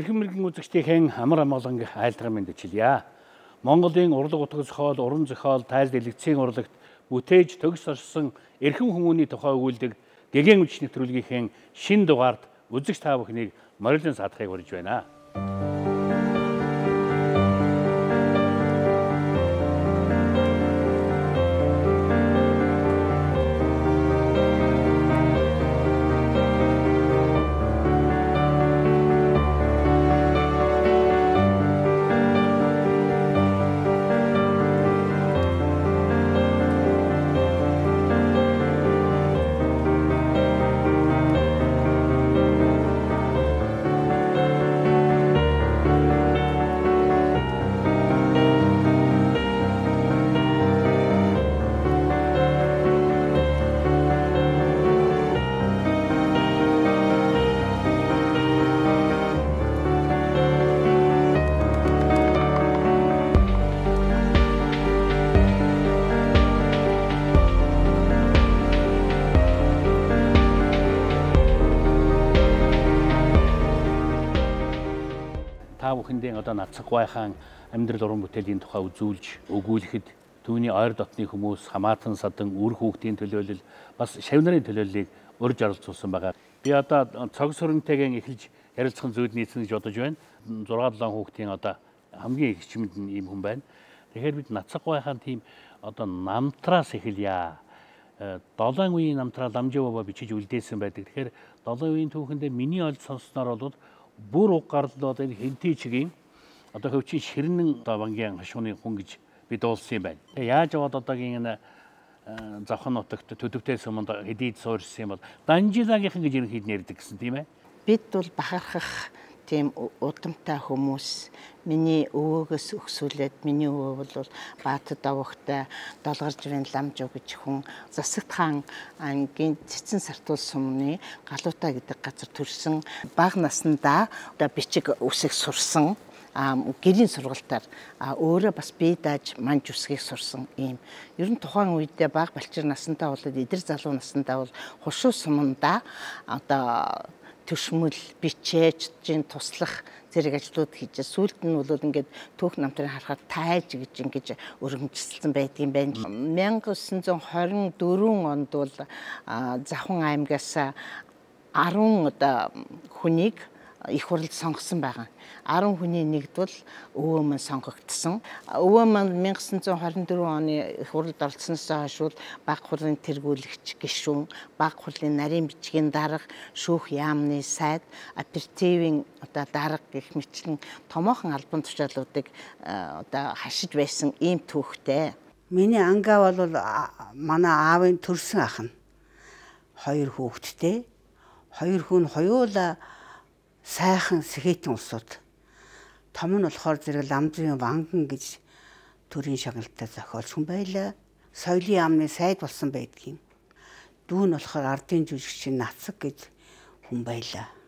Эрхэм мэрэгэн үзэгчдийн амар амгалан айлтган мэнд жилье. Монголын урлаг утга зохиол, уран зохиол, тайлд дэлгэцийн урлагт бүтээж төгс орсон эрхэм хүмүүний тухай өгүүлдэг гэгээн үч нэвтрүүлгийнхээ шин дугаард үзэгч та бүхнийг морилон садахыг урьж байна. Одоо нацаг гайхаан амьдрал уран бүтээлийн тухай үзүүлж өгүүлэхэд түүний ойр дотны хүмүүс хамаатан садан үр хүүхдийн төлөөлөл бас шав нарын төлөөллийг урьж оролцуулсан байгаа. Би одоо цог сүрэнтэйгэн эхэлж ярилцсан зүйл нийцэн гэж бодож байна. 6 7 хүүхдийн одоо хамгийн их чимэд нь ийм хүн байна. Тэгэхээр бид нацаг гайхаан тийм одоо намтраас эхэлье. Долоон үеийн намтраа ламжаа баба бичиж үлдээсэн байдаг. Тэгэхээр долоон үеийн түүхэндээ миний олж сонссноор бол бүр уг гарлоо энэ хинти чигийн одоо хөвчин ширнэн одоо бангийн хашууны хүн гэж би дуулсан юм байна. Тэгээ яаж яваад одоогийн энэ завхан нутагт төдөвтэй суманд хэдийд суурьсан юм бол Данжилагийнхан гэж ерөнхийд нэрдэг гэсэн тийм ээ. Бид бол бахархах тийм удамтай хүмүүс миний өвөөгөөс өксүүлээд миний өвөө бол Баатад овогтой долгаржрын ламжуу гэж хүн засагт хаан ангийн цэцэн сартуул сумны галуута гэдэг газар төрсэн баг наснда бичиг үсэг сурсан гэрийн сургалтаар өөрөө бас бие дааж манж үсгийг сурсан ийм ер нь тухайн үедээ баг балчир насандаа болоод эдэр залуу насандаа бол хушуу суманда одоо төшмөл бичээж чинь туслах зэрэг ажлууд хийж сүүлд нь бол ингээд түүх намтрын харахаар тайж гэж ингэж өргөмжилсэн байдгийн байна. 1924 онд бол Завхан аймгаас 10 одоо хүнийг их хурлд сонгосон байгаа. 10 хүний нэгд бол өвөө мань сонгогдсон. Өвөө мань 1924 оны их хурлд оролцсноос хойш баг хурлын тэргүүлэгч гишүүн, баг хурлын нарийн бичгийн дарга, шүүх яамны сайд, апертивын одоо дарга гэх мэтлэн томоохон албан тушаалуудыг одоо хашиж байсан ийм түүхтэй. Миний ангаа бол манай аавын төрсөн ах нь хоёр хүүхэдтэй. Хоёр хүн хоёулаа сайхан сэхэтэн улсууд. Том нь болохоор зэрэг ламзын ванган гэж төрийн шагналтай зохиолч хүн байлаа. Соёлын яамны сайд болсон байдгийн. Дүү нь болохоор ардын жүжигчин нацаг гэж хүн байлаа.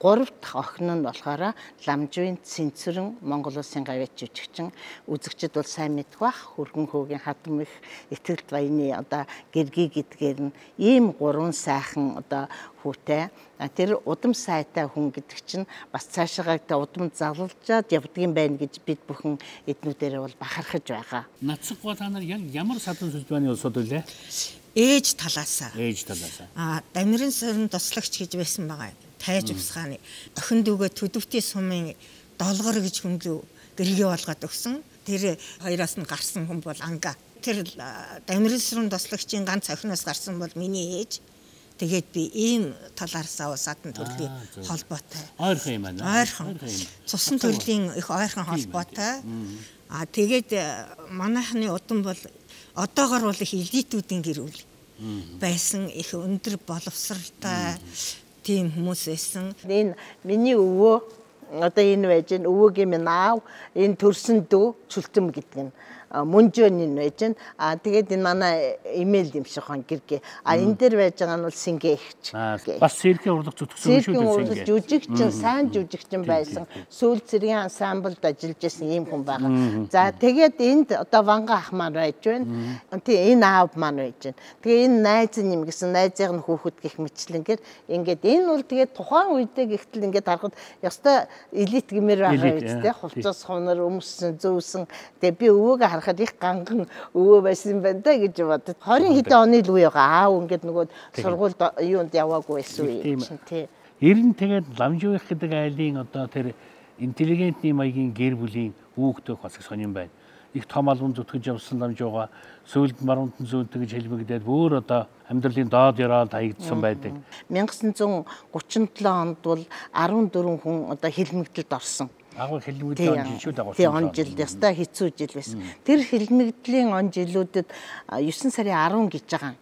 Гурав дахь охин нь болохоор ламжуын цэнцэрэн Монгол улсын гавьяач жүжигчин үзэгчд бол сайн мэдэх бах хөргөн хөөгийн хадам их ихтгэлт баяны одоо гэргий гэдгээр нь ийм гурван сайхан одоо хүүтэй тэр удам сайтай хүн гэдэг чинь бас цаашаагаа удам залалжаад явдгийм байна гэж бид бүхэн эднүүдээр бол бахархаж байгаа. Нацгоо та нар ямар садан сүлжбааны улсууд үлээ? Ээж талаасаа. Ээж талаасаа. Аа, Дамирын сорин тослогч гэж байсан байгаа тайж усгааны охин дүүгээ төдөвтийн сумын долгор гэж хүнлүү гэргээ болгоод өгсөн. Тэр хоёроос нь гарсан хүн бол анга. Тэр дамирсрын тослогчийн ганц охиноос гарсан бол миний ээж. Тэгээд би ийм талаарсаа садан төрлийн холбоотой. Ойрхон юм байна. Ойрхон. Цусан төрлийн их ойрхон холбоотой. Аа тэгээд манайхны удам бол одоогор бол их элитүүдийн гэр бүл байсан их өндөр боловсралтай тийм хүмүүс байсан. Энэ миний өвөө одоо энэ байж гэн өвөөгийн минь аав энэ төрсөн дүү чүлтэм гэдэг нь мөнжөөний нь гэн. А тэгээд энэ манай имэйл юм шиг хон гэргээ. А энэ дээр байж байгаа нь бол сингэ ихч. Бас циркийн урлаг зүтгэсэн шүү дээ. Циркийн урлаг жүжигчин, сайн жүжигчин байсан. Сүүл цэргийн ансамблд ажиллаж байсан ийм хүн байгаа. За тэгээд энд одоо ванга ах маань байж байна. Тий энэ аав маань байж байна. Тэгээ энэ найз нэм гэсэн найзыг нь хүүхэд гих мэтлэнгээр ингээд энэ бол тэгээд тухайн үедээ гихтэл ингээд харахад ёстой элит гэмээр байгаа үстэй хувцас хунар өмссөн зөөсөн тэгээ би өвөөгөө харахад их ганган өвөө байсан байна да гэж бодод 20 хэдэн оны л үе байгаа аав ингээд нөгөө сургуульд юунд яваагүй байсан үе тий Ер нь тэгээд ламжуух гэдэг айлын одоо тэр интеллигентний маягийн гэр бүлийн үүгтөх бас сонирн байна их том албан зүтгэж явсан дамжууга сүүлд марунтан зүүнтэй гэж хэлмэгдээд бүр одоо амьдралын доод яраад хаягдсан байдаг. 1937 онд бол 14 хүн одоо хэлмэгдэлд орсон. Агуу хэлмэгдлийн он жил шүү дээ. Тийм он жил ястай хэцүү жил байсан. Тэр хэлмэгдлийн он жилүүдэд 9 сарын 10 гэж байгаа.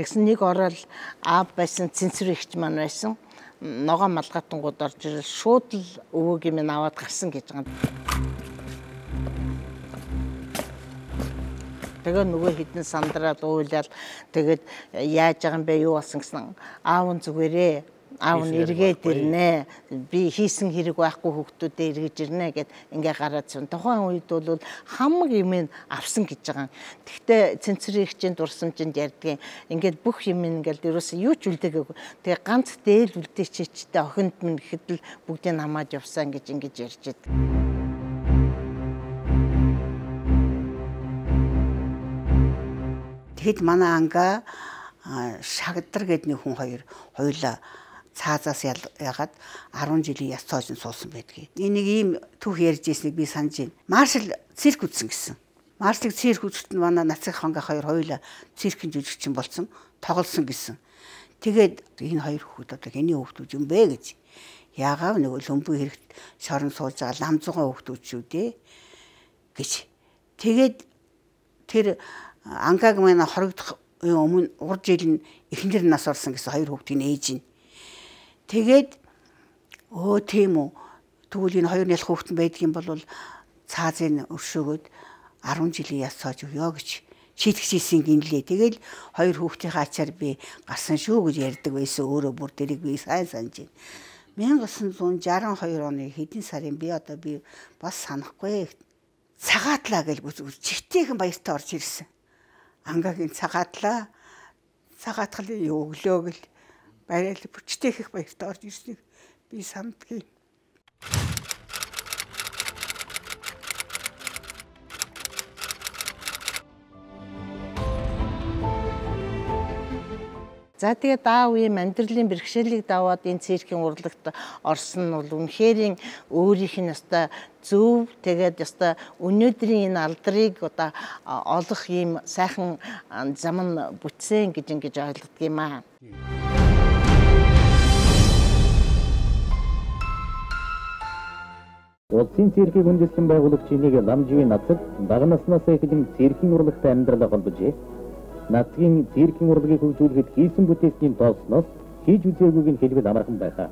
Тэгсэн нэг орол аав байсан цэнцэр ихч маань байсан. Ногоо малгайтангууд орж ирэл шууд л өвөөг юм аваад гарсан гэж байгаа. Тэгээ нөгөө хідэн сандраад уйлал тэгээд яаж байгаа юм бэ юу болсон гэсэн аав зүгээрээ аав нь эргээд ирнэ. Би хийсэн хэрэг байхгүй хүүхдүүдэд эргэж ирнэ гэд ингээ гараад зун. Тухайн үед бол хамаг юм авсан гэж байгаа. Тэгтээ цэнцэрийн дурсамжинд ярьдгийн ингээд бүх юм ингээл ерөөсөө юу ч үлдээгээгүй. Тэгээ ганц дээл үлдээчээчтэй охинд минь гэхэд л бүгдийг намаад явсан гэж ингэж ярьж байдаг. Тэгэд манай анга шагдар гэдэг нэг хүн хоёр хоёулаа цаазаас ягаад 10 жилийн яс цоожин суусан байдгийг. Энийг ийм түүх ярьж ирснийг би санаж байна. Маршал цирк үзсэн гэсэн. Маршалыг цирк үзэлт нь манай нацаг ханга хоёр хоёулаа циркийн жүжигчин болсон, тоглосон гэсэн. Тэгээд энэ хоёр хүүхэд одоо хэний хүүхдүүд юм бэ гэж. Яагаад нэг лөмбөө хэрэгт шорон суулж байгаа лам зугаан хүүхдүүд шүү дээ гэж. Тэгээд тэр ангаг маань хорогдох өмнө урд жил нь эхнэр нас орсон гэсэн хоёр хүүхдийн ээж нь. Тэгээд өө тийм үү. Тэгвэл энэ хоёр нялх хүүхдэн байдаг юм бол цаазын өршөөгөөд 10 жилийн яс цааж өгөө гэж шийтгэжсэн гинлээ. Тэгэл хоёр хүүхдийнхээ ачаар би гарсан шүү гэж ярьдаг байсан. Өөрөө бүр дэрийг би сайн санаж байна. 1962 оны хэдэн сарын би одоо би бас санахгүй цагаатлаа гэж чигтэйхэн баяртай орж ирсэн ангагийн цагаатлаа цагаатгалын өглөөг л барайл бүчтэй их баяртай орж ирснийг би сандгийн. За тэгээд даа үеийн амьдралын бэрхшээлийг даваад энэ циркийн урлагт орсон нь бол үнэхээр өөрийнх нь өстой зөв тэгээд өстой өнөөдрийн энэ алдрыг одоо олох ийм сайхан зам нь бүтсэн гэж ингэж ойлгодог юм аа. Улсын циркийг үндэслэн байгуулагч энийг ламжийн нацад бага наснаас эхлэн циркийн урлагтай амьдралаа холбожээ нацгийн циркийн урлагийг хөгжүүлэхэд хийсэн бүтээсний тоосноос хийж үзээгүйг нь хэлбэл амархан байхаа.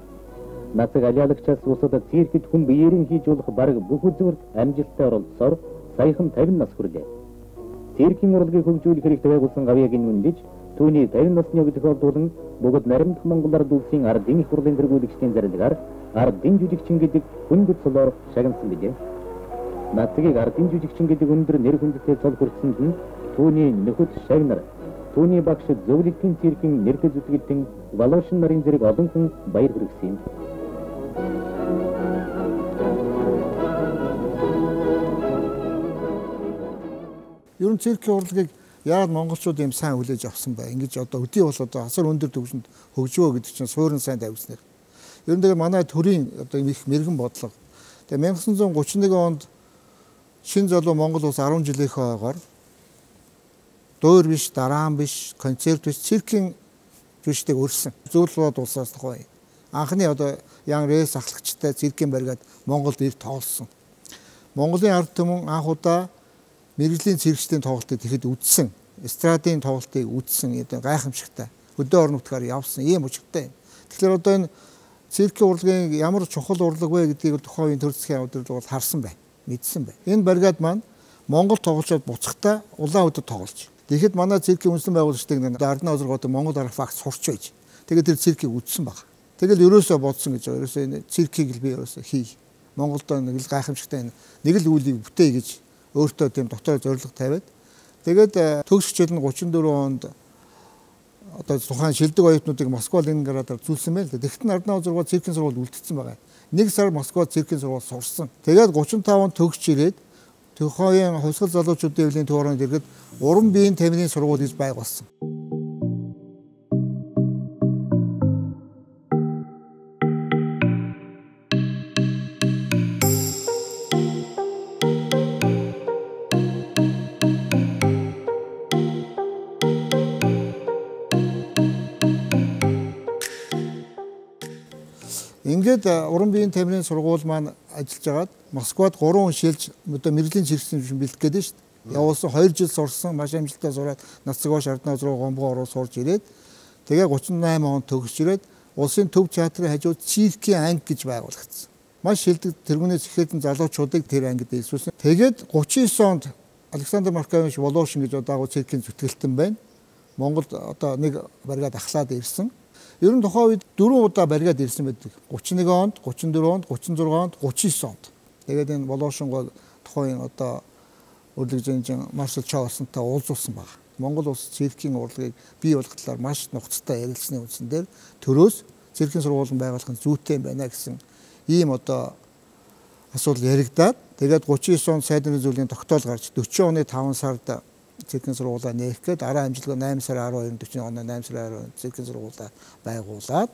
Нацаг алиалагчаас усад циркэд хүн биеэрийн хийж болох бараг бүх үзүүрт амжилттай оролцсоор саяхан 50 нас хүрлээ. Циркийн урлагийг хөгжүүлэх хэрэгтэй байгуулсан гавьяагийн үндэж түүний 50 насны өг тохиолдуулан бүгд наримдах Монголоор дүүсийн ардын их хурлын тэргүүлэгчдийн зарилгаар ардын жүжигчин гэдэг хүндэт цолоор шагнасан bijээ. Нацгийг ардын жүжигчин гэдэг өндөр нэр хүндтэй цол хүртсэнд нь түүний нөхөд шагнар түүний багш зөвлөлтийн циркийн нэртэй зүтгэлтэн Волошин нарын зэрэг олон хүн баяр хүргэсэн юм. Ер нь циркийн урлагийг яагаад монголчууд юм сайн хүлээж авсан бай. Ингэж одоо өдий бол одоо асар өндөр төвшөнд хөгжөө гэдэг чинь суурин сайн тавьсныг. Ер нь тэгээ манай төрийн одоо их мэрэгэн бодлого. Тэгээ 1931 онд шин залуу Монгол улс 10 жилийнхөөгоор дуур биш, дараан биш, концерт биш, циркийн жүжигчдийг өрсөн. Зөвлөлт улсаас тухай. Анхны одоо ян рейс ахлагчтай циркийн баригад Монголд ир тоглосон. Монголын ард түмэн анх удаа мэрэгжлийн циркчдийн тоглолтыг тэгэхэд үдсэн. Эстрадын тоглолтыг үдсэн гэдэг гайхамшигтай. Өдөө орон нутгаар явсан ийм өчгтэй. Тэгэхээр одоо энэ циркийн урлагийн ямар чухал урлаг вэ гэдгийг тухайн үеийн төр засгийн удирдлага бол харсан байна. Мэдсэн байна. Энэ баригад маань Монгол тоглолцоод буцахтаа улаан өдөр тоглож. Тэгэхэд манай циркийн үндэслэн байгуулагчдыг Ардна озроготой Монгол арга факт сурч байж. Тэгээд тэр циркийг үдсэн баг. Тэгэл ерөөсөө бодсон гэж байгаа. Ерөөсөө энэ циркийг л би ерөөсөө хий. Монголд нэг л гайхамшигтай нэг л үйлийг бүтээ гэж өөртөө тийм дотоод зорилго тавиад тэгээд төгс хичээл нь 34 онд одоо тухайн шилдэг оюутнуудыг Москва Ленинградаар зүйлсэн байл. Тэгтэн Ардна озрогоо циркийн сургууль үлдсэн байгаа. Нэг сар Москва циркийн сургууль сурсан. Тэгээд 35 төгсч ирээд Төхөөгийн хувьсгал залуучуудын эвлийн төвөрөнд иргэд уран биеийн тамирын сургууль гэж байгуулсан. Ингээд уран биеийн тамирын сургууль маань ажиллаж байгаад Москвад 3 хүн шилж одоо мэрэгжлийн чирэгсэн биш бэлтгэх гээд шүү дээ. Явуулсан 2 жил сурсан, маш амжилттай сураад Нацгоо шарднаас руу гомбоо оруу сурж ирээд тэгээ 38 он төгсж ирээд улсын төв театрын хажууд циркийн анги гэж байгуулагдсан. Маш шилдэг тэргүүнээс ихэдэн залуучуудыг тэр ангид илсүүлсэн. Тэгээд 39 онд Александр Маркович Волошин гэж одоо циркийн зүтгэлтэн байна. Монголд одоо нэг баригад ахлаад ирсэн. Ер нь тухайн үед дөрвөн удаа баригад ирсэн байдаг. 31 онд, 34 онд, 36 онд, 39 онд. Тэгээд энэ Волошингой тухайн одоо өрлөгжинжин Маршал Чаусантай уулзуулсан баг. Монгол улс циркийн урлагийг бий болгох талаар маш нухацтай ярилцсны үндсэн дээр төрөөс циркийн сургуулийн байгуулах нь зүйтэй байна гэсэн ийм одоо асуудал яригадаад тэгээд 39 онд сайдны зүйлийн тогтоол гарч 40 оны 5 сард цэгийн сургуулаа нээх гээд дараа амжилтгүй 8 сарын 12-нд 40 оны 8 сарын 12-нд цэгийн сургуулаа байгуулад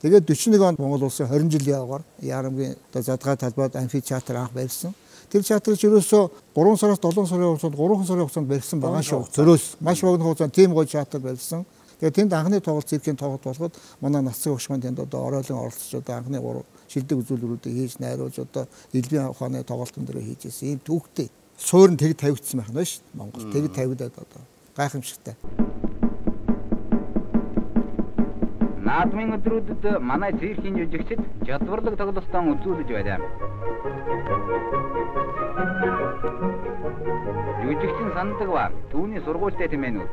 тэгээд 41 онд Монгол улсын 20 жилийн явгаар Ярамгийн одоо задгай талбайд амфитеатр анх барьсан. Тэр театрч ерөөсөө 3 сараас 7 сарын хугацаанд 3 сарын хугацаанд барьсан байгаа шүү. Зөрөөс маш богино хугацаанд тийм гоё театр барьсан. Тэгээд тэнд анхны тоглолт циркийн тоглолт болгоод манай нацэг өгшмөн тэнд одоо оройлон оролцож одоо анхны 3 шилдэг үзүүлбэрүүдийг хийж найруулж одоо элбийн ухааны тоглолтын дээр хийж ирсэн. Ийм төвхтэй суурь нь тэг тавигдсан байх нь шүү дээ. Монгол тэг тавигдаад одоо гайхамшигтай. Наадмын өдрүүдэд манай циркийн жүжигчид чадварлаг тоглолтон үзүүлж байлаа. Жүжигчин сандаг ба түүний сургуультай тэмээнүүд.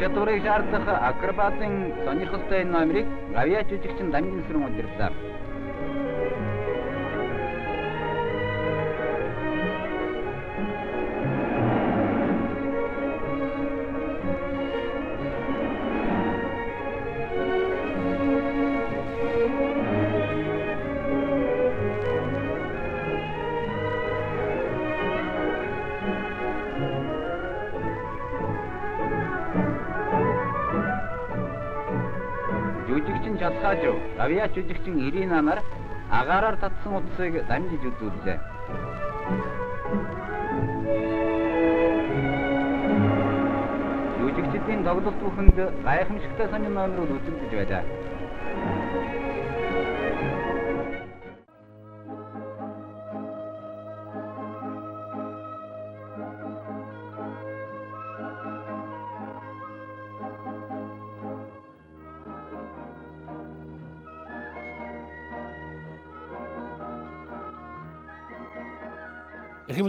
который жардыхы акробатын сони хыстай номерик гавия чучикчин дамгин сүрүн оддирдилар шалгаажив. Авиач жүжигчин Ирина нар агаараар татсан утсыг дамжиж үзүүлжээ. Жүжигчдийн тоглолт бүхэнд гайхамшигтай сонин номерууд үзүүлж байлаа.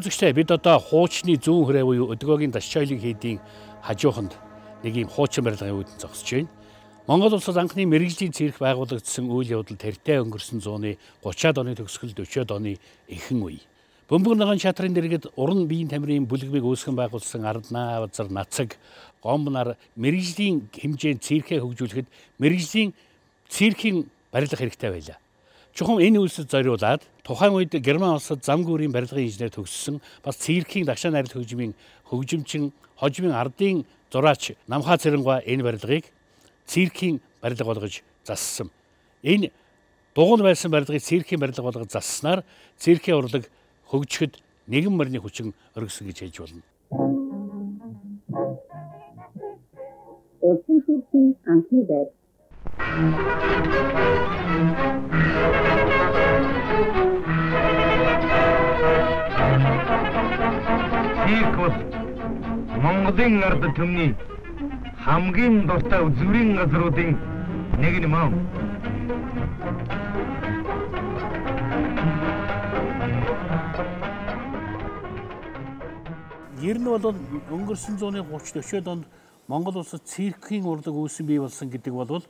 Үзэгчтэй бид одоо хуучны зүүн хүрээ буюу өдгөөгийн дашчойлыг хийдийн хажууханд нэг юм хуучин барилгын үүдэн зогсож байна. Монгол улсад анхны мэрэгжлийн цирк байгуулагдсан үйл явдал тартай өнгөрсөн зууны 30-аад оны төгсгөл 40-аад оны эхэн үе. Бөмбөг наган шатрын дэргэд уран биеийн тамирын бүлэгмийг үүсгэн байгуулсан Арднаа Базар Нацаг гомбнаар мэрэгжлийн хэмжээнд циркээ хөгжүүлэхэд мэрэгжлийн циркийн барилга хэрэгтэй байлаа. Чухам энэ үйлсэд зориулаад тухайн үед Герман улсад зам гүүрийн барилгын инженер төгссөн бас циркийн дагшаа найрал хөгжмийн хөгжимчин хожмын ардын зураач Намхаа Цэрэнгаа энэ барилгыг циркийн барилга болгож зассан. Энэ дугуйн байсан барилгыг циркийн барилга болгож засснаар циркийн урлаг хөгжихэд нэгэн морины хүчин өргөсөн гэж хэлж болно. Улсын сүрсийн анхны байр Цирк бол Монголын ард түмний хамгийн дуртай зүрийн газруудын нэг юм аа. Ер нь бол өнгөрсөн зууны 30 40 онд Монгол улсад циркийн урлаг үүсэн бий болсон гэдэг бол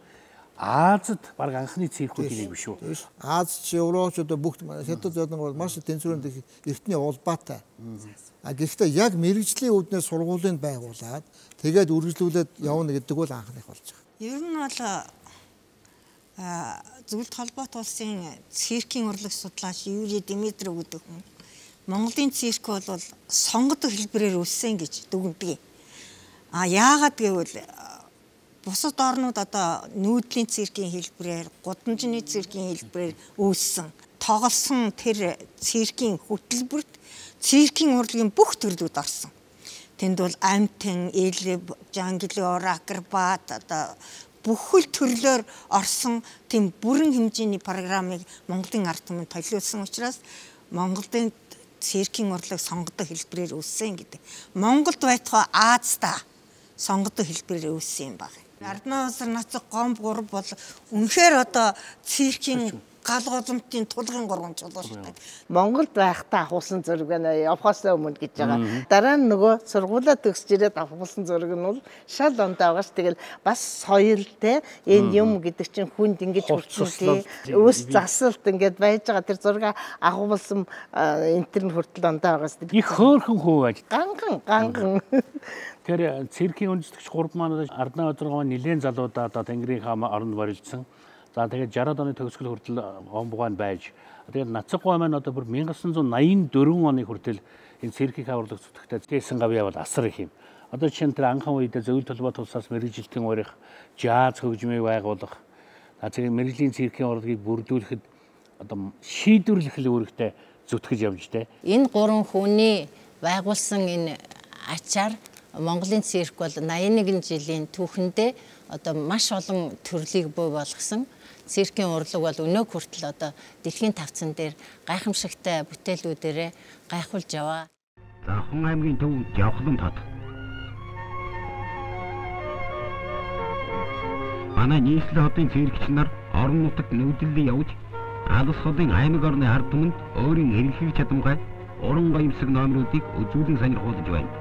Азад баг анхны циркүүд нэг биш үү? Аз ч Европч одоо бүгд хятад зодон бол маш тэнцвэрэн эртний улбаатай. А гэхдээ яг мэрэгжлийн үүднээс сургуулийг байгуулад тэгээд үргэлжлүүлээд явна гэдэг бол анхных болж байгаа. Ер нь бол зөвлөлт холбоот улсын циркийн урлаг судлаач Юрий Димитров гэдэг хүн Монголын цирк бол сонгодог хэлбэрээр өссөн гэж дүгнэдэг. А яагаад гэвэл бусад орнууд одоо нүүдлийн циркийн хэлбэрээр, гудамжны циркийн хэлбэрээр үүссэн тоглосон тэр циркийн хөтөлбөрт циркийн урлагийн бүх төрлүүд орсон. Тэнд бол амтэн, элев, жонглер, акробат одоо бүхэл төрлөөр орсон тийм бүрэн хэмжээний программыг Монголын ард түмэнд толиулсан учраас Монголын циркийн урлаг сонгодог хэлбэрээр үүссэн гэдэг. Монголд байтугай Аазда сонгодог хэлбэрээр үүссэн юм байна. Арднаа улсар нацаг гомб гурав бол үнэхээр одоо циркийн гал голомтын тулгын гурван чулуу шүү дээ. Монголд байхдаа авахулсан зураг байна явхаас өмнө гэж байгаа. Дараа нь нөгөө сургуулаа төгсж ирээд авахулсан зураг нь бол шал ондоо байгаа ш. Тэгэл бас соёл те энэ юм гэдэг чинь хүнд ингэж хүрчүүлээ. Өс засалт ингэж байж байгаа тэр зураг авахулсан энэ төр нь хүртэл ондоо байгаа ш. Их хөөрхөн хөө байж. Ганган ганган. Тэр циркийн үндэслэгч гурав маань арднаа өдрөгөө нилээн залуудаа одоо Тэнгэрийн хаан оронд борилжсан. За тэгээд 60-аад оны төгсгөл хүртэл гомбогоон байж тэгээд нацаг гой маань одоо бүр 1984 оны хүртэл энэ циркийн хаврлаг зүтгэхтэй зээсэн гавьяа бол асар их юм. Одоо чинь тэр анхан үедээ зөвлөлт толгой тусаас мэрэгжилтийн урих, жааз хөгжмийг байгуулах, тэгээд мэрэгжлийн циркийн урлагийг бүрдүүлэхэд одоо шийдвэрлэх л үүрэгтэй зүтгэж явж тэ. Энэ гурван хүний байгуулсан энэ ачаар Монголын цирк бол 81 жилийн түүхэндээ одоо маш олон төрлийг бий болгосон циркийн урлаг бол өнөөг хүртэл одоо дэлхийн тавцан дээр гайхамшигтай бүтээлүүдээрээ гайхуулж яваа. Завхан аймгийн төв Явхлан тод. Манай нийслэл хотын циркч нар орон нутагт нүүдэллээ явж алс хотын аймаг орны ард түмэнд өөрийн эрхийг чадамгай уран гоёмсог номеруудыг үзүүлэн сонирхуулж байна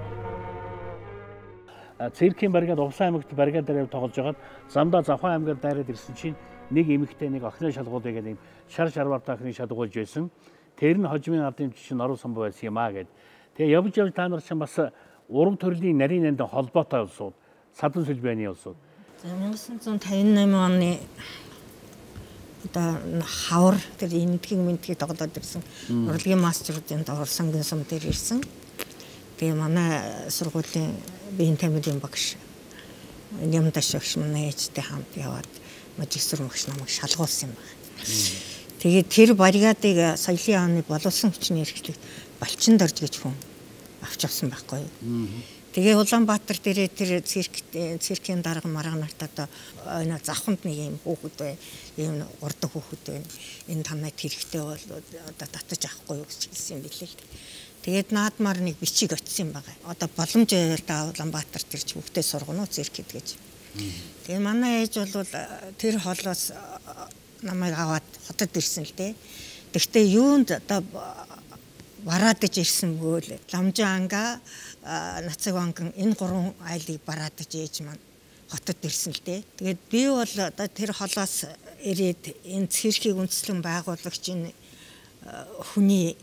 циркийн баригад Увсан аймагт баригад дээр тоглож байгаад замдаа Завхан аймгаар дайраад ирсэн чинь нэг эмэгтэй нэг охины шалгуулыг гэдэг шар шарвартай охины шалгуулж байсан. Тэр нь хожимын ардын чинь орон самбуу байсан юм аа гэд. Тэгээ явж явж та нар чинь бас уран төрлийн нарийн нанд холбоотой улсууд, садан сүлбэний улсууд. За 1958 оны одоо хавар тэр эндгийн мэдгийг тоглоод ирсэн. Урлагийн мастеруудын дорсон гинсам дээр ирсэн. Тэгээ манай сургуулийн биеийн тамирын багш Нямдаш багш манай ээжтэй хамт яваад мажистр багш намайг шалгуулсан юм байна. Тэгээд тэр баригадыг соёлын ааны боловсон хүчний эрхлэг Балчинд орж гэж хүн авч авсан байхгүй. Тэгээ Улаанбаатар дээрээ тэр цирк циркийн дарга марга нарт одоо энэ завханд нэг юм хүүхэд бай, ийм урдаг хүүхэд байна. Энэ танайд хэрэгтэй бол одоо татаж авахгүй юу гэж хэлсэн юм билээ. Тэгээд наадмаар нэг бичиг очисон юм байгаа. Одоо боломж байвал Улаанбаатар тэр ч хүүхдээ сургано цирк гэж. Тэгээ манай ээж бол э, тэр холоос э, намайг аваад хотод ирсэн л дээ. Тэгвэл юунд одоо бараадж ирсэн бөгөөл ламжаа анга э, нацаг банкн энэ гурван айлыг бараадж ээж маань хотод ирсэн л дээ. Тэгээд би бол одоо тэр холоос ирээд энэ циркийг үндэслэн байгуулагчийн хүний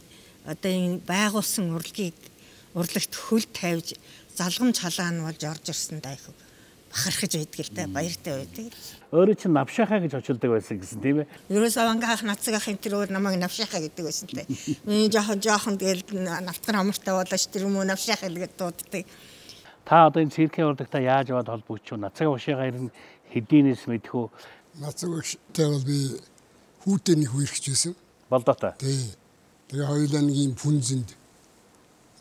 одоо энэ байгуулсан урлагийг урлагт хөл тавьж залгамж халаан болж орж ирсэн даа их бахархаж байдаг л та баяртай байдаг. Өөрөө чинь навшахаа гэж очилдог байсан гэсэн тийм ээ. Ерөөсөө ангаах нацаг ах энэ тэр намайг навшахаа гэдэг байсан те. Миний жоохон жоохон тэгэл навтар амартай болооч тэр юм уу навшахаа л гэдэг дууддаг. Та одоо энэ циркийн урлагтаа яаж яваад холбогдчих вэ? Нацаг ушигаа ирнэ хэдийнээс мэдхүү. Нацаг уштай бол би нэг үерхэж байсан. Болдоотой. Тий. Тэгээ хоёулаа нэг юм пүнзэнд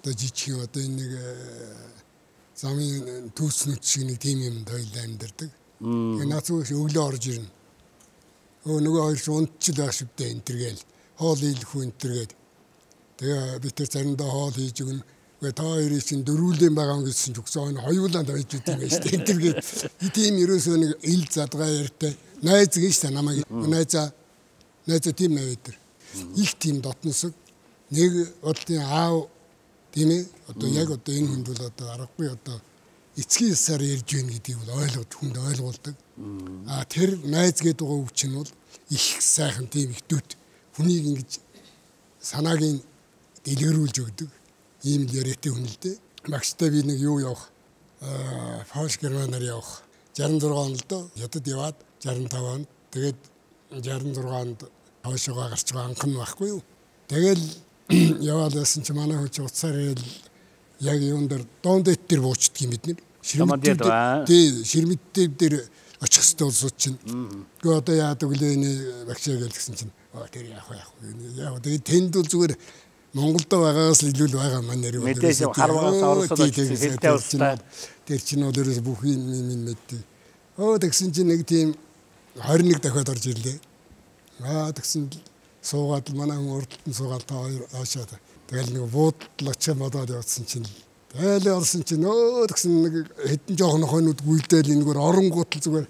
одоо жижиг одоо энэ нэг э, замын түүснүүд шиг нэг тийм юм хоёулаа амьдардаг. Тэгээ наац үгүй өглөө орж ирнэ. Өө нөгөө хоёр ч унтчил байх шивдэ энэ төргээл хоол ийлэхүү энэ төргээд тэгээ бид тэр заримдаа хоол хийж өгнө. Гэ та хоёрын чинь дөрүүлэн байгаа юм гэсэн ч үгсэн хоёулаа байж үт юм байна шүү дээ. Тэр гээд тийм ерөөсөө нэг ил задгаа ярьтай. Найз гэж та намайг найзаа найзаа тийм найдар. Их тийм дотносог нэг бодлын аав тийм ээ одоо яг одоо энэ хүнд бол одоо аргагүй одоо эцгийн ясаар ярьж байна гэдгийг бол ойлгож хүнд ойлгуулдаг. А тэр найз гэдэг байгаа үг чинь бол их сайхан тийм их дүт. Хүнийг ингэж санааг нь дэлгэрүүлж өгдөг. Ийм л яриатай хүн л дээ. Багштай би нэг юу явах аа Фауш Германаар явах. 66 онд л доо. Хятад яваад 65 онд тэгээд 66 онд хойшоогоо гарч байгаа анхан байхгүй юу. Тэгэл яваад байсан чи манай чи уцаар ийл яг юун дээр доонд дээр буучдаг юм бид нэр. Ширмэт тий ширмэттэй дээр очих хэвээр улсууд чинь. Гэхдээ одоо яадаг лээ энэ багшаа гэлгсэн чинь тэр яах вэ яах вэ. Яг тэгээд тэнд бол зүгээр Монголд байгаагаас илүү л байгаа маань нэр. Мэдээж харвагаас орсод хэлтэй улстай. Тэр чинь бол ерөөс бүх юм юм мэддэг. Оо тэгсэн чинь нэг тийм 21 дахиад орж ирлээ. Аа тэгсэн суугаад манай хүн урдтан суугаад та хоёр аашаад. Тэгэл нэг буудлаач модоод явсан чинь Тэгэл орсон чинь өө тэгсэн нэг хэдэн жоохон хойнууд гүйлдээл энэгээр оронгууд л зүгээр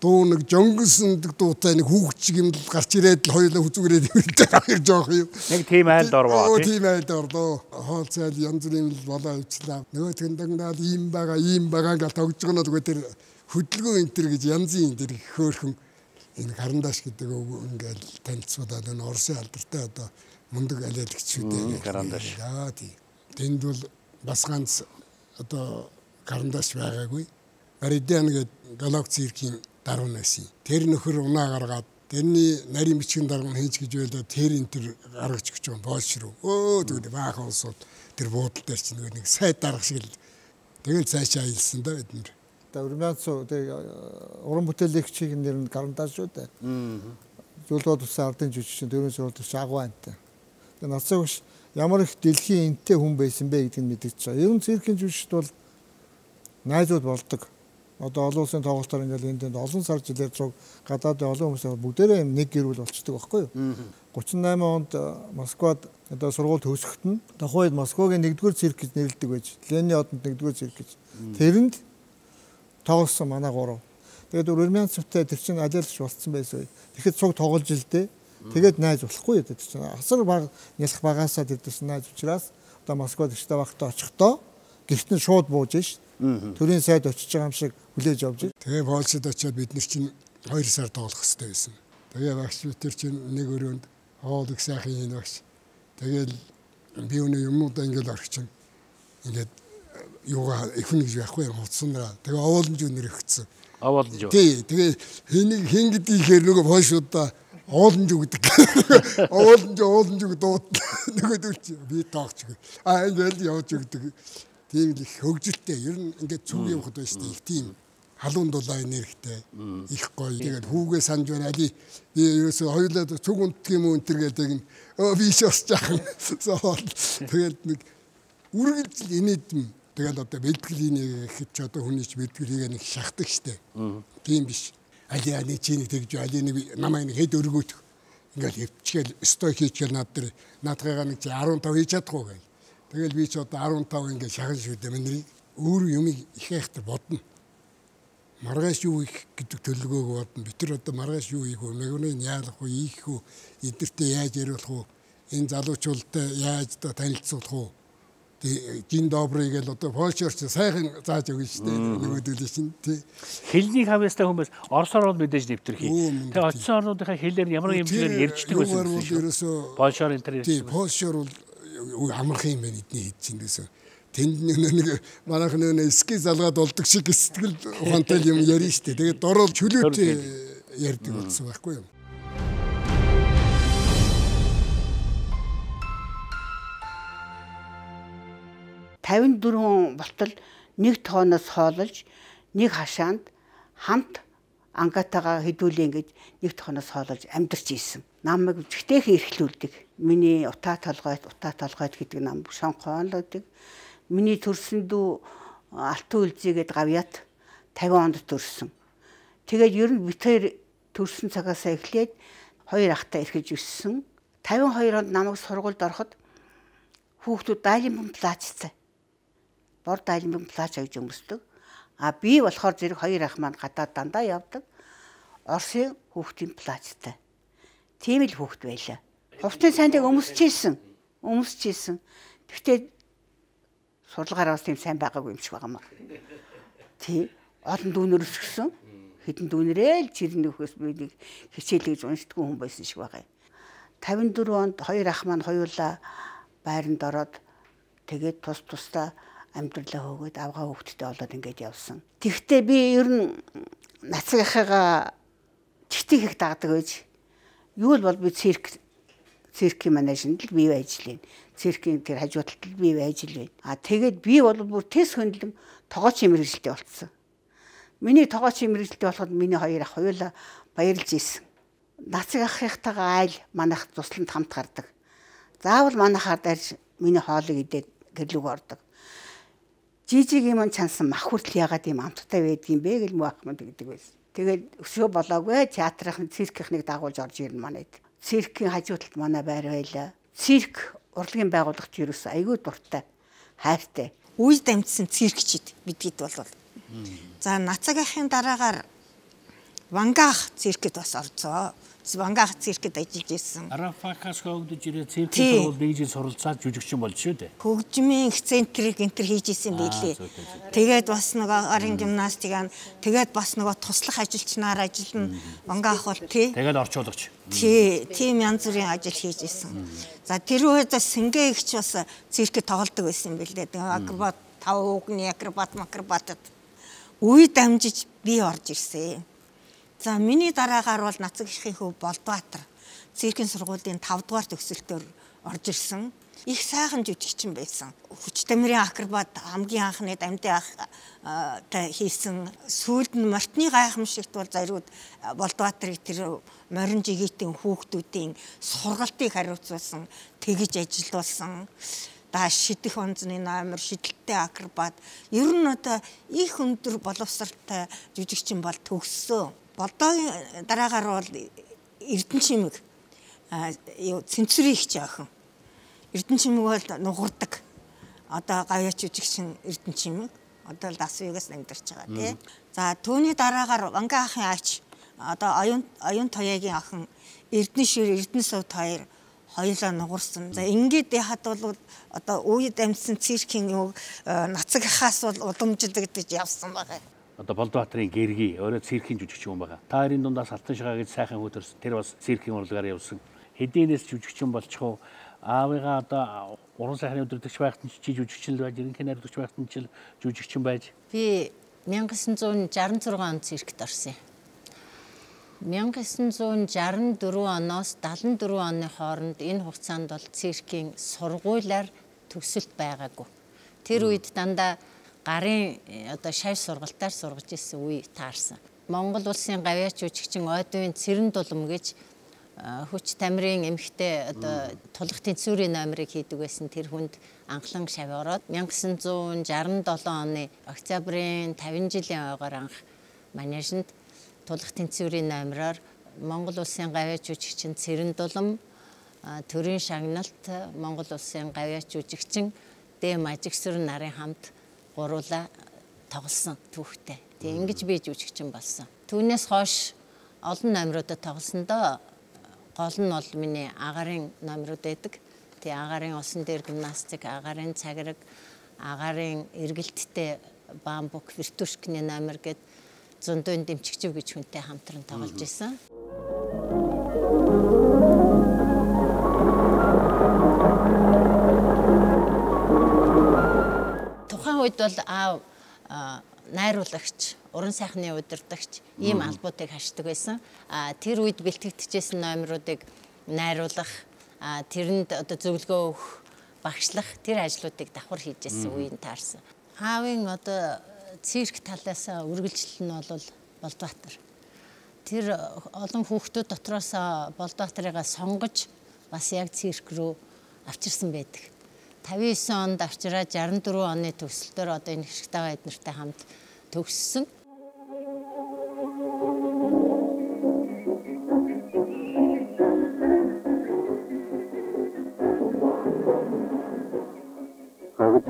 дуу нэг жонгонсондаг дуутай нэг хүүхчиг юм л гарч ирээд л хоёулаа хүзүүрээд ирдэг хоёр жоох юм. Нэг тийм айлд орвоо тийм. Тийм айлд орлоо. Хоол цайл янз бүрийн л болоо өвчлээ. Нөгөө тэндагнаад ийм байгаа, ийм байгаа гэж тогж гоноо зүгээр тэр хөдөлгөөн энэ төр гэж янзын тэр хөөхөн энэ гарандаш гэдэг ингээл танилцуулаад энэ Оросын алдартай одоо мундаг алиалагч шүү дээ. Гарандаш. Яа тий. Тэнд бол бас ганц одоо карандаш байгаагүй. Баридиан гэдэг галакс циркийн даруун байсан. Тэр нөхөр унаа гаргаад тэрний нарийн бичгийн дарга хийж гэж байлаа тэр энэ тэр гаргаж өгч байгаа Польш руу. Өө тэгвэл баахан улсууд тэр буудал дээр чинь нэг сайд дарга шиг л тэгэл цаашаа аялсан да бид нэр. Одоо Урмянцу тэг уран бүтээлэгчийн нэр нь гарантаж шүү дээ. Зөвлөд усан ардын жүжигчин дөрөв зөвлөд шагваантай. Тэгээ нацаа биш ямар их дэлхийн энтэй хүн байсан бэ гэдгийг мэдчихэж байгаа. Ер нь циркийн жүжигчд бол найзууд болдог одоо олон улсын тоглолтоор ингээл энд тэнд олон сар жилээр цуг гадаадын олон хүмүүс бүгдээрээ нэг гэрүүл болчдөг байхгүй юу. 38 онд э, Москвад одоо сургууль төгсөхт нь тухайд Москвагийн нэгдүгээр цирк гэж нэрлэдэг байж. Ленин одонд нэгдүгээр цирк гэж. Тэрэнд тоглосон манай гурав. Тэгээд Урмянцевтай тэр чинь ажиллаж болцсон байсан. Тэгэхэд цуг тоглож ил дээ. Тэгээд найз болохгүй гэдэг чинь. Асар баг нялх багаасаа тэр чинь найз учраас одоо Москвад өчтөө багтаа очихдоо гэрт нь шууд бууж шít төрийн сайд очиж байгаа юм шиг хүлээж авч. Тэгээ Польшид очиод бид нар чинь 2 сар тоглох хэрэгтэй байсан. Тэгээ багш бид чинь нэг өрөөнд хоол их сайхан хийн багш. Тэгээл би өнөө юмудаа ингээл орчих чинь ингээд юугаа ихнэ гэж байхгүй юм хуцсанараа. Тэгээ овоолмж өнөр өгцсөн. Овоолмж. Тий, тэгээ хэнийг хэн гэдгийг ихээр нөгөө Польшуудаа ууланж өгдөг. Ууланж ууланж өгдөг дууд нөгөө дүүч би тоогч. А ингээл явж өгдөг тийм л их хөгжилтэй. Ер нь ингээд цүг явахд байж тээ их тийм халуун дулаан нэрхтэй их гоё. Тэгээд хүүгээ санаж байна. Али би ерөөсөө хоёулаа цуг унтдаг юм уу энэ төр гэдэг нь өө би шос жаахан. Тэгээд нэг үргэлж инээдэм. Тэгээд одоо бэлтгэлийн гэхэд ч одоо хүний ч бэлтгэлийг нэг шахдаг штэ. Тийм биш. Али али чи нэг тэгж али нэг намайг нэг хэд өргөөх. Ингээл хөвчгээл стой хийчихэл над дээр наадгаагаа нэг 15 хийж чадахгүй гэл. Тэгэл би ч одоо 15 ингээд шахал шүү дээ миний өөр юм их айхтар бодно. Маргааш юу их гэдэг төлөвлөгөөг бодно. Би тэр одоо маргааш юу хийх вэ? Мэгүний яалах вэ? Ийх үү? Эдэртээ яаж яриулах вэ? Энэ залуучуудтай яаж та танилцуулах вэ? Жин добрый гэл одоо Польшорч сайхан зааж өгнө шүү дээ. Нөгөөдөл чинь тий. Хэлний хавьяастай хүмүүс Оросоор бол мэдээж нэвтрэх. Тэгээ очисон орнуудынхаа хэлээр ямар хэмжээгээр ярьждаг байсан. Польшоор энэ төр. Тий, Польшоор бол амархан юм байна эдний хэд чинь гэсэн. Тэнд нэг манайхан нэг ски залгаад болдог шиг сэтгэл ухаантай юм ярина штэ. Тэгээд дорол чөлөөт ярьдаг болсон байхгүй юу? Тавин дөрвөн болтол нэг тооноос хоололж нэг хашаанд хамт ангатагаа хэдүүлээ ингэж нэг тооноос хоололж амьдарч ийсэн. Намайг зэгтэйхэн эрхлүүлдэг миний утаа толгойд утаа толгойд гэдэг нам сонгоолодог. Миний төрсөн дүү алтан үлзийгээд гавьяат 50 онд төрсөн. Тэгээд ер нь битээр төрсөн цагаас эхлээд хоёр ахтай эрхэж өссөн. 52 онд намайг сургуульд ороход хүүхдүүд дайлын бомб лаачсан. Бор дайлмын плач гэж өмсдөг. А би болохоор зэрэг хоёр ах маань гадаад дандаа явдаг. Орсын хүүхдийн плачтай. Тийм л хүүхд байлаа. Хувцсны сайндаг өмсчихсэн. Өмсчихсэн. Гэхдээ сурлагаараа бас тийм сайн байгаагүй юм шиг байгаа маа. Тий. Олон дүүнэр өсгсөн. Хэдэн дүүнэрээ л жирэн нөхөөс бидийг хичээлж уншдаггүй хүн байсан шиг байгаа юм. 54 онд хоёр ах маань хоёулаа байранд ороод тэгээд тус тусдаа амьдралаа хөөгөөд авгаа хөвгттэй болоод ингээд явсан. Тэгвэл би ер нь нацгийнхаа чигтийг их дагдаг байж юу л бол би цирк циркийн менежмент л бий байж лээ. Циркийн тэр хажуу талд л бий байж л байна. А тэгээд би бол бүр тес хөндлөн тогооч мэрэгжилтэй болцсон. Миний тогооч мэрэгжилтэй болоход миний хоёр ах хоёулаа баярлж ийсэн. Нацэг ахыхтайгаа айл манайх тусланд хамт гардаг. Заавал манайхаар дарж миний хоолыг идээд гэрлүүг ордог. Жижигийн мань чансан мах хүртэл ягаад ийм амттай байдгийм бэ гэж муу ах манд гэдэг байсан. Тэгээд өсөө болоогүй театрын циркийнхнийг дагуулж орж ирнэ манайд циркийн хажуу талд манай байр байлаа. Цирк урлагийн байгууллагч ерөөс айгүй дуртай, хайртай. Үе дамжсан циркчид бидгэд бол. За нацагийнхын дараагаар Вангаах циркэд бас орцоо. Вангаах циркэд ажиллаж ирсэн. Арафакас хөгдөж ирээ циркийн сургууль дийж суралцаад жүжигчин болж шүү дээ. Хөгжмийн эксцентрик энтер хийж исэн байлээ. Тэгээд бас нөгөө арын гимнастик ан тэгээд бас нөгөө туслах ажилчнаар ажиллана. Вангаах бол тий. Тэгээд орчуулагч. Тий, тийм янз бүрийн ажил хийж исэн. За тэр үед сэнгэ ихч бас циркэд тоглодог байсан. Тэгээд акробат, тав угны акробат, макробатад үе дамжиж би орж ирсэн. За миний дараагаар бол Нацаг ихийн хөв Болдбаатар циркийн сургуулийн 5 дугаар төгсөлтөөр орж ирсэн. Их сайхан жүжигчин байсан. Хүч тамирын акробат хамгийн анхны дамдын ах та хийсэн сүүлд нь мартны гайхамшигт бол зариуд Болдбаатарыг тэр морин жигитийн хүүхдүүдийн сургалтыг хариуцуулсан тэгж ажилуулсан да шидэх онцны номер шидэлтэй акробат ер нь одоо их өндөр боловсралтай жүжигчин бол төгссөн Болдоогийн дараагаар бол Эрдэнэ чимэг юу цэнцүрийн их жаахан. Эрдэнэ чимэг бол нугардаг. Одоо гавьяач үжигчин Эрдэнэ чимэг. Одоо л Дас Вегас амьдарч байгаа тий. За түүний дараагаар Ванга ахын аач одоо оюун оюун тоягийн охин Эрдэнэ шир Эрдэнэ сувд хоёр хоёулаа нугарсан. За ингээд яхад бол одоо үед амьдсан циркийн юу нацаг хаас бол удамжилдаг гэж явсан байгаа одоо Болдбаатарын гэрги өөрөө циркийн жүжигчин хүн байгаа. Та хоёрын дундаас Алтан шагаа гэж сайхан хөтөрс тэр бас циркийн урлагаар явсан. Хэдийнээс жүжигчин болчихоо аавыгаа одоо уран сайхны өдөртөгч байхад нь чи жүжигчин л байж, ерөнхий найруулагч байхад нь ч жүжигчин байж. Би 1966 онд циркт орсон юм. 1964 оноос 74 оны хооронд энэ хугацаанд бол циркийн сургуулиар төгсөлт байгаагүй. Тэр үед дандаа гарын э, одоо шавь сургалтаар сургаж ирсэн үе таарсан. Монгол улсын гавьяач жүжигчин Ойдын Цэрэн дулам гэж э, хүч тамирын эмхтэй одоо тулах тэнцвэрийн номерыг хийдэг байсан тэр хүнд анхлан шавь ороод 1967 оны октябрийн 50 жилийн ойгоор анх манежинд тулах тэнцвэрийн номероор Монгол улсын гавьяач жүжигчин Цэрэн дулам төрийн шагналт Монгол улсын гавьяач жүжигчин Дэм Ажигсүр нарын хамт гуруула тоглосон түүхтэй. Тэгээ ингэж би жүжигчин болсон. Түүнээс хойш олон номеруудад тоглосондоо гол нь бол миний агарын номерууд байдаг. Тэгээ агарын усан дээр гимнастик, агарын цагираг, агарын эргэлттэй бамбук, виртушкны номер гэд зөндөө дэмчигчв гэж хүнтэй хамтран тоглож исэн. Үед бол аав найруулагч, уран сайхны удирдагч ийм албуудыг хашдаг байсан. А тэр үед бэлтгэгдчихсэн номеруудыг найруулах, тэрэнд одоо зөвлөгөө өгөх, багшлах тэр ажлуудыг давхар хийжсэн үеийн таарсан. Аавын одоо цирк талаас үргэлжлэл нь бол Болдбаатар. Тэр олон хүүхдүүд дотроос Болдбаатарыгаа сонгож бас яг цирк рүү авчирсан байдаг. 59 онд авчираа 64 оны төгсөлтөөр одоо энэ хэшигтэйгээ эднэртэй хамт төгссөн.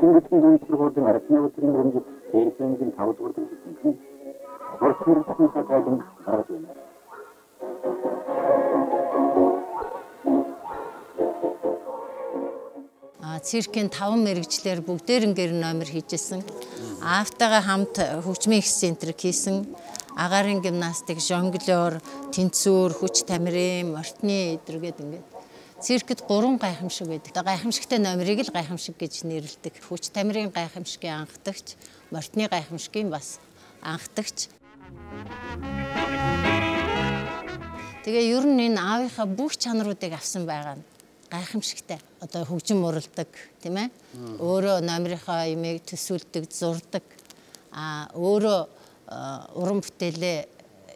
Шингэсэн үйлчлэгүүдийн архины өдрийн хэмжээ Эрдэнэгийн 5 дугаар дэлхийн Орос ирсэн цагаалын гаргаж байна. Циркийн 5 мэрэгчлэр бүгдээрнгээр номер хийжсэн. Аавтайгаа хамт хөгжмийн их центр хийсэн. Агаарын гимнастик, жонглер, тэнцвэр, хүч тамирын, мортны эдэргээд ингээд циркэд гурван гайхамшиг байдаг. Гайхамшигтай номерыг л гайхамшиг гэж нэрлэдэг. Хүч тамирын гайхамшигын анхдагч, мортны гайхамшигын бас анхдагч. Тэгээ ер нь энэ аавынхаа бүх чанаруудыг авсан байгаа нь гайхамшигтай. Одоо хөгжим уралдаг тийм ээ. Өөрөө номерынхаа имийг төсөөлдөг, зурдаг. А өөрөө уран бүтээлээ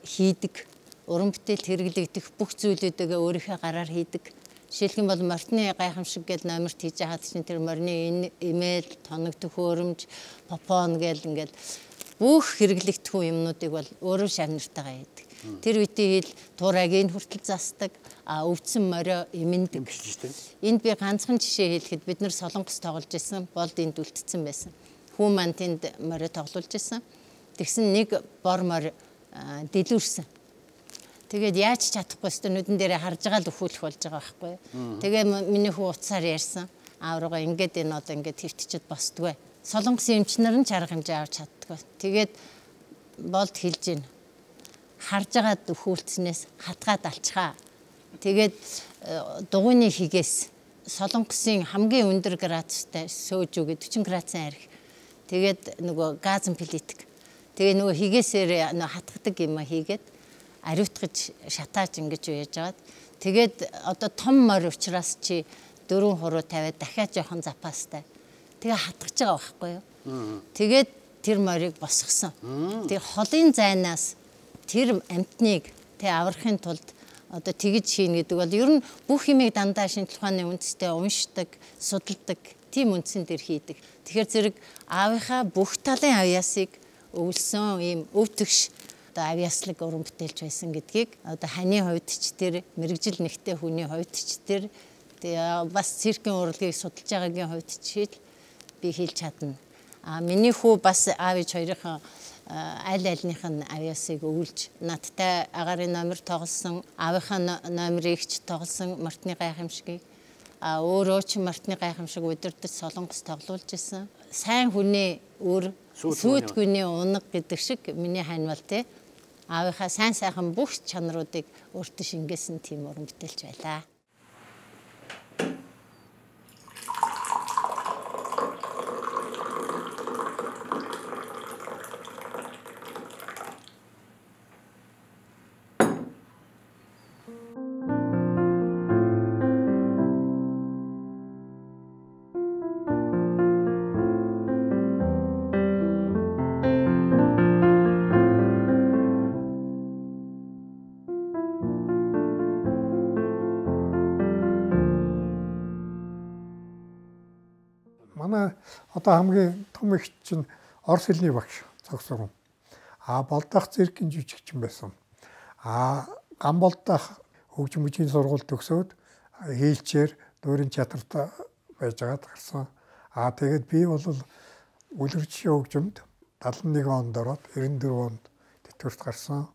хийдэг. Уран бүтээл хэрэглэгдэх бүх зүйлүүдээ өөрийнхөө гараар хийдэг. Жишээлх юм бол морьны гайхамшиг гэж номерт хийж хаад чинь тэр морьны имэйл, тоног төхөөрөмж, попон гэл ингээл бүх хэрэглэгдэх юмнуудыг бол өөрөө шавнартайгаа хийдэг. Тэр үеийн хэл туурайг энэ хүртэл застдаг а өвдсөн морио эмэндэг. Энд би ганцхан жишээ хэлэхэд бид нар солонгос тоглож исэн, болд энд үлдсэн байсан. Хүү маань тэнд морио тоглуулж исэн. Тэгсэн нэг бор морио дэлгүүрсэн. Тэгээд яаж чадахгүй өстө нүдэн дээрээ харж байгаа л өхүүлэх болж байгаа байхгүй. Тэгээ миний хүү уцаар ярьсан. Ааврага ингээд энэ одоо ингээд твтчихэд босдгүй. Солонгосын эмчнэр нь чарга хэмжээ авч чаддгүй. Тэгээд болд хэлж гин харж байгаа өхүүлснээс хатгаад алчхаа Тэгээд э, дугуйны хигээс солонгосын хамгийн өндөр градустай сөөж үгээ 40 градусын арх. Тэгээд нөгөө газын плитик. Тэгээ нөгөө хигээсээр нөгөө хатгадаг юм а хийгээд ариутгаж шатааж ингэж уяж жагаад тэгээд одоо том морь учраас чи дөрөв хуруу тавиад дахиад жоохон запастай. Тэгээ хатгаж байгаа байхгүй юу? Тэгээд тэр морийг босгосон. Тэгээ холын зайнаас тэр амтныг тэг аврахын тулд одоо тэгж хийнэ гэдэг бол ер нь бүх юмыг дандаа шинжлэх ухааны үндэстэй уншдаг, судалдаг, тийм үндсэн дээр хийдэг. Тэгэхээр зэрэг аавынхаа бүх талын авьяасыг өвлсөн ийм өвтгш одоо авьяаслаг уран бүтээлч байсан гэдгийг одоо ханы хувьд ч тэр мэрэгжил нэгтэй хүний хувьд ч тэр бас циркийн урлагийг судалж байгаагийн хувьд ч би хэлж чадна. А миний хүү бас аав ээж хоёрынхаа аль альных нь авьяасыг өвлж надтай агарын номер тоглосон аавынхаа номерыг ч тоглосон мартны гайхамшигыг а өөрөө ч мартны гайхамшиг удирдах солонгос тоглуулж исэн. Сайн хүний өр сүйт хүний унаг гэдэг шиг миний ханьвал те аавынхаа сайн сайхан бүх чанаруудыг өөртөө шингээсэн тийм уран бүтээлч байлаа одоо хамгийн том их чинь орос хэлний багш цогцсон. А болдох циркийн жүжигчин байсан. А гамболдох хөгжим мужийн сургууль төгсөөд хийлчээр дуурин театрт байжгаад гарсан. А тэгээд би бол үлгэрчийн хөгжимд 71 онд ороод 94 онд тэтгэврт гарсан.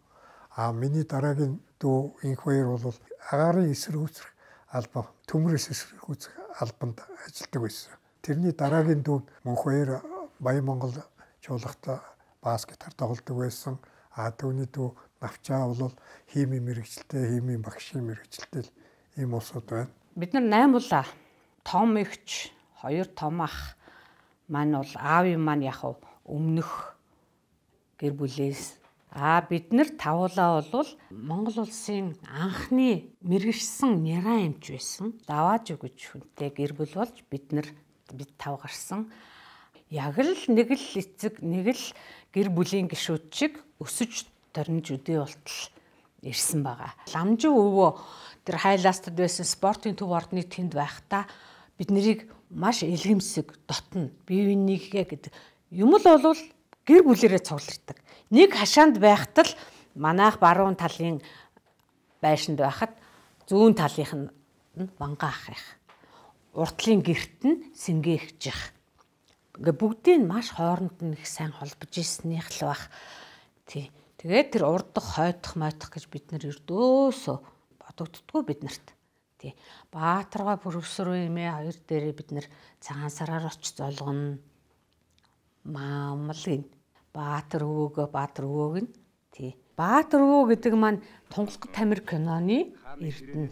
А миний дараагийн дүү инх хоёр бол агарын эсрэг үүсрэх албан, төмөрөөс эсрэг үүсэх албанд ажилладаг байсан. Тэрний дараагийн дүү мөнх хоёр Баян Монгол чуулгата бас гитар тоглодог байсан. А түүний дүү Навчаа бол химийн мэрэгчлээ, химийн багшийн мэрэгчлээ ийм улсууд байна. Бид нар 8 улаа том ихч, хоёр том ах маань бол аавын маань яг өмнөх гэр бүлээс А бид нар тавуулаа бол Монгол улсын анхны мэрэгшсэн мяра эмч байсан. Давааж өгөж хүнтэй гэр бүл болж бид нар бид тав гарсан. Яг л нэг л эцэг нэг л гэр бүлийн гишүүд чиг өсөж торнж өдөө болтол ирсэн байгаа. Ламжин өвөө тэр хайлаастад байсан спортын төв ордны тэнд байхдаа бид нарыг маш илгэмсэг дотно бие бинийгээ гэдэг юм л болвол гэр бүлэрээ цуглардаг. Нэг хашаанд байхад л манайх баруун талын байшинд байхад зүүн талынх нь вангаа ах их уртлын герт нь сэнгээгжих ингээ бүгдийг маш хооронд нь их сайн холбож ирснийх л бах. Тий. Тэгээд тэр урдах, хойдох, мойтох гэж бид нар ердөөсөө бодогддггүй бид нарт. Тий. Баатарга бүрөвсрөө юмээ хоёр дээрээ бид нар цагаан сараар очиж золгоно. Маамлын Баатар өвөөгөө Баатар өвөөг нь тий. Баатар өвөө гэдэг маань Тунгалаг Тамир киноны эрдэнэ.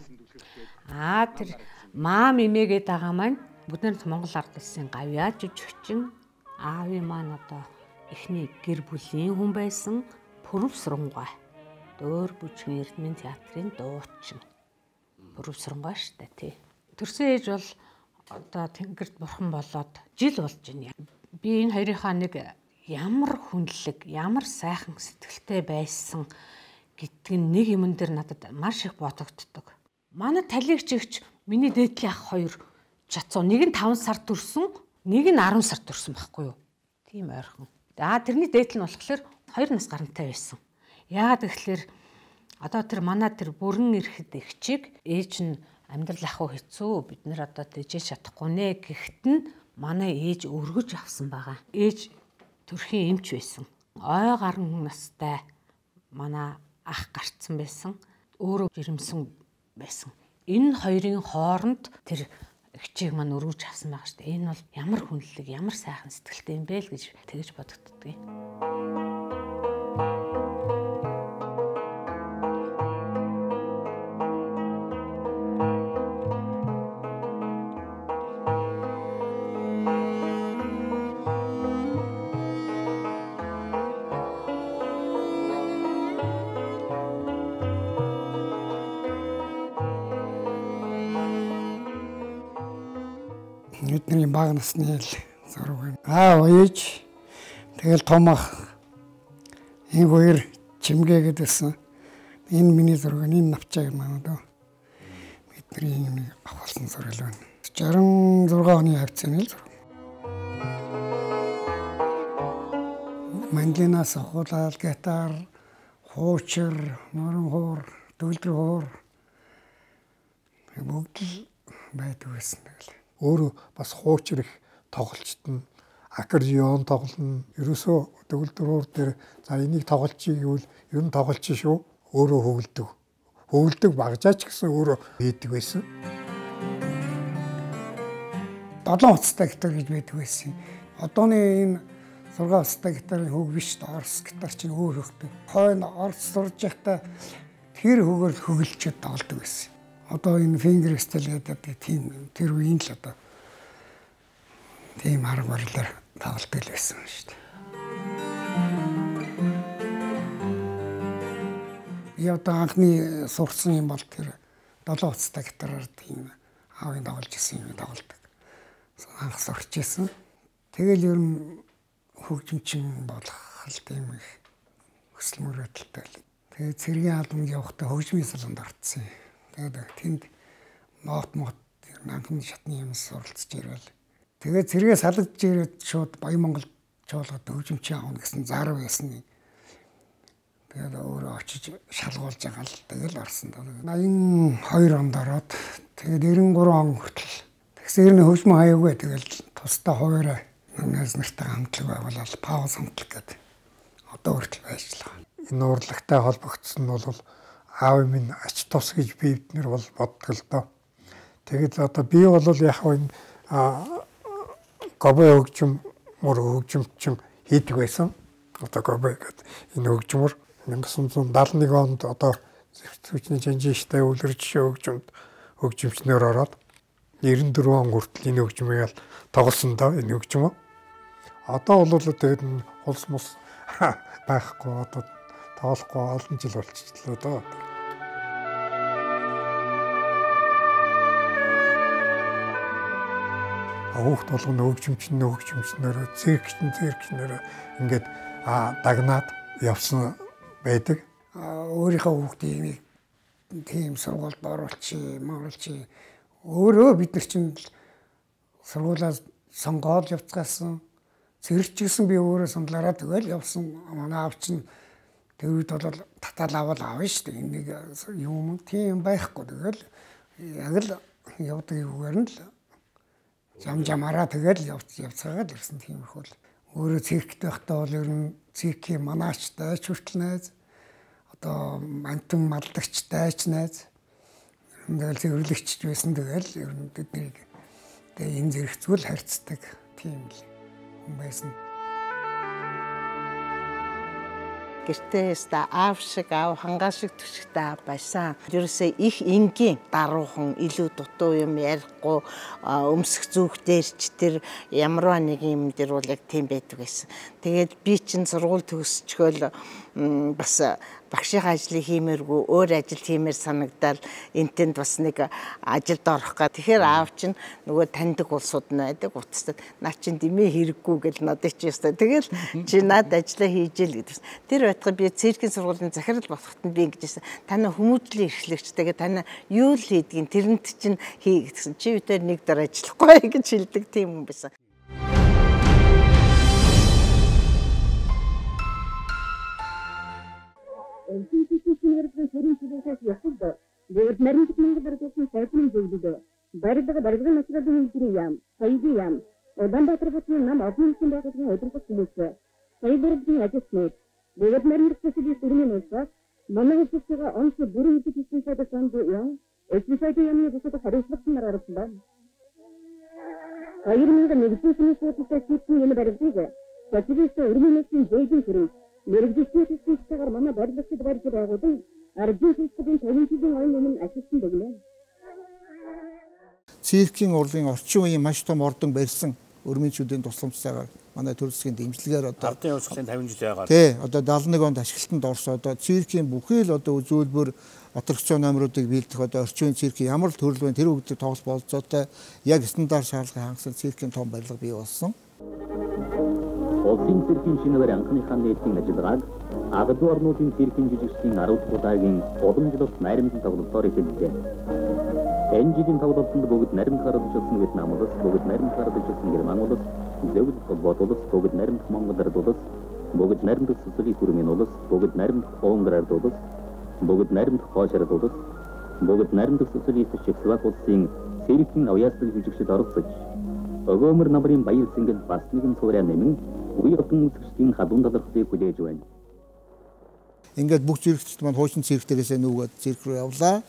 Аа тэр маам имээгээд байгаа маань Бүднэрт Монгол ард улсын гавьяа жүжигчин аавын маань одоо эхний гэр бүлийн хүн байсан Пүрвсрангой. Дөөр бүжгийн эрдмийн театрын дуучин. Пүрвсрангой штэ тий. Төрсөн ээж бол одоо тэнгэрт бурхан болоод жил болж байна. Би энэ хоёрынхаа нэг ямар хүнлэг, ямар сайхан сэтгэлтэй байсан гэдг нь нэг юмн дээр надад маш их бодогддог. Манай талигч игч миний дээдлийн ах хоёр чацуу нэг нь 5 сар төрсөн, нэг нь 10 сар төрсөн байхгүй юу? Тийм ойрхон. Аа тэрний дээдл нь болохоор 2 нас гарантай байсан. Яагаад гэвэл одоо тэр манай тэр бүрэн ирэхэд ихчиг ээж нь амьдрал ах уу хэцүү бид нар одоо дэжэж чадахгүй нэ гэхэд нь манай ээж өргөж авсан байгаа. Ээж төрхийн эмч байсан. Ой гарan настай манай ах гарцсан байсан. Өөрөө жирэмсэн байсан. Энэ хоёрын хооронд тэр хичээг маань өргөж авсан байгаа шүү дээ. Энэ бол ямар хүнлэг, ямар сайхан сэтгэлтэй юм бэ л гэж тэгэж бодогддгийг. Насны л зураг. Аа ээж тэгэл том ах энэ хоёр чимгээгээд байсан. Энэ миний зураг энэ навчаа юм аа дөө. Бидний юм авахсан зураг л байна. 66 оны хавцаны л зураг. Мандлинаас хуулаад гитар, хуучир, нуран хуур, дөлдөр хуур бүгд л байдаг байсан тэгэл өөрөө бас хуучир их тоглолчт нь аккордеон тоглоно. Ерөөсөө төгөлдрөөр дээр за энийг тоглолчих гэвэл ер нь тоглолчих шүү. Өөрөө хөвөлдөг. Хөвөлдөг багжаач гэсэн өөрөө хийдэг байсан. Долоон уцтай гитар гэж байдаг байсан. Одооны энэ 6 уцтай гитарын хөг биш Орос гитар чинь өөр хөгдөг. Хойно Орос сурж байхдаа тэр хөгөөр хөглөж тоглодог байсан одоо энэ style гэдэг тийм тэр үеийн л одоо тийм арга барилаар тоглолт л байсан шүү дээ. Би одоо анхны сурсан юм бол тэр долоо уцтай гитараар тийм аавын тоглож исэн юм тоглолдог. Анх сурч исэн. Тэгэл ер нь хөгжимчин болох л тийм их хүсэл мөрөөдөлтэй л. Тэгээ цэргийн албанд явахдаа хөгжмийн салонд орцсон юм Тэгээд тэнд ноот мот анхны шатны юм суралцж ирвэл тэгээд зэрэгээ салгаж ирээд шууд Баян Монгол чуулгад хөгжимчин аавна гэсэн зар байсан. Тэгээд өөрөө очиж шалгуулж байгаа л тэгэл орсон даа. 82 онд ороод тэгээд 93 он хүртэл тэгсэн хэрнээ хөгжмөн хаяагүй тэгэл тусдаа хуваараа нас нартай хамтлаг байгуулаад пауз хамтлаг гэдэг одоо хүртэл байж байгаа. Энэ урлагтай холбогдсон нь бол аав минь ач тус гэж би бид нар бол боддог л доо. Тэгэд одоо би бол яг энэ гобэ хөгжим мөр хөгжимчин хийдэг байсан. Одоо гобэ гэдэг энэ хөгжмөр 1971 онд одоо зэвсгчний жанжинштай үлэрч хөгжимд хөгжимчнөр ороод 94 он хүртэл энэ хөгжмийг тоглосон доо энэ хөгжмөө. Одоо бол тэгээд улс мус байхгүй одоо тоолохгүй олон жил болчихлоо доо. Хүүхд болгоно хөгжимчин хөгжимчнөрөө циркчин циркчнөрөө ингээд дагнаад явсан байдаг. Өөрийнхөө хүүхдийг тийм сургуульд оруулчих, маруулчих. Өөрөө бид нар чинь сургуулаас сонгоод явцгаасан. Цэрч гисэн би өөрөө сондлаараа тэгэл явсан. Манай аав чинь тэр үед бол татал авал авна шүү дээ. Энийг юм тийм байхгүй. Тэгэл яг л явдаг юугаар нь л зам замаараа тэгэл явц явцгаагаад ирсэн тийм их бол өөрөө циркт байхдаа бол ер нь циркийн манаач дайч хүртэл найз. Одоо мантан маллагч дайч найз. Тэгэл зөвлөгчч байсан тэгэл ер нь тэднийг тэгээ энэ зэрэг зүйл харьцдаг тийм л хүн байсан. Гэртээ яста аав шиг аав хангаа шиг төшгтэй аав байсан. Ерөөсөө их энгийн даруухан илүү дутуу юм ярихгүй өмсөх зүг дээрч тэр ямарваа нэг юм дэр бол яг тийм байдаг байсан. Тэгээд би чинь сургууль төгсчгөөл бас багшийн ажлыг хиймээргүй өөр ажил хиймээр санагдал энтэнд бас нэг ажилд орох га. Тэгэхээр аав чинь нөгөө таньдаг улсууд нь байдаг утастад наа чин димээ хэрэггүй гэл надад чи ястай. Тэгэл чи над ажиллаа хийж ил гэдэг. Тэр байтга би циркийн сургуулийн захирал болоход нь би ингэж хэлсэн. Таны хүмүүжлийн эрхлэгч тэгээ таны юу л хийдгийг тэрэнд чинь хий гэсэн. Чи үтээр нэг дор ажиллахгүй гэж хэлдэг тийм юм байсан. НТТ-ийн сэрийн чиглэлээс ёсод Гэрд нарийн техникийн барилгын сайдын зөвлөдөө барилга барилгын материалын хэлбэрийн яам, соёлын яам, Улаанбаатар хотын нам олон хүчин байгууллагын удирдах хүмүүс, соёл барилгын ажилтнууд, гэрд нарийн специалист өрмийн улсаас манай хэсэгтээ онц бүрэн хэсэг хийсэн сайдаас санд яам, эцсийн яамны бусад хариуцлагын нар орсон байна. 2001 оны сүүлдээ хийсэн энэ барилгыг мэрэгжлийн төсвөлтөөр манай барилгын барьж байгуулсан аржин системийн 50 жилийн ойн өмнө ашигласан бөгнө. Циркийн урлын орчин үеийн маш том ордон барьсан өрмөнчүүдийн тусламжтайгаар манай төр засгийн дэмжлэгээр одоо ардын урсгалын 50 жил яагаад тий одоо 71 онд ашиглалтанд орсон одоо циркийн бүхий л одоо үзүүлбэр аттракцион номеруудыг биелдэх одоо орчин үеийн цирк ямар л төрөл вэ тэр үгдээ тоглох болцоотой яг стандарт шаардлагыг хангасан циркийн том барилга бий болсон. Улсын циркийн шинээр анхныхаа нийтийн ажиллагааг Ардуу орнуудын циркийн жижигчдийн 10 дахь удаагийн уламжлалт найрамдын тоглолтоор эхэлжээ. Энэ жилийн тоглолтод бүгд наримт гаргаж ирсэн Вьетнам улс, бүгд наримт гаргаж ирсэн Герман улс, зөвд холбоот улс, бүгд наримт Монгол ард улс, бүгд наримт Социалист бүрмийн улс, бүгд наримт Унгар ард улс, бүгд наримт Хойш ард улс, бүгд наримт Социалист Чехословак улсын циркийн авьяаслаг жижигчд оролцож өгөөмөр намрын баяр цэнгэл бас нэгэн цувраа нэмэн үе отон үзэгчдийн хадуун талархлыг хүлээж байна. Ингээд бүх зэрэгчд маань хуучин дээрээсээ нүгөөд цирк рүү явлаа.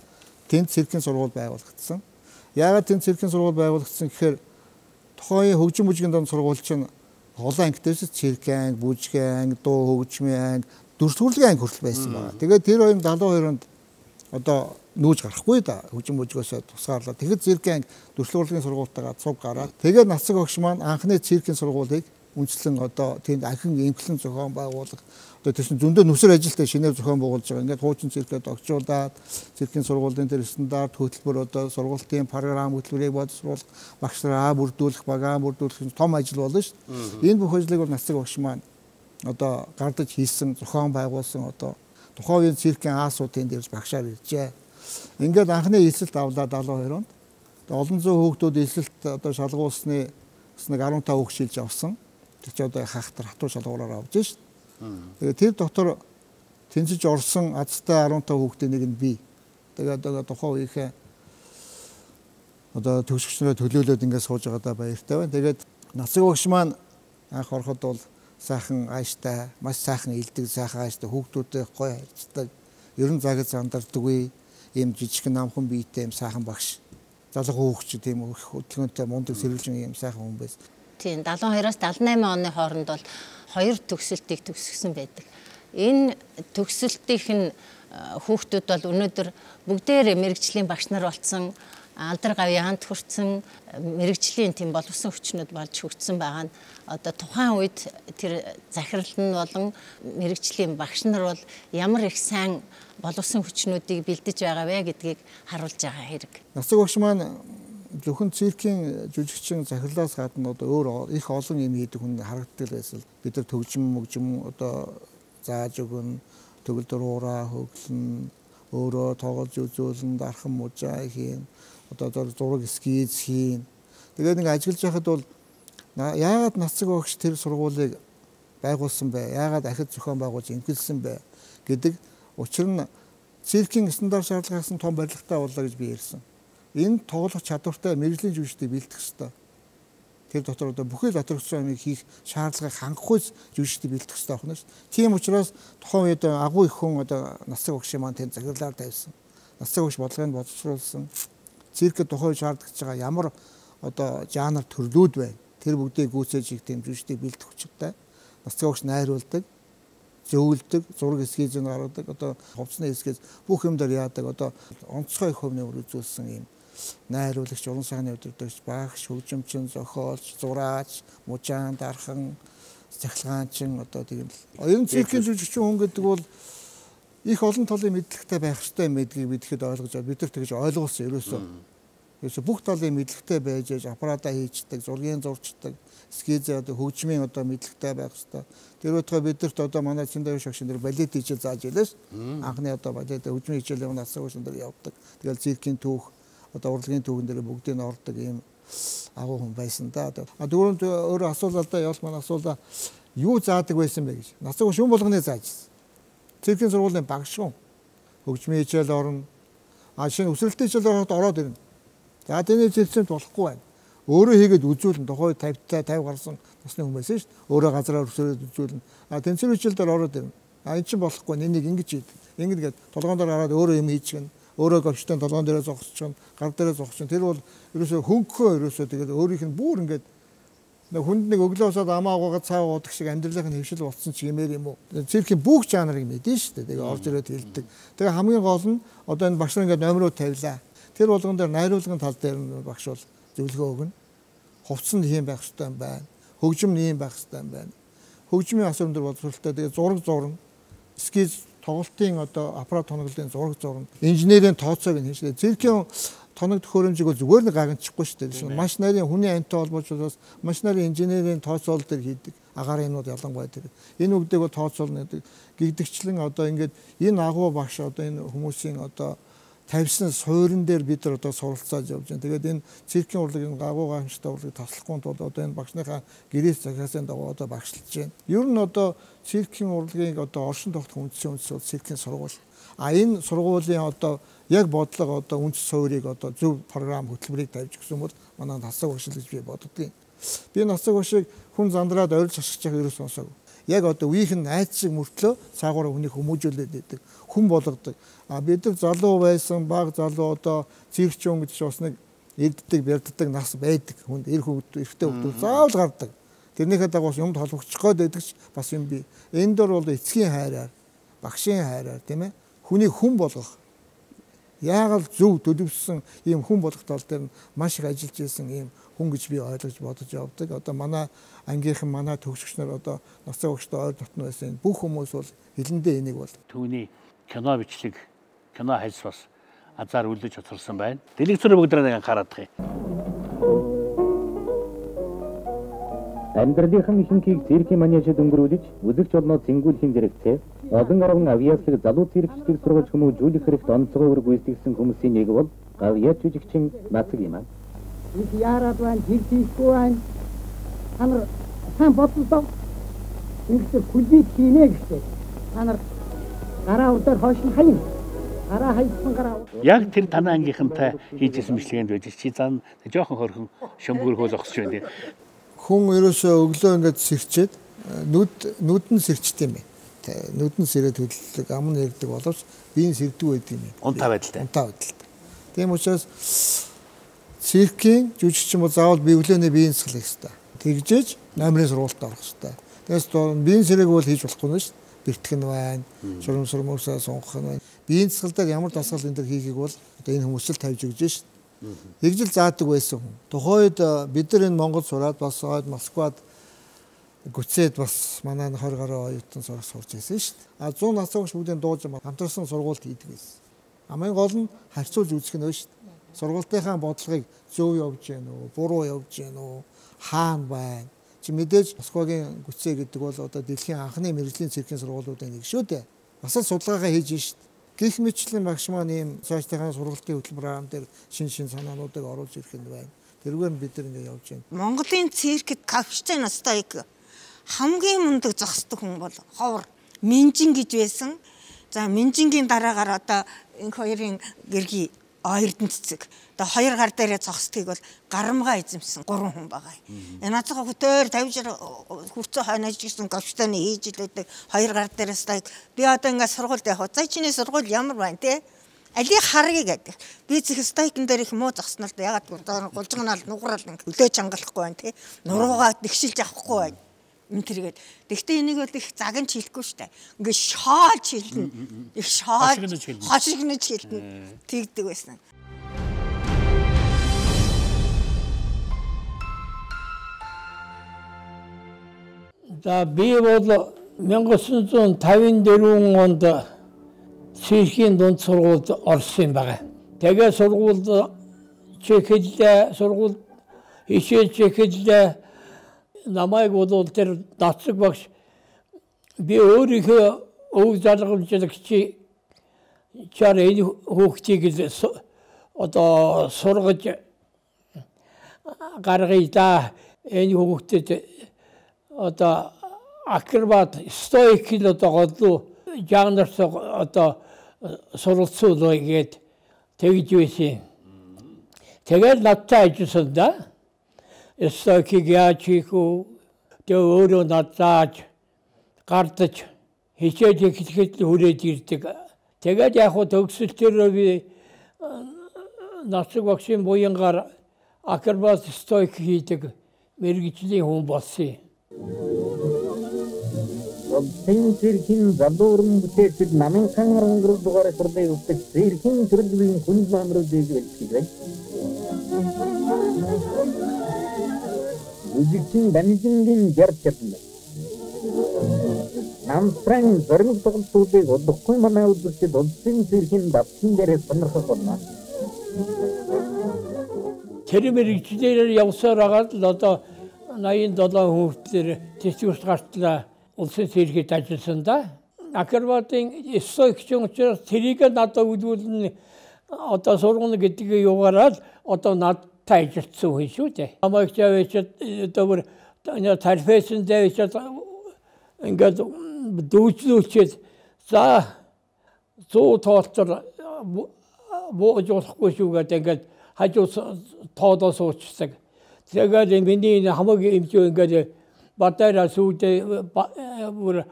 Тэнд циркийн сургууль байгуулагдсан. Яагаад тэнд циркийн сургууль байгуулагдсан гэхээр тухайн хөгжим бүжгийн дан сургууль чинь олон ангитэйс цирк анги, бүжгийн анги, дуу хөгжмийн анги, дүрслэгийн анги хүртэл байсан байна. Тэгээд тэр хоёр 72-нд одоо нүүж гарахгүй да хөгжим бүжгөөсөө тусгаарлаа. Тэгэхэд циркийн анги дүрслэгийн сургуультайгаа цуг гараад тэгээд нацаг огш маань анхны циркийн сургуулийг үндэслэн одоо тэнд ахин эмхлэн зохион байгуулах одоо тийш зөндөө нүсэр ажилтай шинээр зохион байгуулж байгаа. Ингээд хуучин циркэд огжуулаад циркийн сургуулийн дээр стандарт хөтөлбөр одоо сургуулийн програм хөтөлбөрийг боловсруулах, багш нараа бүрдүүлэх, багаа бүрдүүлэх том ажил болно шүү дээ. Энэ бүх ажлыг бол нацаг багш маань одоо гардаж хийсэн, зохион байгуулсан одоо тухайн үеийн циркийн аасуудын дээрс багшаар иржээ. Ингээд анхны эсэлт авлаа 72 онд. Олон зуун хүүхдүүд эсэлт одоо шалгуулсны нэг 15 хүүхд шилж авсан. Тэр чи одоо хахтар хатуу шалгуураар авж шít. Тэгээ тэр дотор тэнцэж орсон азтай 15 хүүхдийн нэг нь би. Тэгээд одоо тухайн үеийнхээ одоо төгсгчнөрөө төлөөлөөд ингээд сууж байгаадаа баяртай байна. Тэгээд нацаг багш маань анх ороход бол сайхан ааштай, маш сайхан илдэг, сайхан ааштай хүүхдүүдтэй гоё харьцдаг. Ер нь загаж зандардаггүй ийм жижигхэн намхан биетэй ийм сайхан багш. Залуу хүүхч тийм хөдөлгөөнтэй мундаг сэргэлжин ийм сайхан хүн байсан. Тийм 72-аас 78 оны хооронд бол хоёр төгсөлтийг төгсгсөн байдаг. Энэ төгсөлтийнх нь э, хүүхдүүд бол өнөөдөр бүгдээр мэрэгжлийн багш нар болсон алдар гавьяа хамт хүрсэн мэрэгжлийн тийм боловсон хүчнүүд болж хүрсэн байгаа нь одоо тухайн үед тэр захирал нь болон мэрэгжлийн багш нар бол ямар их сайн боловсон хүчнүүдийг бэлдэж байгаа вэ гэдгийг харуулж байгаа хэрэг. Нацаг багш маань зөвхөн циркийн жүжигчин захирлаас гадна одоо өөр их олон юм хийдэг хүн харагддаг байсан. Бид нар төгжим мөгжим одоо зааж өгөн төгөл дуруура хөглөн өөрөө тоглож үзүүлэн дархан мужаа хийн одоо зураг эскиз хийн. Тэгээд нэг ажиллаж байхад бол яагаад нацаг багш тэр сургуулийг байгуулсан бэ? Яагаад ахид зохион байгуулж эмхэлсэн бэ гэдэг учир нь циркийн стандарт шаардлагаас том барилгатай боллоо гэж би ярьсан энэ тоглох чадвартай мэрэгжлийн жүжигчдийг бэлтгэх хэрэгтэй. тэр дотор одоо бүхэл атракционыг хийх шаардлагыг хангахгүйс жүжигчдийг бэлтгэх хэрэгтэй байна шүү. Тийм учраас тухайн үед агуу их хүн одоо насаг өгшийн маань тэнд захирлаар тавьсан. Насаг өгш бодлогыг боловсруулсан. Циркэд тухайн үед шаардлагаж байгаа ямар одоо жанр төрлүүд байна. Тэр бүгдийг гүйцээж их жүжигчдийг бэлтгэх учиртай. Насаг өгш найруулдаг зөөлдөг, зураг эскиз нь гаргадаг, одоо хувцсны эскиз бүх юм дээр яадаг, одоо онцгой их хөвний үр үзүүлсэн юм найруулагч, уран сайхны өдөртөгч, багш, хөгжимчин, зохиолч, зураач, мужаан, дархан, цахилгаанчин одоо тийм л. Нь циркийн жүжигчин хүн гэдэг бол их олон талын мэдлэгтэй байх хэрэгтэй мэдгийг бид хэд ойлгож байна. Бид нар тэгж ойлгуулсан ерөөсөө. Ерөөсөө бүх талын мэдлэгтэй байж ээж аппарата хийчдэг, зургийн зурчдаг, скиз одоо хөгжмийн одоо мэдлэгтэй байх хэрэгтэй. Тэр утгаа бидэрт одоо манай Чиндавь шогшин дээр балет хичээл зааж илээс анхны одоо балет хөгжмийн хичээл явна асаа шин дээр явдаг. Тэгэл циркийн түүх одоо урлагийн түүхэн дээр бүгдийг нь ордог ийм агуу хүн байсан да. А дөрөнд өөрөө асуулаалаа явал манай асуулаа юу заадаг байсан бэ гэж. Насаг шүүн болгоны заажсэн. Циркийн сургуулийн багш хүн. Хөгжмийн хичээл орно. А шинэ өсвөлтийн хичээл ороод ороод ирнэ. За тэний зэрцэмт болохгүй байна өөрөө хийгээд үзүүлэн тухай 50 50 гарсан насны хүмүүс шүү дээ. Өөрөө газраар өсрөөд үзүүлнэ. А тэнцвэр хичээлдэр ороод ирнэ. А эн чинь болохгүй энийг ингэж хийд. Ингэгээд толгоон дээр хараад өөрөө юм хийчихнэ. Өөрөө говьчтой толгоон дээрээ зогсчихно. Гар дээрээ зогсчихно. Тэр бол ерөөсөө хөнгөө ерөөсөө тэгээд өөрийнх нь бүр ингээд хүнд нэг өглөө усаад амаа агуугаа цаа уудаг шиг амьдралын хөвшил болсон ч гэмээр юм уу. Циркийн бүх жанрыг мэдэн шүү дээ. Тэгээ орж ирээд хэлдэг. Тэгээ хамгийн гол нь одоо энэ багш нар ингээд номероо тавилаа. Тэр болгон дээр найруулгын тал дээр нь багш бол зөвлөгөө өгнө хувцсанд ийм байх хэрэгтэй юм байна. Хөгжим нь ийм байх хэрэгтэй юм байна. Хөгжмийн асуурн дээр боловсролтой тэгээ зураг зурна. Скиз тоглолтын одоо аппарат тоноглолын зураг зурна. Инженерийн тооцоог нь хийжлээ. Циркийн тоног төхөөрөмжийг бол зүгээр нэг гагнчихгүй шүү дээ. Маш нарийн хүний амьтаа холбооч бас маш нарийн инженерийн тооцоол дээр хийдэг. Агаарын юмнууд ялангуяа тэр. Энэ үгдэг бол тооцоолно гэдэг. Гэгдэгчлэн одоо ингээд энэ агуу багш одоо энэ хүмүүсийн одоо тавьсан суурин дээр бид нар одоо суралцааж явж байна. Тэгээд энэ циркийн урлагийн гагуу гамшигтай урлагийг таслахгүй тулд одоо энэ багшныхаа гэрээс захиасын дагуу одоо багшлж байна. Ер нь одоо циркийн урлагийг одоо оршин тогтох үндсэн үндэс бол циркийн сургууль. А энэ сургуулийн одоо яг бодлого одоо үндэс суурийг одоо зөв програм хөтөлбөрийг тавьж гисэн бол манай насаг багш гэж би боддгийн. Би насаг багшийг хүн зандраад ашиглаж байгаа ерөөс сонсоогүй яг одоо үеийнх нь айц шиг мөртлөө цаагаараа хүнийг хүмүүжүүлээд идэг хүн болгодог. А бид нар залуу байсан баг залуу одоо циркчүүн гэж бас нэг эддэг бэрддэг нас байдаг. Хүнд эр хөвгд эрэгтэй хөвгд заавал гардаг. Тэрнийхээ дагуу юмд холбогдох гээд байдаг ч бас юм би. Энэ дор бол эцгийн хайраар, багшийн хайраар тийм ээ хүнийг хүн болгох яагаад зөв төлөвсөн ийм хүн болох тал дээр маш их ажиллаж исэн ийм хүн гэж би ойлгож бодож явдаг. Одоо манай ангийнхан манай төгсөгч нар одоо нацаа өгчтэй ойр дотн байсан бүх хүмүүс бол хилэндээ энийг бол түүний кино бичлэг кино хальс бас азар үлдэж хоцорсон байна. Дэлгэцэр бүгдрээ анхаарах юм. Амьдралынхан ихэнхийг циркийн манежид өнгөрүүлж үзэгч олноо цэнгүүлэхийн зэрэгцээ олон арван авьяаслаг залуу циркчдийг сургаж хүмүүжүүлэх хэрэгт онцгой үр гүйцэтгэсэн хүмүүсийн нэг бол гавьяа жүжигчин Нацаг юм аа их яарад байна, жиг хийхгүй байна. Та нар сайн бодлоо. Ингэхдээ хүлийг хийнэ гэжтэй. Та нар гараа урдаар хойш нь хаяна. Гараа хайсан гараа. Яг тэр танай ангийнхантай хийжсэн бичлэгэнд байж чи зан жоохон хорхон шөмбөр хөл огсч байна. Хүн ерөөсөө өглөө ингээд сэрчээд нүд нүд нь сэрчт юм байна нүд нь сэрээд хөдөлдөг, ам нь ярддаг боловч биеийн сэрдэг байдаг юм. Унтаа байдалтай. Унтаа байдалтай. Тийм учраас циркийн жүжигчин бол заавал библиэний биеийн хийх хэрэгтэй. Тэгжээж номерын сургуульд орох хэрэгтэй. Тэгээс биеийн сэрэг бол хийж болохгүй нь шүү дээ. Бэртгэн байна, шурамсар мөсөө сунгах нь байна. Биеийн дээр ямар дасгал энэ төр хийхийг бол одоо энэ хүмүүс л тавьж өгч шүү дээ. Тэгжил заадаг байсан хүн. Тухайд э, бид нар энэ Монгол сураад бас ойд Москвад гүцээд бас манай 20 гаруй оюутан сурах сурч байсан шүү дээ. А 100 настай хүмүүс бүгдийн дууж хамтарсан сургуульд хийдэг байсан. Хамгийн гол нь харьцуулж үзэх нь шүү дээ сургалтынхаа бодлогыг зөв явж гэнэ үү, буруу явж гэнэ үү, хаана байна. Чи мэдээж Москвагийн гүцээ гэдэг бол одоо дэлхийн анхны мэрэгжлийн циркийн сургуулиудын нэг шүү дээ. Бас л судалгаагаа хийж шít. Гэх мэтчлэн багш маань ийм цаашдынхаа сургалтын хөтөлбөр програм дээр шин шин санаануудыг оруулж ирэх нь байна. Тэргээр бид нар ингэ явж байна. Монголын циркэд капчтын настойг хамгийн мундаг зогсдог хүн бол ховор Минжин гэж байсан. За Минжингийн дараагаар одоо энэ хоёрын гэргий Оёрдон цэцэг. Тэгээ хоёр гар дээрээ цогсдгийг бол гарамгаа эзэмсэн гурван хүн байгаа. Энэ нацгаа хөтөөр тавьж хүрцөө хойноож гисэн говьтойны хийж илээдэг хоёр гар дээрээс таг би одоо ингээд сургуульд явах. За чиний сургууль ямар байна те? Али харъя гэдэг. Би зэх стайкн дээр их муу зогснол ягаад гулжгнаал нуграал ингээд хөлөө чангалахгүй байна те. Нуруугаа тэгшилж авахгүй байна энэ тэргээд. Гэхдээ энийг бол их загнж хэлэхгүй штэ. Ингээ шоолж хэлнэ. Их шоолж хошигнож хэлнэ. Тэгдэг байсан. За би бол 1954 онд Цэхийн дунд сургуульд орсон юм байна. Тэгээ сургуульд чехэд сургууль хичээл чехэд намайг бол тэр дацаг багш би өөрийнхөө өв залгамжлагч чар энэ хүүхдийг одоо сургаж гаргая да энэ хүүхдэд одоо акробат стоик л одоо годлоо жанрс одоо суралцуулъя гээд тэгж байсан. Тэгээд надтай ажилласан да. Хийх вэ? Тэгээ өөрөө надад гардаж хичээж эхлэхэд хүрээд ирдэг. Тэгээд яг хөө төгсөлтөөр би нацэг багшийн буянгаар акробат стойк хийдэг мэрэгжлийн хүн болсон юм. Тэн зэрхэн залуурын бүтээчд намын хангар өнгөрөг дугаар сурдаг өгдөг зэрхэн төрөлгийн хүн номруудыг бэлтгэдэг. Үзэгчийн дамжингийн гэр чадна. Намсран зориг тоглолтуудыг удахгүй манай үзэгчд удсын зэрхэн давсан дээрээ сонирхох болно. Тэр мэрэгчлэр явсаар агаад л одоо 87 хүүхдээр тэтгэврт гартлаа улсын зэрэгэд ажилласан да. Акробатын эсогчэн учраас тэрийг надад өгдүүлнэ одоо сургууль гэдгийг юугаараа одоо над тайжилтсан хүн шүү дээ. Намайг чавч одоо бүр тарфэсэн дэвч ингээд дүүжлүүлчихэд за 100 тоолтор бууж болохгүй шүү гэдэг ингээд хажуу тоодоо суучдаг. Тэгээд миний хамаг эмчөө ингээд бадаараа сүйдээ бүр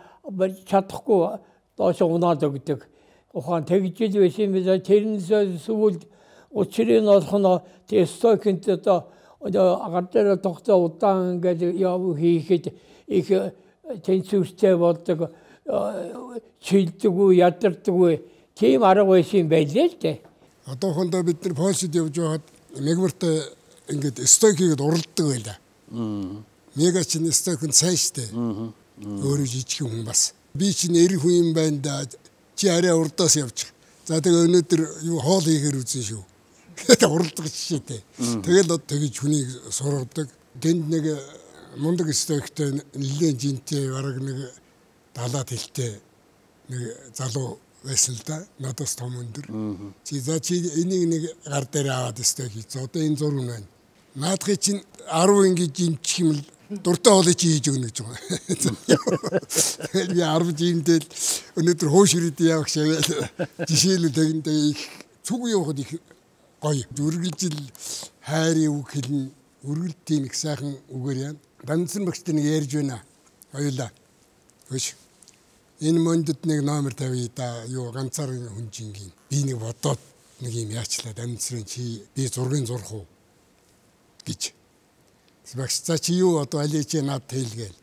чадахгүй доош унаад өгдөг. Ухаан тэгж л байсан юм. Тэрнээс сүүлд учрыг нь олох нь тестокент одоо агартаа тогтоо удаан ингээд яв хийхэд их тэнцвэртэй болдог чилдэггүй ядардаггүй тийм арга байсан юм байлээ л дээ. Одоохондоо бид нар Польшид явж байхад мегвартай ингээд стойкийг уралддаг байлаа. Мега чин стойкнд сайн штэ. Өөрөө жижиг хүн бас. Би чинь эр хүн юм байна да. Чи арай урдаас явчих. За тэгээ өнөөдөр юу хоол хийхээр үзэн шүү. Тэгээд уралдах жишээтэй. Тэгэл тэгж хүнийг сургадаг. Тэнд нэг мундаг стойктэй нэлээд жинтэй бараг нэг 70 хэлтэй нэг залуу байсан л да. Надаас том өндөр. Чи за чи энийг нэг гар дээр аваад стойк хийц. Одоо энэ зураг нь байна. Наадхыг чинь 10 ингэж жимчих юм л дуртай хоолой чи хийж өгнө гэж байгаа. Би 10 жимдэл өнөөдөр хөөш ирээд явах шавьяал жишээлүү тэгэндээ их цуг явахад их гоё. Үргэлжил хайрын үг хэлнэ. Үргэлж тийм их сайхан үгээр яа. Данцсан багчтай нэг ярьж байна. Хоёулаа. Хөөш. Энэ мондод нэг номер тавья да. Юу ганцаар хүн жингийн. Би нэг бодоод нэг юм яачлаа. Данцрын чи би зургийн зурх уу гэж. Багш за чи юу одоо алиж над хэлгээл.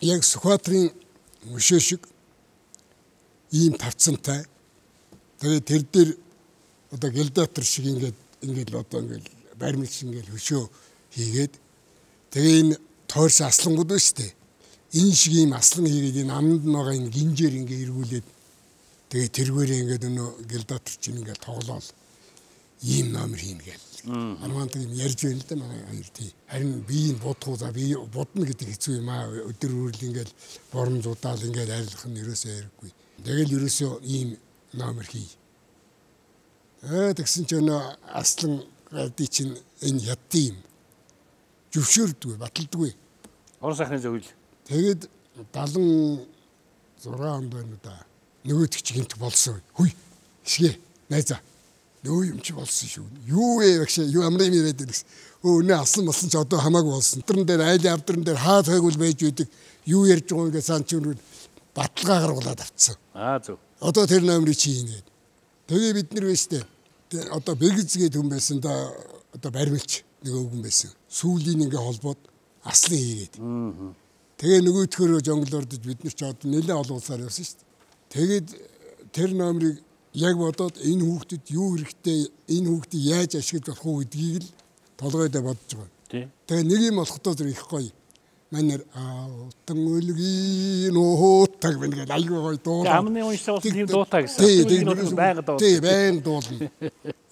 Яг Сүхбаатарын өшөө шиг ийм тавцантай. Тэгээд тэр дээр одоо гэлдатор шиг ингээд ингээд одоо ингээд баримт шиг ингээд хөшөө хийгээд тэгээ энэ тойрс аслангууд ба штэ энэ шиг ийм аслан хийгээд энэ аманд байгаа энэ гинжээр ингээд эргүүлээд тэгээ тэргээрээ ингээд өнөө гэлдатор чинь ингээд тоглоол ийм номер хийнэ гээл Арманд юм ярьж байна л да манай хоёр тий. Харин би энэ бодох за би бодно гэдэг хэцүү юм аа. Өдөр үрэл ингээл борон зудаал ингээл арилгах нь ерөөсөө хэрэггүй. Тэгэл ерөөсөө ийм номер хий. Аа тэгсэн ч өнөө аслан гади чинь энэ яддсан юм. Зөвшөөрдгүй, баталдаггүй. Орон сайхны зөвлөл. Тэгэд 76 онд байна да. Нөгөөдөг чи гинт болсон. Хүй. Хишгээ. Найзаа. Нөө юм чи болсон шүү. Юу вэ багш юу амрын яриад ирсэн. Өө өнөө асан болсон ч одоо хамаагүй болсон. Тэрэн дээр айл авдран дээр хаа тайгуул байж үүдэг юу ярьж байгаа ингээ сан чинь баталгаа гаргуулад авцсан. Аа зөв. Одоо тэр номерыг чиийнэ. Тэгээ бид нар вэстэй. Одоо бэгзгээд хүн байсан да одоо баримлч нөгөө хүн байсан. Сүүлийн ингээ холбоод аслан хийгээд. Тэгээ нөгөөдхөрөө жонглордож бид нар ч одоо нэлээд олон улсаар явсан шүү дээ. Тэгээд тэр номерыг яг бодоод энэ хүүхдэд юу хэрэгтэй энэ хүүхдийг яаж ашиглах вэ гэдгийг л толгойдоо бодож байгаа. Тэгээ нэг юм болохдоо зүр их гоё. Манер аутан өлгийн уутаг гэдэг аюу гоё дуу. Амны уншсан тийм дуутай гэсэн. Тийм байнга дуу. Тийм байн дуулна.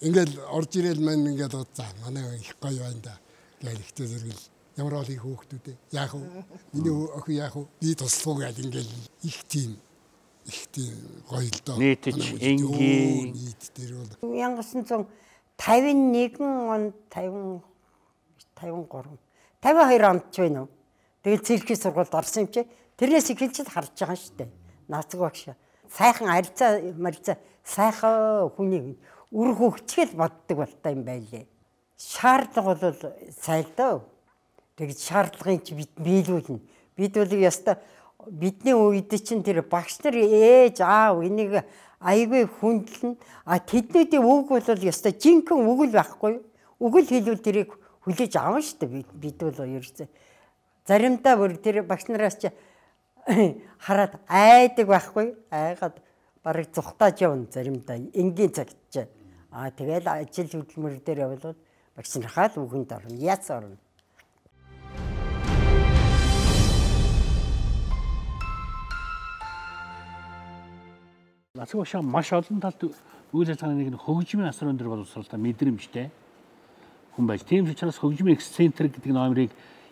Ингээл орж ирэл мань ингээд за манай их гоё байна да. Гэл ихтэй зэрэгэл ямар ол их хөөхтүүдээ яах вэ? Миний охин яах вэ? Би туслах уу гэдэг ингээл их тийм их тийм гоё л доо. Нийтж энгийн нийт дээр бол 1951 онд 50 53 52 онд ч байна уу? Тэгэл циркийн сургуульд орсон юм чи тэрнээс эхэлж харж байгаа шүү дээ. Нацаг багш. Сайхан арьцаа марьцаа сайхан хүний үр хөвчгөл боддог болтой юм байлээ. Шаардлага бол дөө. Тэгж шаардлагын чи бид биелүүлнэ. Бид бол яста бидний үед чинь тэр багш нар ээж аав энийг айгүй хүндлэн а тэднүүдийн үг бол ёстой жинхэнэ үг л байхгүй үг л хэлвэл тэрийг хүлээж шүү дээ бид бол ерөөсөө заримдаа бүр тэр багш нараас чи хараад айдаг байхгүй. Айгаад барыг зүхтааж явна заримдаа. Энгийн цагт чи. А тэгэл ажил хөдөлмөр дээр явбал багш нархаа л үгэнд орно. Яц орно. Нацаг багшаа маш олон талд үйл ажиллагааны нэг нь хөгжмийн асар өндөр боловсралтай мэдрэмжтэй хүн байж. Тийм учраас хөгжмийн эксцентрик гэдэг номерыг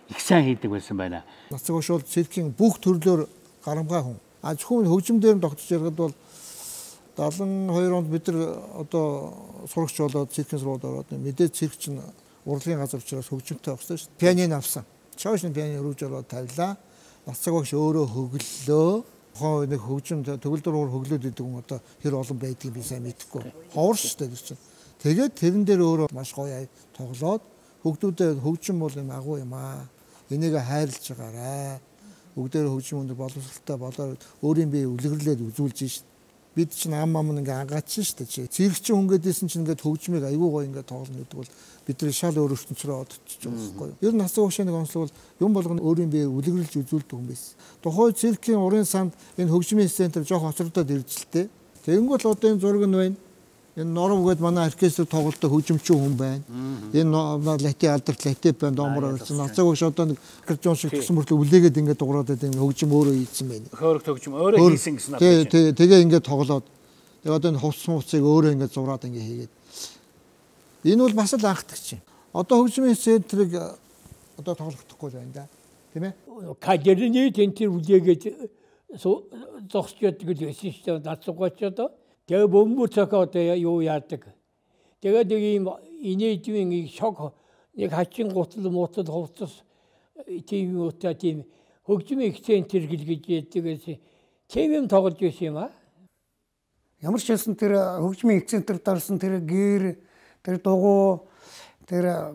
их сайн хийдэг байсан байна. Нацаг бол циркийн бүх төрлөөр гарамгай хүн. А зөвхөн хөгжим дээр нь тогтож ярихад бол 72 онд бид нар одоо сурагч болоод циркийн сургуульд ороод мэдээ цирк чинь урлагийн газар учраас хөгжимтэй авсан шүү дээ. Пианин авсан. Чоошны пианин рүүж болоод тавилаа. Нацаг багш өөрөө хөглөлөө хоо нэг хөгжим төгөлдөр хөглөөд идэг хүн одоо хэр олон байдгийг би сайн мэдэхгүй. Ховор шүү дээ чинь. Тэгээд тэрэн дээр өөрөө маш гоё тоглоод хөгдүүдэд хөгжим бол юм агуу юм аа. Энийг хайрлаж байгаарай. Бүгдээр хөгжим өндөр боловсралтай болоод өөрийн бие үлгэрлээд үзүүлж шít бид чинь ам ам ингээ ангаач шүү дээ. Зэрэгчин хүн гэдээсэн чинь ингээ хөгжмийг аюу гоо ингээ тоглоно гэдэг бол бидний шал өөр ертөнцөөр одчих юм байхгүй юу. Ер нь насаа уушааны онцлог бол юм болгоно өөрийн бие үлгэрлж үзүүлдэг юм байсан. Тухай циркийн урын санд энэ хөгжмийн центр жоох хоцрогдоод ирж л тээ. Тэгэнгүүт одоо энэ зураг нь байна. Энэ Норов гээд манай оркестр тоглолтоо хөгжимчин хүн байна. Энэ лати алдарт лати банд домор орсон. Нацаг багш одоо нэг аккордеон шиг тгсэн мөртлөө үлээгээд ингээд дуурайд энэ хөгжим өөрөө хийсэн байна. Хөөрөх хөгжим өөрөө хийсэн гэсэн байна. Тий, тэгээ ингээд тоглоод тэгээ одоо энэ хувц муцыг өөрөө ингээд зураад ингээд хийгээд. Энэ бол бас л анхдагч юм. Одоо хөгжмийн центрийг одоо тоглохдохгүй байна да. Тийм ээ? Кадерний тентэр үлээгээд зогсож яддаг л байсан шүү дээ. Нацаг багч одоо Тэгээ бөмбөр цохоод юу яадаг. Тэгээд нэг юм инээдвийн шок нэг хачин гутал муутал хувцас тийм юутай тийм хөгжмийн экцентр гэлгэж яддаг. Тийм юм тоглож байсан юм аа. Ямар ч хэлсэн тэр хөгжмийн экцентр дарсан тэр гэр тэр дугуй тэр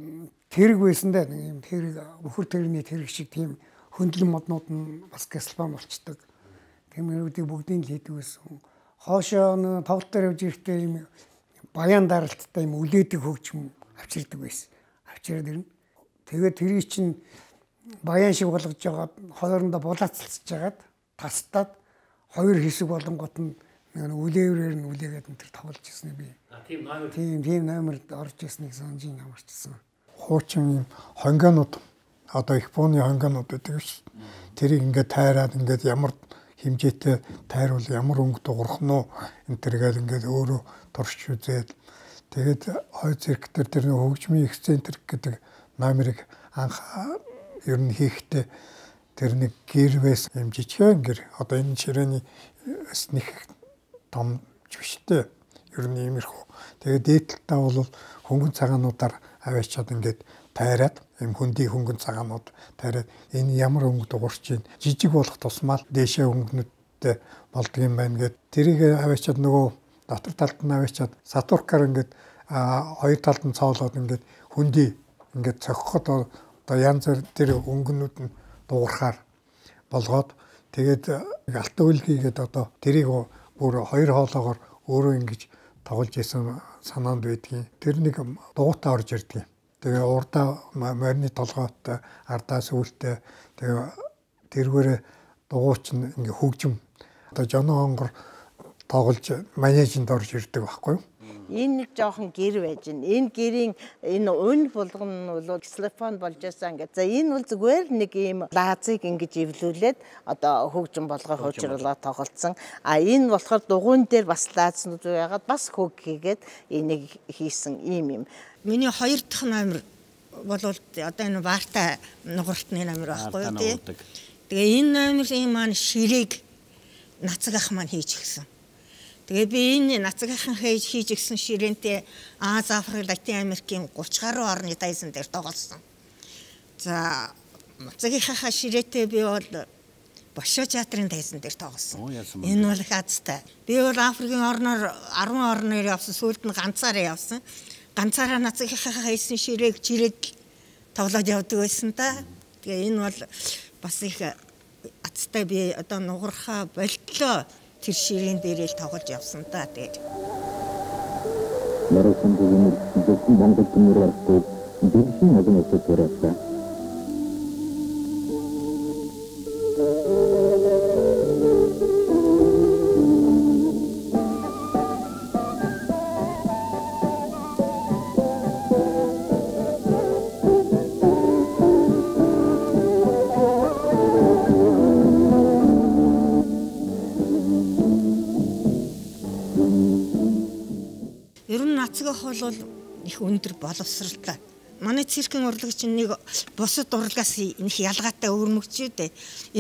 тэрэг байсан да нэг юм тэрэг бөхөр тэрний тэрэг шиг тийм хөндлөн моднууд нь бас гэсэлбан болчдөг. Тэмэрүүдийг бүгдийг л хийдэг байсан хоошоо тоглолт дээр явж ирэхдээ юм баян даралттай юм үлээдэг хөгжим авчирдаг байсан. Авчираад ирнэ. Тэгээд тэрий чинь баян шиг болгож жагаад хоорондоо булаацалцж жагаад тастаад хоёр хэсэг болонгот нь үлээврээр нь үлээгээд энэ төр тоглож ирсэн би. Тийм номер. Тийм тийм номерд орж ирснийг санджин амарчсан. Хуучин юм хонгонууд одоо Японы хонгонууд гэдэг ш. Тэрийг ингээд тайраад ингээд ямар хэмжээтэй тайруул ямар өнгө дуурах нь энэ төргээл ингээд өөрөө турш үзээд тэгээд хой цирктер тэр нэг хөгжмийн эксцентрик гэдэг номерыг анх ер нь хийхдээ тэр нэг гэр байсан юм жижигхэн гэр одоо энэ ширээний нэг том жиштэй ер нь иймэрхүү. Тэгээд дээдлтаа бол хөнгөн цагаануудаар аваачаад ингээд тайраад юм хөндөй хөнгөн цагаанууд тариад энэ ямар өнгө дуурч чинь жижиг болох тусмаа дээшээ өнгөнүүдтэй болдго юм байна гэд тэрийг аваачаад нөгөө дотор талд нь аваачаад сатуркаар ингээд хоёр талд нь цоолоод ингээд хүндий ингээд цохиход одоо янз бүр тэр өнгөнүүд нь дуурахаар болгоод тэгээд алтан үлгийгээд одоо тэрийг бүр хоёр хоолоогоор өөрөө ингэж тоглож исэн санаанд байдгийн. Тэр нэг дугуйтаа орж ирдгийг. Тэгээ урдаа морины толгойтой ардаа сүултээ тэгээ тэргээрээ дугуйч нь ингээ хөгжим одоо жоно хонгор тоглож манежинд орж ирдэг байхгүй юу? Энэ нэг жоохон гэр байж гин. Энэ гэрийн энэ өн булган нь бол ксилофон болж байсан ингээд. За энэ бол зүгээр нэг ийм лазыг ингэж эвлүүлээд одоо хөгжим болгоо хуучруулаад тоглолцсон. А энэ болохоор дугуйн дээр бас лазнууд байгаад бас хөг хийгээд энийг хийсэн ийм юм. Миний хоёр дахь номер бол одоо энэ варта нугартны номер байхгүй юу тий. Тэгээ энэ номерын маань ширээг нацаг ах маань хийж гисэн. Тэгээ би энэ нацгийнхаа хийж хийж өгсөн ширээнтэй Аз Африк Латин Америкийн 30 гаруй орны дайсан дээр тоглосон. За нацгийнхаа ширээтэй би бол Бошо театрын дайсан дээр тоглосон. Энэ бол их азтай. Би бол Африкийн орноор 10 орноор явсан, сүүлд нь ганцаараа явсан. Ганцаараа нацгийнхаа хийсэн ширээг чирээд тоглоод явдаг байсан та. Тэгээ энэ бол бас их азтай би одоо нугархаа болтлоо тэр ширээн дээрээ л тоглож явсан та тэгээд. Нарийнхан бүгд зөвхөн Монгол хүмүүс аргагүй дэлхийн олон улсад төрөөсөн. Их өндөр боловсралтай. Манай циркийн урлагч нэг бусад урлагаас их ялгаатай өвөрмөгч шүү дээ.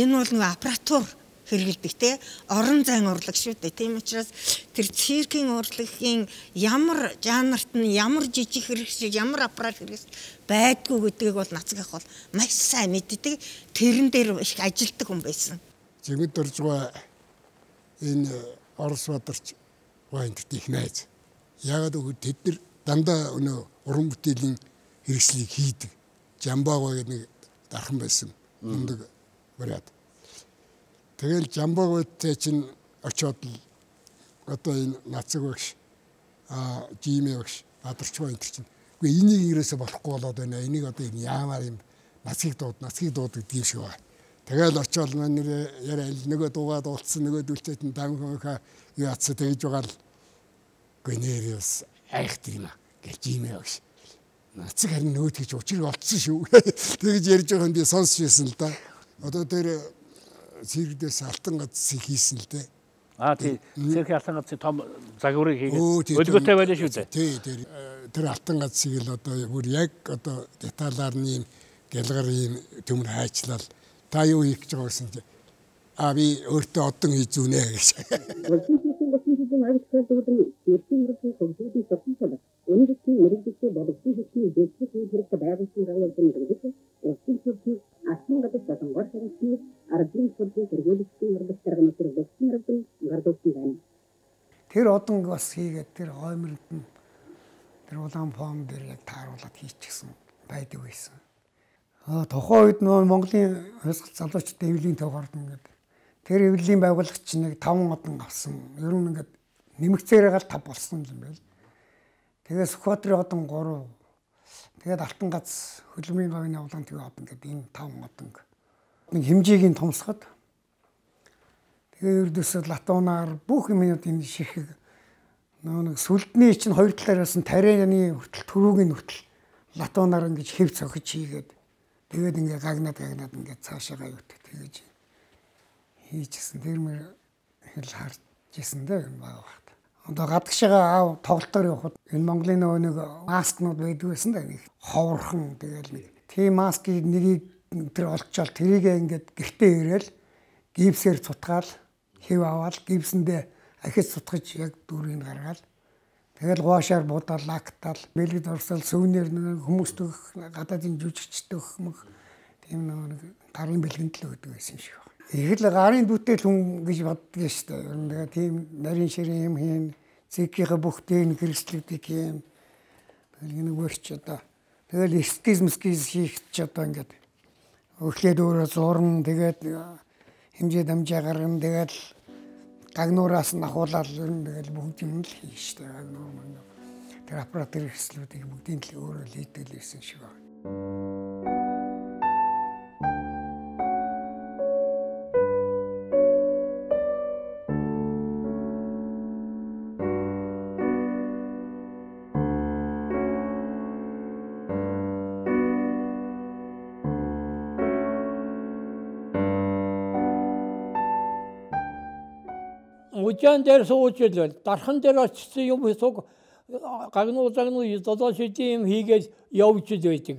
Энэ бол нэг аппаратур хэрэгэлдэг те орон зайн урлаг шүү дээ. Тийм учраас тэр циркийн урлагийн ямар жанрт нь ямар жижиг хэрэгсэл ямар аппарат хэрэгс байдгүй гэдгийг бол нацгах бол маш сайн мэддэг. Тэрэн дээр их ажилтдаг хүн байсан. Орж байгаа энэ Орос бадарч вайнд их найз. Ягаад гэвэл тэд нар дандаа өнөө уран бүтээлийн хэрэгслийг хийдэг. Жамбаага гэдэг нэг дархан байсан. Мундаг вариад. Тэгэл жамбаагтай чинь очиод л одоо энэ нацаг багш а жимэ багш бадарч ба энэ чинь. Үгүй энийг ирээсэ болохгүй болоод байна. Энийг одоо энэ яамаар юм нацгийг дууд нацгийг дууд гэдэг юм шиг байна. Тэгэл очиод маань нэр яриа нөгөө дуугаад уулцсан нөгөө дүлцэт нь дам хөөха юу атса тэгж байгаа л гэнэриус айхдаг юм аа гэж юм яа гэж. Нацэг харин нөөт гэж учрыг олцсон шүү. Тэгэж ярьж байгаа юм би сонсч байсан л да. Одоо тэр цэрэгдээс алтан гац хийсэн л дээ. Аа тий. Цэрэг алтан гацын том загварыг хийгээд өлгөөтэй байлаа шүү дээ. Тий, тий. Тэр алтан гацыг л одоо бүр яг одоо деталаар нь гялгар юм төмөр хайчлал та юу хийх гэж байгаа гэсэн чинь а би өөртөө одон хийж зүнэ гэж. мэрэгдэлтэй боловсон хэсгийн дэвших хэрэгтэй байгуулсан байгууллагын хэрэглэж улсын төрийн асан гадагш болонгор хэрэгсний ардын төрлийн хэрэглэгчдийн хэрэглэх дарга нутгаар lögсөн хэрэгэн гардуулсан байна. Тэр одон бас хийгээд тэр хоймролд нь тэр улаан фон дээр яг тааруулаад хийчихсэн байдаг байсан. Аа тухайн үед нөө Монголын хөлсгөл залуучдын эвлийн төгөөрд ингээд тэр эвлийн байгуулагч нэг 5 одон авсан. Ер нь ингээд нэмэгцээрээ гал 5 болсон юм байна Тэгээд Сүхбаатарын одон 3. Тэгээд Алтан гац хөлбөмбөгийн говийн явлан тэгээ одон гэдэг энэ 5 одон. Нэг хэмжээг нь томсгоод тэгээ ердөөсөө латунаар бүх юмнууд энэ ширхэг нөө нэг сүлдний чинь хоёр талаараас нь тарианы хүртэл төрүүгийн хүртэл латунаар ингэж хэв цохиж хийгээд тэгээд ингээ гагнаад гагнаад ингээ цаашаа юутай тэгэж хийжсэн. Тэр мөр хэл харж исэн дээ юм байгаа одоо гадагшаага аав тоглолтоор явхад энэ Монголын нөгөө нэг маскнууд байдаг байсан да нэг ховорхон тэгэл нэг. Тийм маскыг нэгийг тэр олчвал тэрийг ингээд гэртээ ирээл гипсээр цутгаал хэв аваад гипсэндээ ахиж цутгаж яг дүүрийг гаргаад тэгэл гоошаар буудаал лактал бэлгэд орсол сүүнээр хүмүүст өгөх гадаадын жүжигчтэй өгөх мөх. Тийм нэг гарын бэлгэнд л өгдөг байсан юм шиг. Их л гарын дүүтэй хүн гэж боддог шүү дээ. Ер нь тэгээ тийм нарийн ширийн юм хийн цэгийнхээ бүх дээн хэрэгслүүдийг юм Тэгэл нэг өрч одоо тэгэл эскиз мэскиз хийх ч одоо ингээд өглөөд өөрөө зурн тэгээд хэмжээ дамжаа гарган тэгээд гагнуураас нь ахуулаад ер нь тэгэл бүгд юм л хийн штэ гагнуур маань. Тэр аппарат хэрэгслүүдийг бүгдийн л өөрөө лийдэлсэн шиг байна. Ужаан дээр сууж илвэл дархан дээр очсон юм хэсэг гагнуу загнуу додоо шидийн юм хийгээд явж ил байдаг.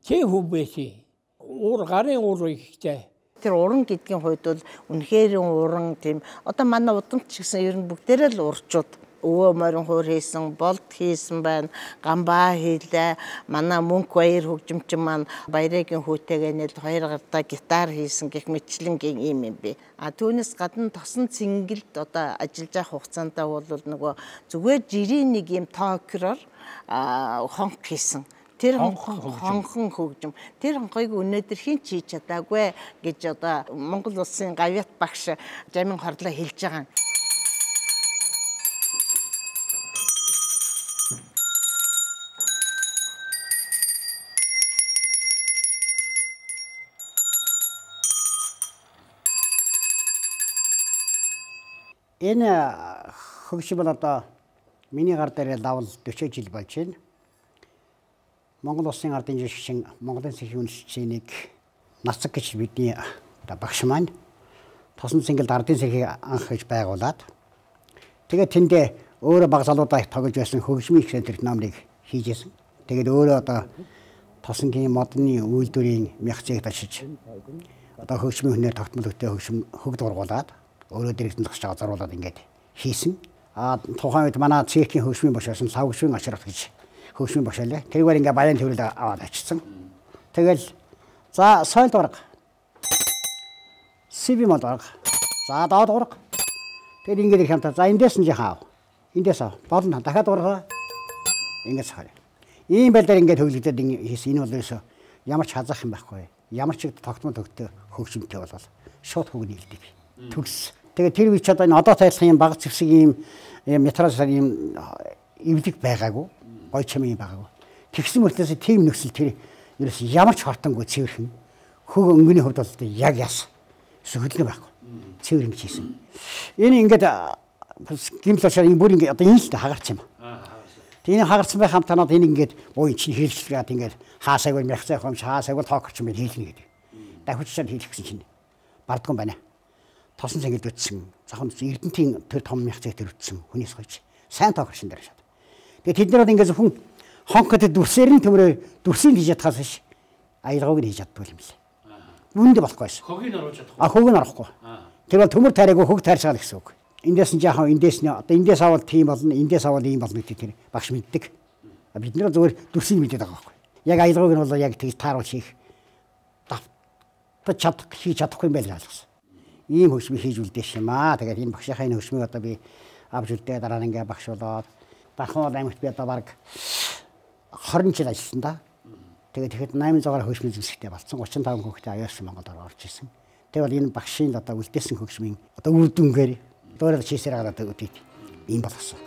Чи хүн байсан. Уур гарын уур ихтэй. Тэр уран гэдгийн хувьд бол үнэхээр уран тийм одоо манай удамч гэсэн ер нь бүгдээрээ л урчууд өвөө морин хуур хийсэн, болд хийсэн байна, гамбаа хийлээ. Манай мөнх баяр хөгжимчин маань баярын хүүтэйгээ нэл хоёр гартаа гитар хийсэн гэх мэтлэнгийн юм юм би. А түүнээс гадна тосон цэнгэлд одоо ажиллаж явах хугацаанд бол нөгөө зүгээр жирийн нэг юм токероор хонх хийсэн. Тэр хонхон хөгжим. Тэр хонхойг өнөөдөр хин ч хийж чадаагүй гэж одоо Монгол улсын гавьят багш Жамин хорлоо хэлж байгаа юм. Энэ хөгжим бол одоо миний гар дээр лавл 40 жил болж байна. Монгол улсын ардын жишгэн Монголын сэхийн үндэснийг нацаг гэж бидний одоо багш маань тосон цэнгэлд ардын сэхийг анх гэж байгуулад тэгээд тэндээ өөрөө баг залуудаа тоглож байсан хөгжмийн их центр номыг хийжсэн. Тэгээд өөрөө одоо тосонгийн модны үйлдвэрийн мягцыг ташиж одоо хөгжмийн хүнээр тогтмол өгтөө хөгжим хөгд ургуулад өөрөө дэрэгдэн зогсож байгаа зоруулаад ингээд хийсэн. А тухайн үед манай циркийн хөгжмийн багш байсан савгшвын ашрах гэж хөгжмийн багш байлаа. Тэргээр ингээд баян төвлөд аваад очсон. Тэгэл за соёл урга. Сиви мод урга. За доод урга. Тэр ингээд их хамтаа за эндээс нь жахаа. Эндээс ав. Болно дахиад ургаа. Ингээд сахаа. Ийм байлаар ингээд хөглөгдөд хийсэн. Энэ бол ерөөсөө ямар ч хазах юм байхгүй. Ямар ч тогтмол төгтөө хөгжимтэй болол шууд хөг нийлдэг төгс. Тэгээ тэр үе ч одоо энэ одоо тайлах юм баг зэвсэг юм метраж юм эвлэг байгаагүй. Гой чимээ байгаагүй. Тэгсэн мөртлөөс тийм нөхцөл тэр ерөөс ямар ч хортонгүй цэвэрхэн хөг өнгөний хувьд бол яг яс. Хөдөлгөөн байхгүй. Цэвэр ингэж хийсэн. Энэ ингээд гимл очоод энэ бүр ингээд одоо энэ л хагарч юм. Тэгээ хагарсан байх хамтанаад энэ ингээд боо чинь хийлчлээд ингээд хаасайг бол мягцайх юм хаасайг бол тоокч юм хийлнэ гэдэг. Дахиуч чад хийх гэсэн чинь бардггүй байна тосон цэнгэлд үтсэн. Захан Эрдэнтийн тэр том мягцэг тэр үтсэн хүнээс хойч сайн тоогшин дээр шат. Тэгээ тэд нар бол ингээд хүн хонхот дүрсээр нь төмрөө дүрсийг хийж чадхаас биш аялгааг нь хийж чаддгүй юм лээ. Үүндээ болохгүй шээ. Хөгийг нь оруулж чадахгүй. А хөг нь орохгүй. Тэр бол төмөр тайраагүй хөг тайршаал гэсэн үг. Эндээс нь жаахан эндээс нь одоо эндээс авал тийм болно, эндээс авал ийм болно гэдэг тэр багш мэддэг. Бид нар зөвхөн дүрсийг мэддэг байгаа байхгүй. Яг аялгааг нь бол яг тэгж тааруулж хийх давтаж чадах хийж чадахгүй юм байл ойлгосон ийм хөгжмийг хийж үлдээш юм аа. Тэгээд энэ багшийнхаа энэ хөгжмийг одоо би авч үлдээ дараа нь ингээ багш болоод Дархан аймагт би одоо баг 20 жил ажилласан да. Тэгээд тэгэхэд 800-аар хөгжмийн зэвсэгтэй болсон. 35 хүүхдээ аяарсан Монголд орж ирсэн. Тэгээд бол энэ багшийн одоо үлдээсэн хөгжмийн одоо үр дүнгээр дөөрөл чийсээр гараад өгдөг юм болсон.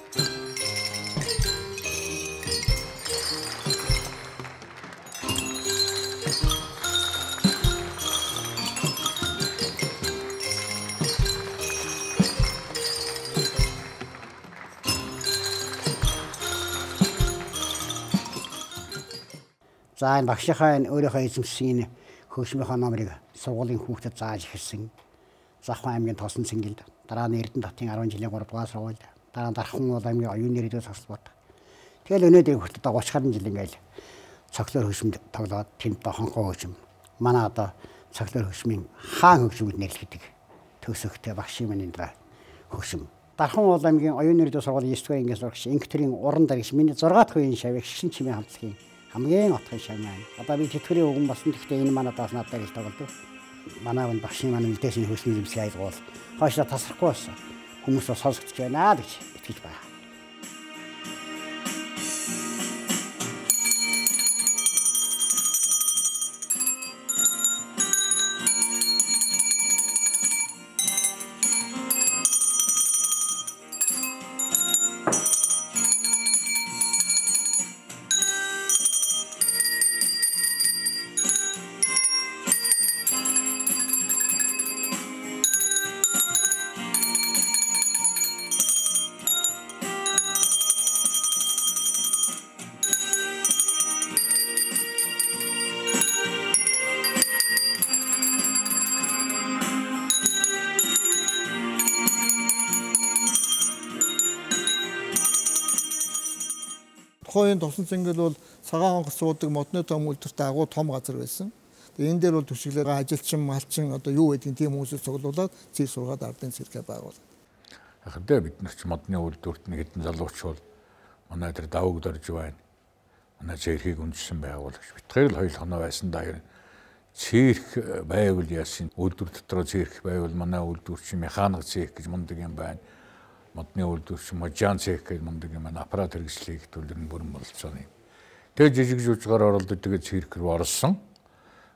За энэ багшийнхаа энэ өөрийнхөө эзэмшсэн энэ хөгжмийнхаа номерыг сургуулийн хүүхдэд зааж эхэлсэн. Завхан аймгийн Тосон цэнгэлд дараа нь Эрдэнэ татын 10 жилийн 3 дугаар сургуульд дараа нь Дархан уул аймгийн оюун нэрийн цогцлбод. Тэгэл өнөөдөр хүртэл одоо 30 гаруй жил ингээл цогцлоор хөгжмөд тоглоод тэнд хонхоо хөгжим. Манай одоо цогцлоор хөгжмийн хаан хөгжмөд нэрлэгдэг төсөгтэй багшийн минь энэ хөгжим. Дархан уул аймгийн оюун нэрийн сургуулийн 9 дугаар ангиас сурагч инктерийн уран дарагч миний 6 дахь үеийн шавь шин чимээ хамтлагийн хамгийн отхон шав маань. Одоо би тэтгэврийн үгэн болсон. Гэхдээ энэ манай даас надад гэж тоглодог. Манай энэ багшийн манай мэдээсийн хөлсний зэмсэг айлгуул. Хойшлоо тасрахгүй болсон. Хүмүүс сонсогдож байна гэж итгэж байна. Тухайн тосон цэнгэл бол цагаан онгоц суудаг модны том үйлдвэртэй агуу том газар байсан. Тэгээ энэ дээр бол төсөглөөр ажилчин, малчин одоо юу гэдгийг тийм хүмүүсээс цуглуулад цэг сургаад ардын цэргээ байгуулав. Яг дээ бид нар ч модны үйлдвэрт нэг хэдэн залууч бол манай тэр давг дорж байна. Манай цэрхийг үндэсэн байгуулагч. Битгээр л хоёул хоноо байсан да ер нь цэрх байвал яасан үйлдвэр дотор цэрх байвал манай үйлдвэрч механик цэрх гэж мундаг юм байна. Модны үйлдвэрч можан цэрх гэж мундаг юм. Аппарат хэрэгслийг төлөвлөн бүрэн болцсон юм. Тэгээ жижиг жужигаар оролдож тэгээ цэрх рүү орсон.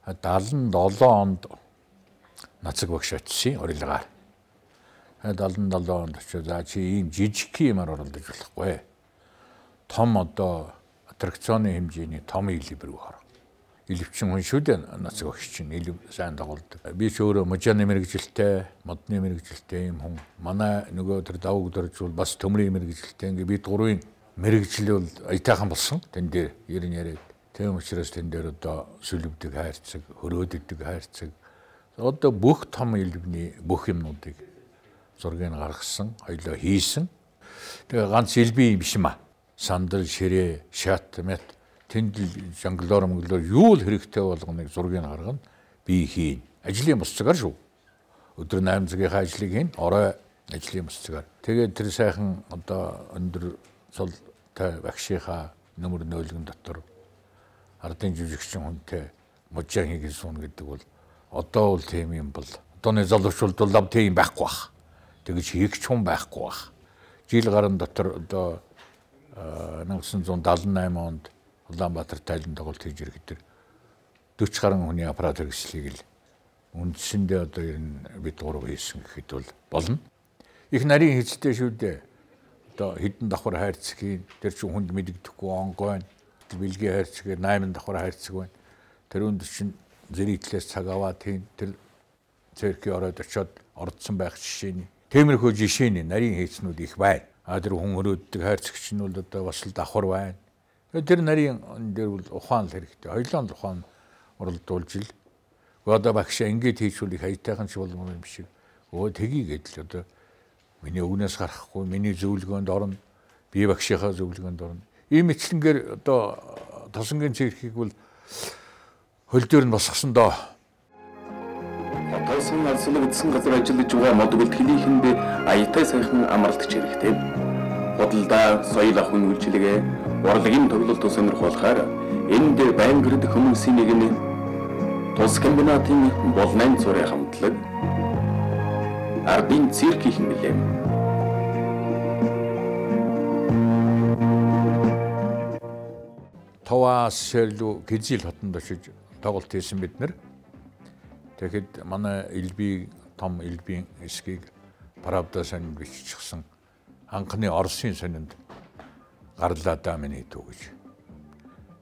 77 онд нацаг багш очив орилгаар. 77 онд очив за чи ийм жижиг юмар оролдож болохгүй. Том одоо аттракционы хэмжээний том рүү хор. Илвчин хүн шүү дээ нацаг багш чинь илв сайн дагуулдаг. Би ч өөрөө можаны мэрэгжилтэй, модны мэрэгжилтэй юм хүн. Манай нөгөө тэр давг дөржүүл бас төмрийн мэрэгжилтэй ингээ бид гурвын мэрэгжил бол аятайхан болсон. Тэн дээр 90 яриад Тийм учраас тэн дээр одоо сүлвдэг хайрцаг, хөрөөддөг хайрцаг одоо бүх том элбний бүх юмнуудыг зургийг гаргасан, хоёлоо хийсэн. Тэгээ ганц элби юм биш юм аа. Сандал, ширээ, шат, мэт тэнд жанглоор мөглөөр юу л хэрэгтэй болгоныг зургийг гаргана. Би хийн. Ажлын бусцгаар шүү. Өдөр 8 цагийн ажлыг хийн. Орой ажлын бусцгаар. Тэгээд тэр сайхан одоо өндөр цол та багшийнхаа нөмөр нөөлгөн дотор ардын жүжигчин хүнтэй можаа хийгэн суун гэдэг бол одоо бол тийм юм бол одооны залуучууд бол лав тийм байхгүй бах. Тэгэж хийгч хүн байхгүй бах. Жил гарын дотор одоо 1978 онд Улаанбаатар тайлан тоглолт хийж ирэхэд 40 гаруй хүний аппарат хэрэгслийг л үндсэндээ одоо ер нь бид гурав хийсэн гэхэд бол болно. Их нарийн хэзтэй шүү дээ. Одоо хідэн давхар хайрцгийн тэр чинь хүнд мэддэхгүй онгойн бэлгийн хайрцагаар 8 давхар хайрцаг байна. Тэр өнд чинь зэрэглээс цаг аваад тийм тэр церкви ороод очиод ордсон байх жишээний. Тиймэрхүү жишээний нарийн хийцнүүд их байна. А тэр хүн өрөөддөг хайрцагч нь бол одоо бас л давхар байна. Тэр нарийн дээр бол ухаан л хэрэгтэй. Хоёлоо л ухаан оролдуулж ил. Одоо багш ингэж хийчихвэл их хаятайхан ч болмоор юм шиг. Өө тгийгээд л одоо миний өвнөөс гарахгүй, миний зөвлөгөөнд орно. Би багшийнхаа зөвлөгөөнд орно ийм мэтлэнгээр одоо тосонгийн цэрхийг бол хөл дээр нь босгосон доо. Тойсон алсалаг эдсэн газар ажиллаж байгаа модгөлд хилийнхэндээ аятай сайхан амралтч хэрэгтэй. Худалдаа, соёл ахуйн үйлчилгээ, урлагийн тоглолт сонирхолтой энэ дээр байн гэрд хүмүүсийн нэг нь тус комбинатын болнайн цорын хамтлаг ардын цирк их нэлээ. товаас шэрлүү гизил хотонд очиж тоглолт хийсэн бид нар. Тэгэхэд манай элби том элбийн эсгийг Правда сонинд биччихсэн анхны Оросын сонинд гарлаа да миний дүү гэж.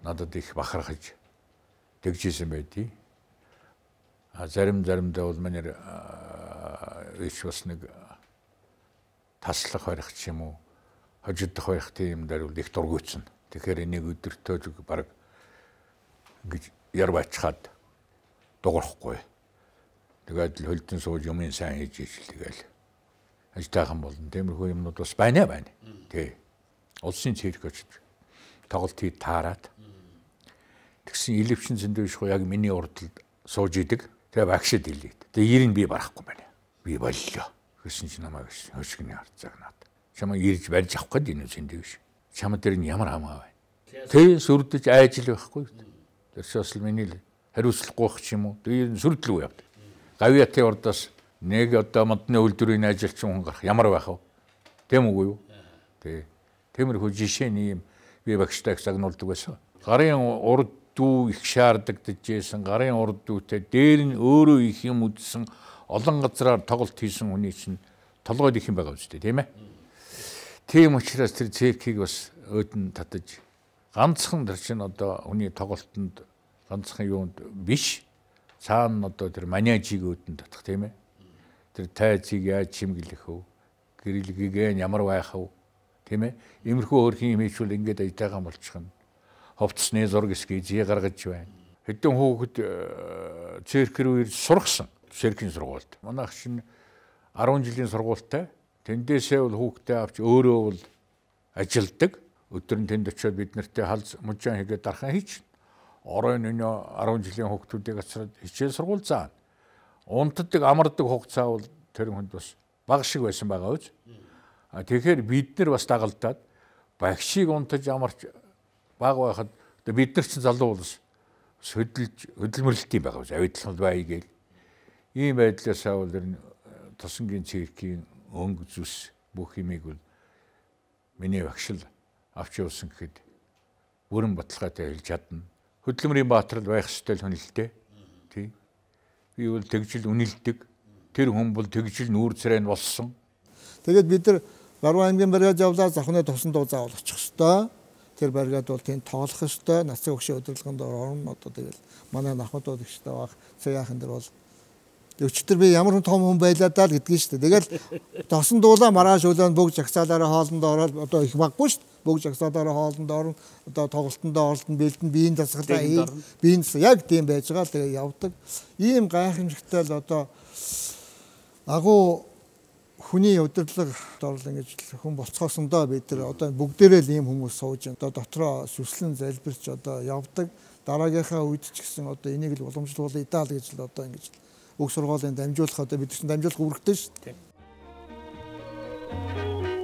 Надад их бахархаж тэгжсэн байдий. А зарим заримдаа бол манай ич бас нэг таслах барих ч юм уу хожидох барих тийм дээр бол их дургуйцсан. Тэгэхээр энийг өдөртөө зүг баг гэж яр бачхад дуурахгүй. Тэгээд л хөлдөн сууж юмын сайн хийж ижил тэгэл ажтайхан болно. Тиймэрхүү юмнууд бас байна байна. Тий. Улсын цэрэг очиж тоглолт хий таарад. Тэгсэн илэвчин зөндөөшгүй яг миний урдталд сууж идэг. Тэгээ багшид илээд. Тэгээ ирэн би барахгүй байна. Би боллоо. Гэсэн чи намайг хөшгөний ард загнаад. Чамаа ирж барьж авах гээд энэ зөндөө ш чамд дээр нь ямар хамаа байна. Тэ сүрдэж айжл байхгүй. Тэрс бас миний л хариуцлахгүй байх ч юм уу. Тэр сүрдлүү явд. Гавьяатын урдаас нэг одоо модны үйлдвэрийн ажилчин хүн гарах ямар байх вэ? Тэм үгүй юу? Тэ. Тиймэрхүү жишээний юм би багштай загнуулдаг байсан. Гарын урд дүү их шаардагдажсэн гарын урд дүүтэй дээр нь өөрөө их юм үдсэн олон газраар тоглолт хийсэн хүний чинь толгойд их юм байгаа үстэй тийм ээ Тийм учраас тэр церкийг бас өөдөн татаж ганцхан тэр чинь одоо хүний тоглолтод ганцхан юунд биш цаана одоо тэр маниажийг өөдөн татах тийм ээ. Тэр тайцыг яаж чимгэлэх вэ? Гэрэлгийг ямар байх вэ? Тийм ээ. Имэрхүү өөрхийн хийчихвэл ингээд аятайхан болчихно. Ховцсны зураг эсгийг зий гаргаж байна. Хэдэн хүүхэд церк рүү ирж сургасан. Церкийн сургуульд. Манайх чинь 10 жилийн сургуультай Тэндээсээ бол хүүхдээ авч өөрөө бол ажилдаг. өдөр нь тэнд очиод бид нартэй халз мужаан хийгээд дархан хийч. Оройн өнөө 10 жилийн хүүхдүүдийг асраад хичээл сургууль заана. Унтдаг амардаг хугацаа бол тэр хүнд бас бага шиг байсан байгаа үз. Тэгэхээр бид нар бас дагалдаад багшийг унтаж амарч бага байхад бид нар ч залуу болс хөдөлж хөдөлмөрлөлт юм байгаа үз. Авидлал бай гээл. Ийм байдлаасаа бол ер нь тосонгийн циркийн өнгө зүс бүх юмыг бол миний багшил авч явсан гэхэд бүрэн баталгаатай хэлж чадна. Хөдөлмөрийн баатрал байх ёстой л хүнэлтэй. Тий. Би бол тэгжил үнэлдэг. Тэр хүн бол тэгжил нүүр царай нь болсон. Тэгээд бид нар Баруун аймгийн бригад явлаа завхны тусан дуу заавал очих ёстой. Тэр бригад бол тийм тоолох ёстой. Нацгийн өгшөө өдөрлөгөнд орно. Одоо тэгэл манай нахмадууд ихтэй баг. Цаяахан дэр бол өчтөр би ямар хүн том хүн байлаа даа л гэдгийг шүү дээ. Тэгэл тосон дуулаа маргааш өглөө бүгд жагсаалаараа хоолнд ороод одоо их баггүй шүү дээ. Бүгд жагсаалаараа хоолнд орно. Одоо тоглолтондоо оролтон бэлдэн биеийн дасгалаа биеийн яг тийм байж байгаа. Тэгээ явдаг. Ийм гайхамшигтай л одоо агуу хүний удирдлага дорл ингэж хүн болцоосондоо бид нар одоо бүгдээрээ л ийм хүмүүс сууж одоо дотроо сүслэн залбирч одоо явдаг. Дараагийнхаа үед ч гэсэн одоо энийг л уламжлуулъя даа л гэж л одоо ингэж үг сургуулийн дамжуулах одоо бид чинь дамжуулах үүрэгтэй шүү дээ.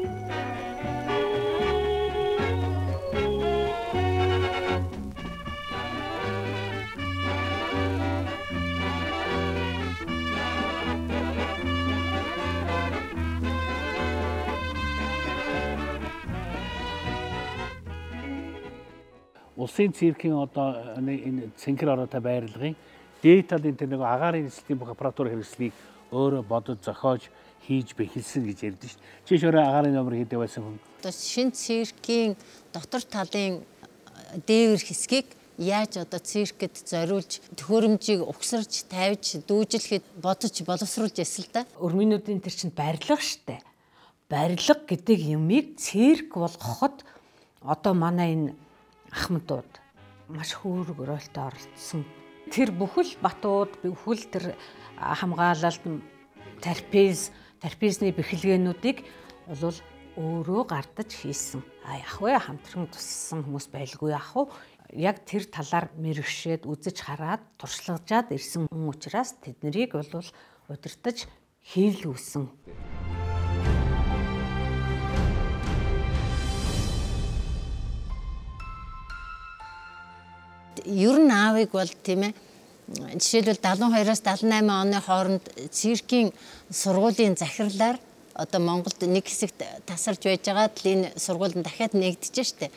Улсын циркийн одоо энэ цэнхэр ороотой байрлалын дээд талын тэр нэг агаарын нислэгийн бүх аппаратур хэрэгслийг өөрөө бодож зохиож хийж бэхэлсэн гэж ярьдэн шүү дээ. Чи шөрөө агаарын номер хийдэг байсан хүн. Одоо шин циркийн дотор талын дээвэр хэсгийг яаж одоо циркэд зориулж төхөөрөмжийг угсарч тавьж дүүжлэхэд бодож боловсруулж ясэл та. Өрмөнүүдийн тэр чинь барилга штэ. Барилга гэдэг юмыг цирк болгоход одоо манай энэ ахмадууд маш хөөрөг ролтой оролцсон тэр бүхэл батууд бүхэл тэр хамгаалалт тарпез тарпезны бэхэлгээнүүдийг бол өөрөө гардаж хийсэн. А яг вэ хамтран туссан хүмүүс байлгүй яг уу яг тэр талаар мэрэгшээд үзэж хараад туршлагажаад ирсэн хүн учраас тэднийг бол удирдах хийлгүүсэн. Ер нь аавыг бол тийм ээ жишээлбэл 72-аас 78 оны хооронд циркийн сургуулийн захирлаар одоо Монголд нэг хэсэгт тасарч байж байгаад л энэ сургууль нь дахиад нэгдэж штэ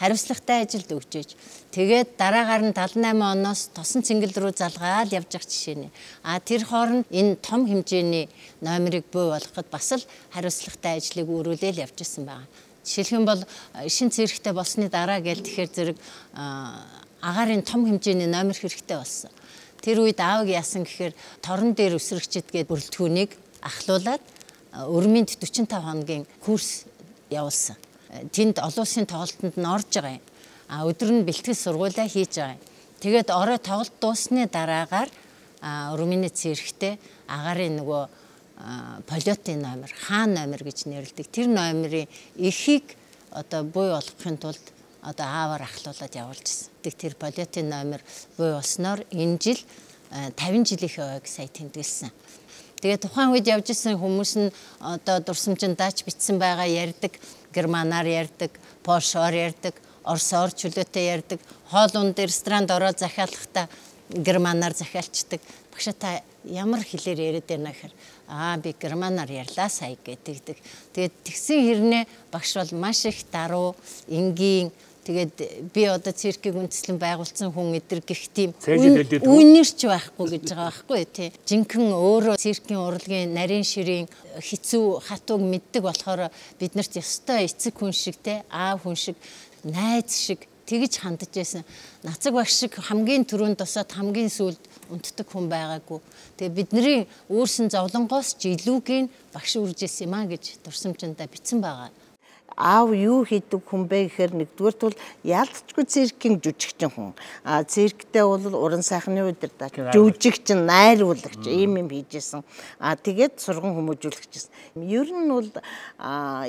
хариуцлагатай ажилд өгчөөж тэгээд дараагаар нь 78 оноос тосон цэнгэл рүү залгаал явж байгаа жишээ нэ. А тэр хооронд энэ том хэмжээний номерыг бий болгоход бас л хариуцлагатай ажлыг өрүүлээл явж исэн байгаа. Жишээлх юм бол шин цэрэгтэй болсны дараа гээл тэгэхээр зэрэг агаарын том хэмжээний номер хэрэгтэй болсон. Тэр үед аавг яасан гэхээр торон дээр өсрөгчд гээд бүрэлдэхүүнийг ахлуулад өрмөнд 45 хоногийн курс явуулсан. Тэнд олон улсын тоглолтод нь орж байгаа юм. А өдөр нь бэлтгэл сургуулаа хийж байгаа юм. Тэгээд орой тоглолт дуусны дараагаар өрмөний цэрэгтэй агаарын нөгөө полиотын номер, хаан номер гэж нэрлэдэг. Тэр номерын эхийг одоо буй болгохын тулд одоо аавар ахлуулад явуулж ирсэн. Тэг тэр полиотын номер буй болсноор энэ жил 50 жилийнхээ ойг сая тэмдэглэсэн. Тэгээ тухайн үед явж исэн хүмүүс нь одоо дурсамжинд даач битсэн байгаа ярьдаг, германаар ярьдаг, польшоор ярьдаг, орсоор чөлөөтэй ярьдаг, хоол унд ресторанд ороод захиалахдаа германаар захиалцдаг. Багшаа та ямар хэлээр яриад байна гэхээр аа би германаар ярьлаа сая гэдэг. Тэгээд тэгсэн хэрнээ багш бол маш их даруу, энгийн Тэгээд би одоо циркийг үндэслэн байгуулсан хүн эдэр гих тийм үнэрч байхгүй гэж байгаа байхгүй тий. Жинхэнэ өөрөө циркийн урлагийн нарийн ширийн хэцүү хатууг мэддэг болохоор биднэрт ёстой эцэг хүн шиг те аав хүн шиг найз шиг тэгж хандж байсан. Нацаг багш шиг хамгийн түрүүнд тосоод хамгийн сүүлд унтдаг хүн байгаагүй. Тэгээ бидний өөрсөн зовлонгоос ч илүүгийн багш үржсэн юм а гэж дурсамжиндаа битсэн байгаа аав юу хийдэг хүн бэ гэхээр нэгдүгээр тул яалтчгүй циркийн жүжигчин хүн. А цирктэй бол уран сайхны удирдаа жүжигчин, найруулагч ийм юм хийжсэн. А тэгээд сурган хүмүүжүүлэгчсэн. Ер нь бол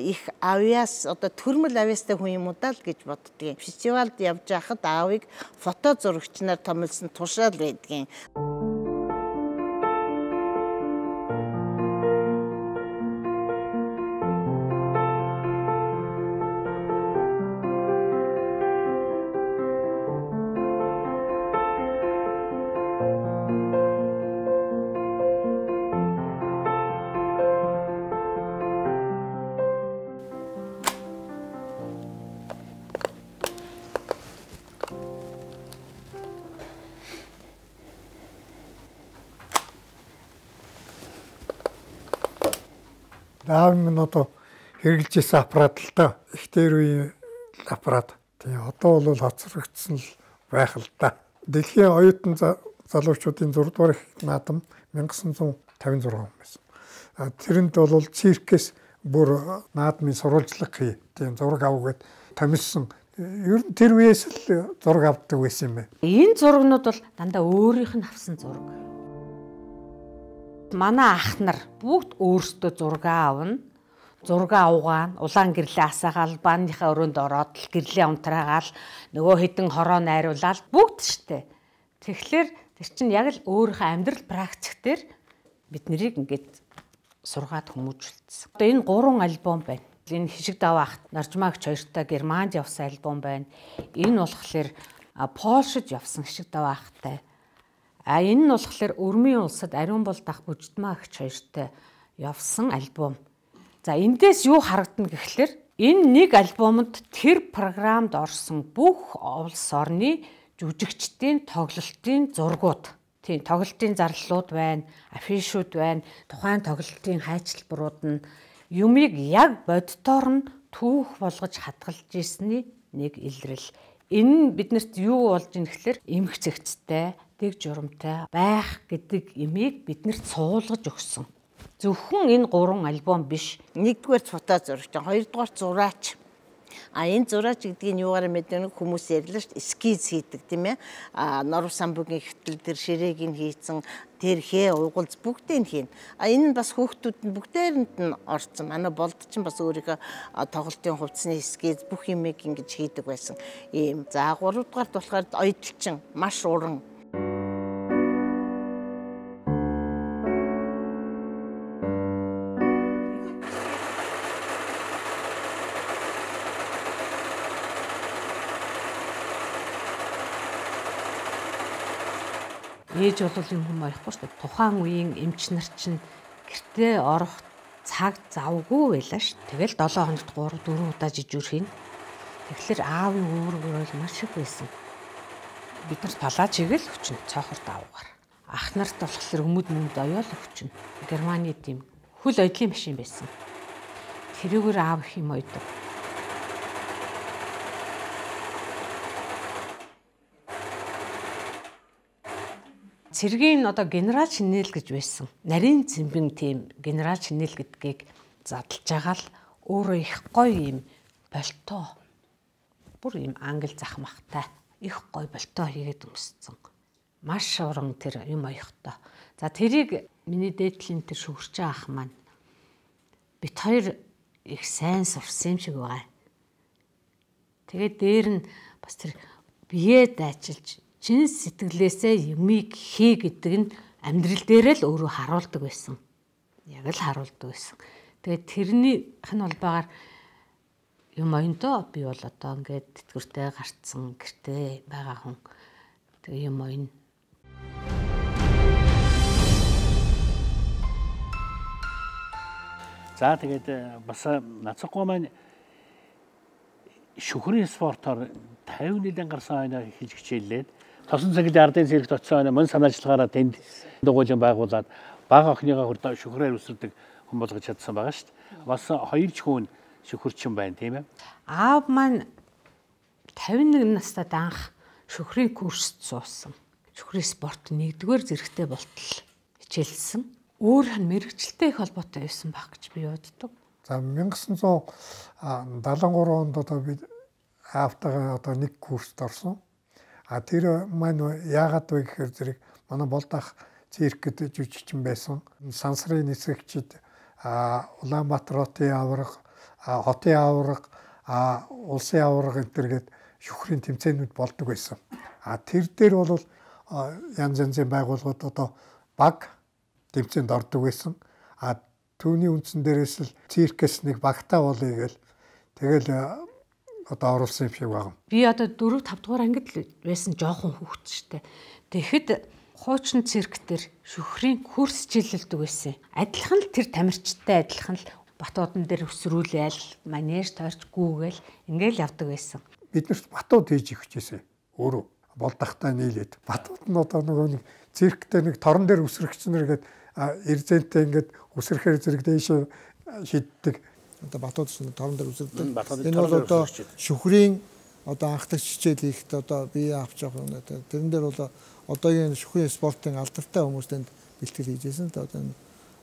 их авиас одоо төрмөл авиастай хүн юм уу даа л гэж боддгийн. Фестивалд явж байхад аавыг фото зурагчнаар томилсон тушаал байдгийн. Аав минь одоо хэрэгжилж исэн аппарат л да. Их дээр үеийн аппарат. Тэгээ одоо бол хоцрогдсон л байх л да. Дэлхийн оюутан залуучуудын 6 дугаар их наадам 1956 он байсан. Тэрэнд бол циркээс бүр наадмын сурвалжлага хий. Тийм зураг авгээд томилсон. Ер нь тэр үеэс л зураг авдаг байсан юм байна. Энэ зургнууд бол дандаа өөрийнх нь авсан зураг манай ах нар бүгд өөрсдөө зураг авна. Зураг авгаан, улаан гэрлээ асаагаал, бааныхаа өрөөнд ороод л гэрлээ унтраагаал, нөгөө хідэн хороо найруулаад бүгд штэ. Тэгэхээр тэр чинь яг л өөрийнхөө амьдрал практик дээр бид нарыг ингээд сургаад хүмүүжүүлсэн. Одоо энэ гурван альбом байна. Энэ хишиг даваахт наржмаагч хоёртой Германд явсан альбом байна. Энэ болохоор Польшид явсан хишиг даваахтай А энэ нь болохоор Өрмийн улсад ариун бол дах бүждмаа агч хоёртой явсан альбом. За эндээс юу харагдана гэхэлэр энэ нэг альбомод тэр програмд орсон бүх улс орны жүжигчдийн тоглолтын зургууд тийм тоглолтын зарлалууд байна, афишууд байна, тухайн тоглолтын хайчилбарууд нь юмыг яг боддоор нь түүх болгож хадгалж ирсний нэг илрэл. Энэ нь биднэрт юу болж ийн гэхэлэр эмх зэгцтэй дэг журамтай байх гэдэг имийг биднэрт суулгаж өгсөн. Зөвхөн энэ гурван альбом биш. Нэгдүгээр фото зурагч, хоёрдугаар зураач. А энэ зураач гэдгийг юугаар мэдэн хүмүүс ярьлаа шүү дээ. Эскиз хийдэг тийм ээ. А Норв самбугийн хэтэл дээр ширээг нь хийцэн тэр хээ уйгуулц бүгдийг хийн. А энэ нь бас хүүхдүүд нь бүгдээрэнд нь орцсон. Манай болд чинь бас өөрийнхөө тоглолтын хувцсны эскиз бүх юмыг ингэж хийдэг байсан. Ийм. За 3 дугаарт болохоор оюутчин маш уран ээж бол юм хүм орохгүй шүү дээ. Тухайн үеийн эмч нар чинь гэртээ орох цаг завгүй байлаа шүү. Тэгэл 7 хоногт 3 4 удаа жижүүрх юм. Тэгэхээр аавын үүрэг бол маш их байсан. Бид нар талаач игэл хүчин цоохор давгаар. Ах нарт болохоор өмд мөмд оёол хүчин. Германы тийм хөл одлын машин байсан. Тэрүүгээр аав их юм ойдог. Цэргийн одоо генерал шинэл гэж байсан. Нарийн цэмбэн тийм генерал шинэл гэдгийг задлж байгаа л өөрөө их гоё юм болтоо. Бүр юм англи захмахтай их гоё болтоо хийгээд өмссөн. Маш уран тэр юм оёхтой. За тэрийг миний дээдлийн тэр шүгэрч ах маань бит хоёр их сайн сурсан юм шиг байгаа. Тэгээд дээр нь бас тэр бие дайчилж чин сэтгэлээсээ юмыг хий гэдэг нь амьдрал дээрээ л өөрөө харуулдаг байсан. Яг л харуулдаг байсан. Тэгээд тэрнийх нь холбоогаар юм оюндоо би бол одоо ингээд тэтгэвртэй гарцсан гэртээ байгаа хүн. Тэгээ юм оюн За тэгээд э, бас э, нацахгүй маань шүхрийн спортоор 50 жилийн гарсан айна хийж хичээллээд тосон цагийн ардын зэрэгт очисон мөн санаачлагаараа тэнд дугуйлан байгуулад бага охиныгаа хүрдэ шүхрээр үсэрдэг хүн болгож чадсан байгаа шүү дээ. Бас хоёр ч хүн шүхэрчин байна тийм ээ. Аав маань 51 настай анх шүхрийн курст суусан. Шүхрийн спорт нэгдүгээр зэрэгтэй болтол хичээлсэн. Өөр хэн мэрэгчлээ их холбоотой байсан баг гэж би боддог. За 1973 онд одоо би автагаа одоо нэг курст орсон. А тэр маань яагаад вэ гэхээр зэрэг манай болдох циркэд жүжигчин байсан. Сансрын нисгэгчид Улаанбаатар хотын авраг, хотын авраг, улсын авраг энэ төргээд шүхрийн тэмцээнүүд болдог байсан. А тэр дээр бол янз янзын байгууллагууд одоо баг тэмцээнд ордог байсан. А түүний үндсэн дээрээс л циркэс нэг багтаа болъё гэл тэгэл одоо оруулсан юм шиг байна. Би одоо 4 5 дугаар ангид л байсан жоохон хүүхэд штэ. Тэгэхэд хуучин цирк дээр шүхрийн курс хичээлэлдэг байсан. Адилхан л тэр тамирчтай адилхан л батуудан дээр өсрүүлээл манеж тойрч гүүгээл ингээл явдаг байсан. Бид нарт батууд хийж ихжээсэн. Өөрөө болдохтой нийлээд. Батууд нь одоо нөгөө нэг цирктэй нэг торон дээр өсрөгчнөр гээд эрзэнтэй ингээд өсрөхээр зэрэг дэйшээ шиддэг одоо Батууд чинь торон дээр үзэгдэн. Энэ бол одоо шүхрийн одоо анхдагч хичээл хийхэд одоо бие авч явах юм одоо тэрэн дээр бол одоогийн шүхрийн спортын алдартай хүмүүстэнд бэлтгэл хийжсэн одоо энэ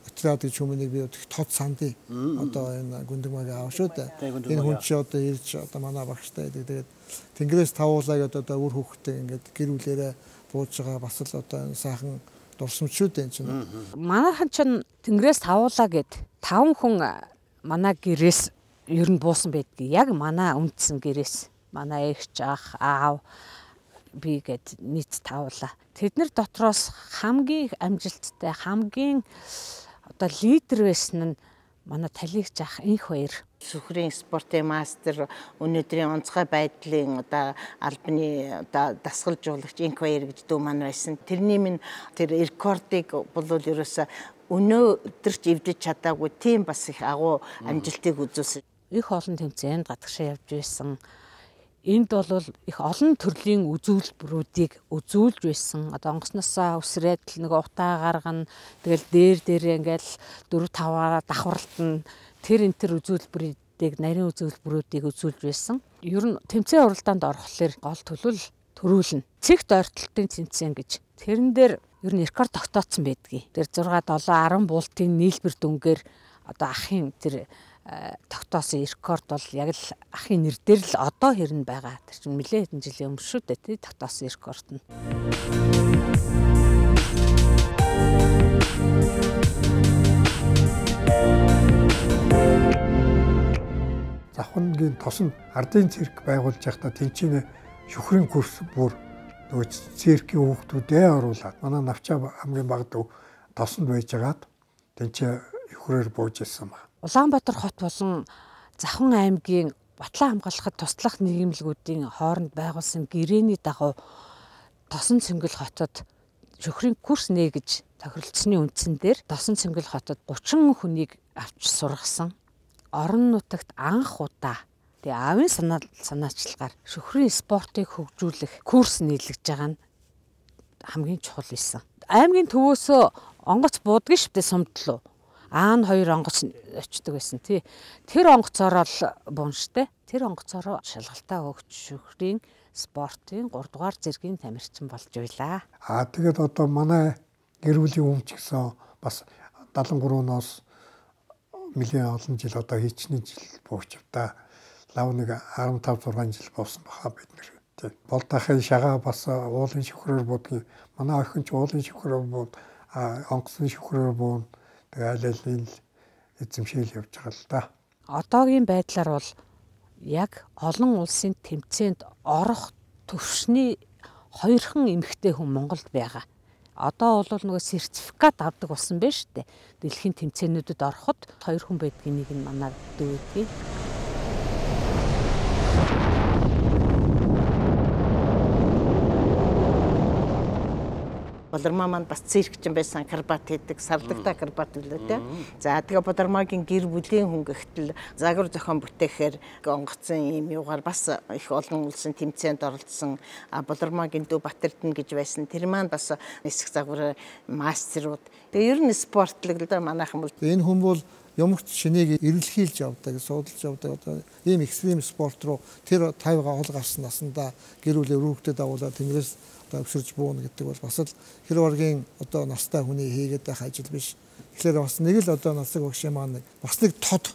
отряд гэж хүмүүнийг би тод сандыг одоо энэ гүндэг маяг аав шүү дээ. Энэ хүн чи одоо ирж одоо манай багштай гэдэг. Тэгээд Тэнгэрээс тавуулаад одоо үр хөвгтэй ингээд гэр бүлэрээ бууж байгаа бас л одоо энэ сайхан дурсамж шүү дээ энэ чинь. Манайхан чинь Тэнгэрээс тавуулаа гэд таван хүн манай гэрээс ер нь буусан байдгийг яг манай үндсэн гэрээс манай эгч ах аав би гэд нийт тавлаа. Тэднэр дотроос хамгийн амжилттай хамгийн одоо лидер байсан нь манай талигч ах инх баяр сүхрийн спортын мастер өнөөдрийн онцгой байдлын одоо албаны одоо дасгалжуулагч инк баяр гэж дүү маань байсан. Тэрний минь тэр рекордыг бол ерөөсө өнөөдөр ч эвдэж чадаагүй тийм бас их агуу амжилтыг үзүүлсэн. Их олон тэмцээнд гадагшаа явж байсан. Энд бол их олон төрлийн үзүүлбэрүүдийг үзүүлж байсан. Одоо онгосноосоо үсрээд нэг утаа гаргана. Тэгэл дээр дээрээ ингээл 4 5-аараа давхарлтна. Тэр энэ төр үзүүлбэрүүдийг нарийн үзүүлбэрүүдийг үзүүлж байсан. Ер нь тэмцээн уралдаанд орохлоор гол төлөв төрүүлнэ. Цэгт ойртолтын тэмцээн гэж. Тэрэн дээр ер нь рекорд тогтооцсон байдгийг. Тэр 6 7 10 буултын нийлбэр дүнгээр одоо ахын тэр э, тогтоосон рекорд бол яг л ахын нэр дээр л одоо хэрнэ байгаа. Тэр чинь нэлээд хэдэн жилийн өмнө шүү дээ тий тогтоосон рекорд нь. Завхангийн тоснд ардын цирк байгуулж байхдаа тэнцэнэ шүхрийн курс бүр нөгөө циркийн хүүхдүүдээ оруулаад манай навчаа хамгийн багад тосонд байжгаад тэнцээ өхрөөр бууж ирсэн ба. Улаанбаатар хот болон Завхан аймгийн батлан хамгаалахад туслах нийгэмлэгүүдийн хооронд байгуулсан гэрээний дагуу Тосон цэнгэл хотод шөхрийн курс нэ гэж тохиролцсны үндсэн дээр Тосон цэнгэл хотод 30 хүнийг авч сургасан. Орон нутагт анх удаа Тэгээ аавын санаа санаачлагаар шөхрийн спортыг хөгжүүлэх курс нийлэгдэж байгаа нь хамгийн чухал байсан. Аймгийн төвөөсөө онгоц буудаг швтэ сумдлуу. Аа нь хоёр онгоц очдөг байсан тий. Тэр онгоцороо л буунштай. Тэр онгоцороо шалгалтаа өгч шөхрийн спортын 3 дугаар зэргийн тамирчин болж байлаа. Аа тэгээд одоо манай гэр бүлийн өмч гэсэн бас 73-ноос нэлээд олон жил одоо хийчний жил бууч та лав нэг 15 6 жил болсон баха бид нэр. Тэг. Болдохын шагаа бас уулын шөхрөөр буудгийн манай охин ч уулын шөхрөөр бууд онгоцны шөхрөөр буун тэг аль аль эзэмшээл явж байгаа л да. Одоогийн байдлаар бол яг олон улсын тэмцээнд орох төвшний хоёрхан эмэгтэй хүн Монголд байгаа. Одоо бол нөгөө сертификат авдаг болсон байна шүү дээ. Дэлхийн тэмцээнүүдэд ороход хоёр хүн байдгийн нэг нь манай дүү гэдгийг. Болормоо маань бас циркчин байсан акробат хийдэг, сарлагтай акробат үлээ те. За тэгээ Болормоогийн гэр бүлийн хүн гэхтэл загвар зохион бүтээхээр онгоцсон юм юугаар бас их олон улсын тэмцээнд оролцсон Болормоогийн дүү Батэрдэн гэж байсан. Тэр маань бас нисэх загвар мастерууд. Тэгээ ер нь спортлог л да манайхан бол. Энэ хүн бол юмгт шинийг эргэлхийлж явдаг, суудалж явдаг одоо ийм экстрим спорт руу тэр 50-га ол гарсан насандаа гэр бүлээ өрөвхдөд агуулаад тэнгэрээс одоо өвсөрж бууна гэдэг бол бас л хэр баргийн одоо настай хүний хийгээд байх ажил биш. Тэгэхээр бас нэг л одоо насыг багш маань бас нэг тод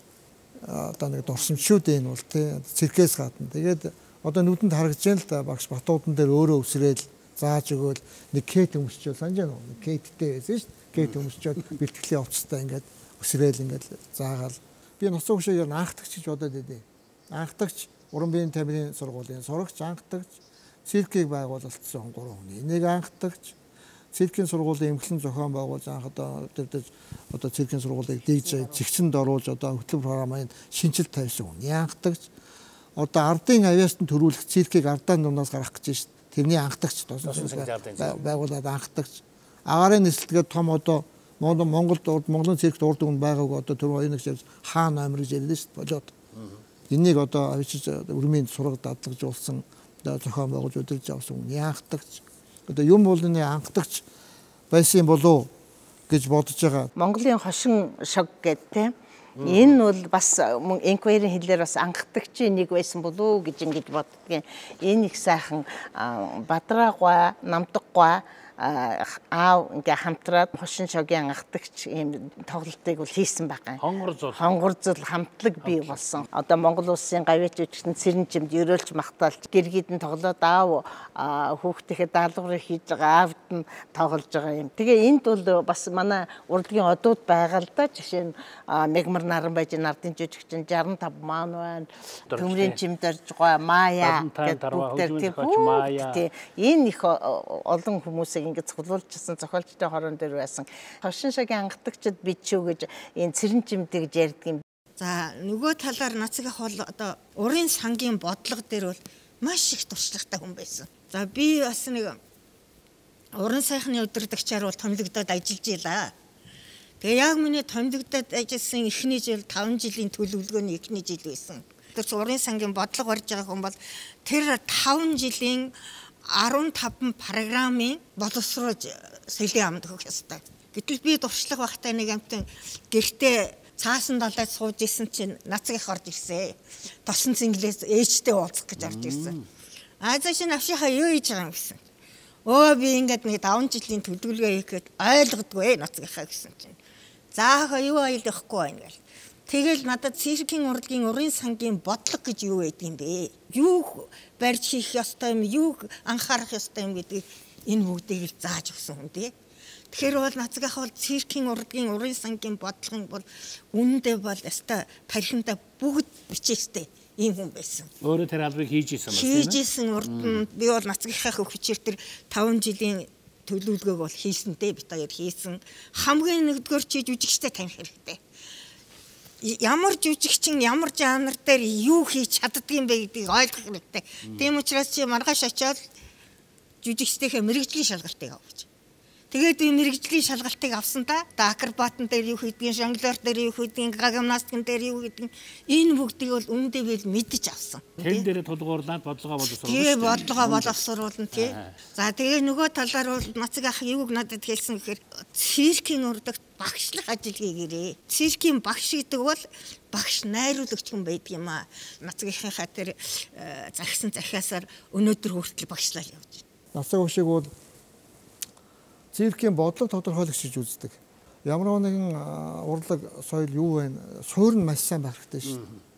одоо нэг дурсамжшүүд энэ бол тий циркээс гадна. Тэгээд одоо нүдэнд харагдж байна л да багш батуудан дээр өөрөө өсрөөл зааж өгөөл нэг кет өмсчөө санаж байна уу? Кеттэй байсан шүү дээ. Кет өмсчөөд бэлтгэлийн овцтой ингээд өсрөөл ингээд заагаал. Би ноцоо хөшөөгээр анхдагч гэж бодоод байдیں۔ Анхдагч уран биеийн тамирын сургуулийн сурагч анхдагч циркийг байгуулалтсан 3 хүний. Нэг анхдагч циркийн сургуулийн эмхлэн зохион байгуулж анх одоо тэр одоо циркийн сургуулийг дийж зэгцэнд оруулж одоо хөтөлбөр програмын шинжилт тавьсан хүн. Янгтагч одоо ардын авиастан төрүүлэх циркийг ардаа нунаас гаргах гэж шүү дээ. Тэрний анхдагч байгуулад анхдагч агарын нислэгээд том одоо Монголд урд Монголын циркт урд өмнө байгааг одоо тэр хоёр нэг хаан номер гэж ярьдэн шүү дээ. Болоод. Энийг одоо авчиж өрмийн сураг дадлагжуулсан зохион байгуулж удирдах авсан хүн. Янгтагч одоо юм болгоны анхдагч байсан болов гэж бодож байгаа. Монголын хошин шог гэдэг тийм Энэ бол бас инквайрийн хэлээр бас анхдагчийн нэг байсан болов уу гэж ингэж боддгийн. Энэ их сайхан бадраагва, намдагва аав ингээ хамтраад хошин шогийн анхдагч ийм тоглолтыг бол хийсэн байгаа. Хонгор зул. Хонгор зул хамтлаг бий болсон. Одоо Монгол улсын гавьяч үчигтэн сэрэнжимд ерөөлж магтаалж гэргийдэн тоглоод аав хүүхдийнхээ даалгаврыг хийж байгаа аавд нь тоглож байгаа юм. Тэгээ энд бол бас манай урлагийн одууд байгаа л да. Жишээ нь Мегмар Наранбайжийн нардын жүжигчин 65 маань байна. Төмрийн чимдэрж байгаа Мая гэдэг бүгд тийм. Энэ их олон хүмүүсийг ингэж цуглуулжсэн зохиолчтой хорон дээр байсан. Хошин шагийн ангадагчд бичүү гэж энэ цэрэн чимдэг гэж ярьдаг юм. За нөгөө талаар нацаг ах бол одоо урын сангийн бодлого дээр бол маш их туршлагатай хүн байсан. За би бас нэг уран сайхны удирдагчаар бол томилогдоод ажиллаж илаа. Тэгээ яг миний томилогдоод ажилласан эхний жил 5 жилийн төлөвлөгөөний эхний жил байсан. Тэр урын сангийн бодлого барьж байгаа хүн бол тэр 5 жилийн 15 програмын боловсруулж сэлийн амд өгөх ёстой. Гэтэл би дуршлаг багтай нэг амтан гэртээ цаасан далайд сууж исэн чинь нацаг их орж ирсэн. Тосон цэнгэлээс ээжтэй уулзах гэж орж ирсэн. Аа за шинэ авшихаа юу хийж байгаа юм гэсэн. Өө би ингээд нэг 5 жилийн төлөвлөгөө хийхэд ойлгодгүй нацаг ихаа гэсэн чинь. Заахаа юу ойлгохгүй байна гэл. Тэгэл надад циркийн урлагийн урын сангийн бодлого гэж юу байдаг юм бэ? Юу барьж хийх ёстой юм, юу анхаарах ёстой юм гэдгийг энэ бүгдийг л зааж өгсөн хүн тий. Тэгэхээр бол нацаг ах бол циркийн урлагийн урын сангийн бодлого бол үнэндээ бол өстой тархиндаа бүгд бичээстэй ийм хүн байсан. Өөрөө тэр албыг хийж исэн байна. Хийж исэн урд нь би бол нацгийнхаа хөвчээр тэр 5 жилийн төлөвлөгөөг бол хийсэнтэй бит хоёр хийсэн. Хамгийн нэгдүгээр чи жүжигчтэй таних хэрэгтэй ямар жүжигчин ямар жанр дээр юу хийж чаддгийм бэ гэдгийг ойлгох хэрэгтэй. Тийм учраас чи маргааш очиод жүжигчдийнхээ мэрэгжлийн шалгалтыг авах. Тэгээд би мэрэгжлийн шалгалтыг авсан та. Акробатн дээр юу хийдгийг, жонглер дээр юу хийдгийг, гимнастикн дээр юу хийдгийг энэ бүгдийг бол үнэндээ би мэдэж авсан. Тэн дээр тулгуурлаад бодлогоо боловсруулсан. Тий, бодлогоо боловсруулна тий. За тэгээ нөгөө талаар бол нацаг ах юуг надад хэлсэн гэхээр циркийн урдагт багшлах ажил хийгэрээ. Циркийн багш гэдэг бол багш найруулагч хүн байдаг юм аа. Нацгийнхаа тэр захисан захиасаар өнөөдөр хүртэл багшлал явж байна. Нацаг өвшиг бол циркийн бодлого тодорхойлогч гэж үздэг. Ямар нэгэн урлаг соёл юу вэ? Суурь нь маш сайн байх хэрэгтэй шүү дээ.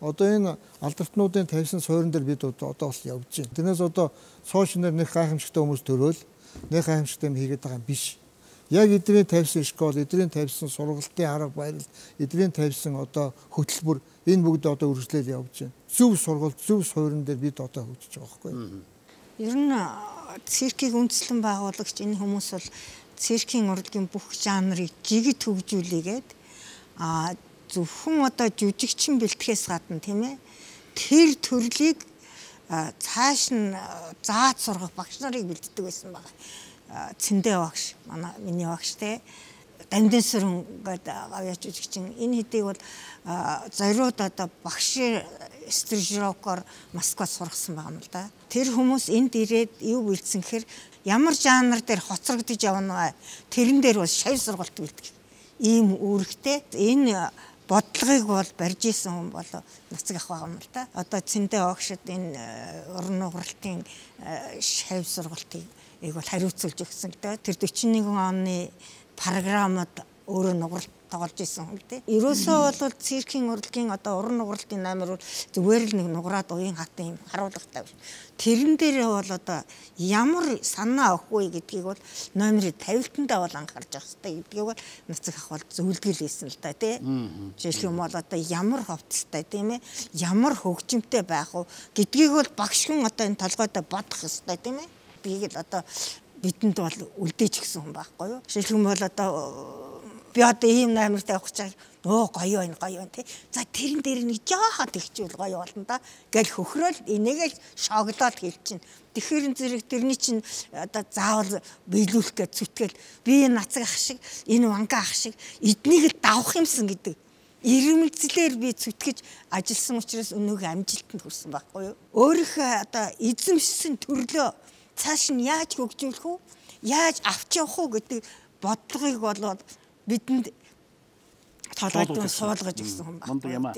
Одоо энэ алдартнуудын тавьсан суурин дээр бид одоо бол явж байна. Тэрнээс одоо сошиалнэр нэг гайхамшигтай хүмүүс төрөөл нэг гайхамшигтай юм хийгээд байгаа юм биш. Яг эдний тавьсан школ, эдний тавьсан сургалтын арга барил, эдний тавьсан одоо хөтөлбөр энэ бүгд одоо үргэлжлэл явж байна. Зөв сургалт, зөв суурин дээр бид одоо хөгжиж байгаа юу? Ер нь циркийг үндэслэн байгуулагч энэ хүмүүс бол циркийн урлагийн бүх жанрыг жигд хөгжүүлээгээд а зөвхөн одоо жүжигчин бэлтгэхээс гадна тийм ээ тэр төрлийг цааш нь зааж сургах багш нарыг бэлддэг байсан байгаа. Цэндэ багш манай миний багш те дамдын сүрэн гэдэг гавьяач жүжигчин энэ хэдийг бол зориуд одоо багш стрижрокоор Москвад сургасан байгаа юм л да. Тэр хүмүүс энд ирээд юу бэлдсэн гэхээр ямар жанр дээр хоцрогдож явна тэрэн дээр бол шавь сургалт бэлдэх. Ийм үүрэгтэй энэ бодлогыг бол барьж исэн хүн бол нацаг ах байгаа юм л да. Одоо цэндэ огшд энэ уран нугралтын шавь сургалтыг ийг бол хариуцуулж өгсөн да. Тэр 41 оны програмд өөрөө нугарт тоглож исэн хүн тий. Ерөөсөө бол циркийн урлагийн одоо уран нугралтын номер бол зүгээр л нэг нуграад уян хатын юм харуулгатай. Тэрэн дээрээ бол одоо ямар санаа өгөхгүй гэдгийг бол номерыг тавилтандаа бол анхаарч явах хэрэгтэй гэдгийг бол нацэг ах бол зөвлөгөөлсэн л да тий. Жишээ юм бол одоо ямар ховцтой тийм ээ ямар хөгжимтэй байх уу гэдгийг бол багш хүн одоо энэ толгойдоо бодох хэрэгтэй тийм ээ. Бийг л одоо бидэнд бол үлдээж гисэн хүн байхгүй юу. Жишээлбэл бол одоо би одоо ийм номертай явах гэж өө гоё байна гоё байна тий. За тэрэн дээр нэг жоохот ихчүүл гоё болно да. Гэл хөхрөөл энийгээ шоглоод хэлчихнэ. Тэгэхэр зэрэг тэрний чинь одоо заавал биелүүлэх гэж зүтгэл би нацаг ах шиг энэ ванга ах шиг эднийг л давах юмсан гэдэг ирэмэлзлэр би зүтгэж ажилласан учраас өнөөгийн амжилтанд хүрсэн байхгүй юу. Өөрийнхөө одоо эзэмшсэн төрлөө цааш нь яаж хөгжүүлэх үү? Яаж авч явах уу гэдэг бодлогыг болоод бидэнд толгойд суулгаж өгсөн хүн байна.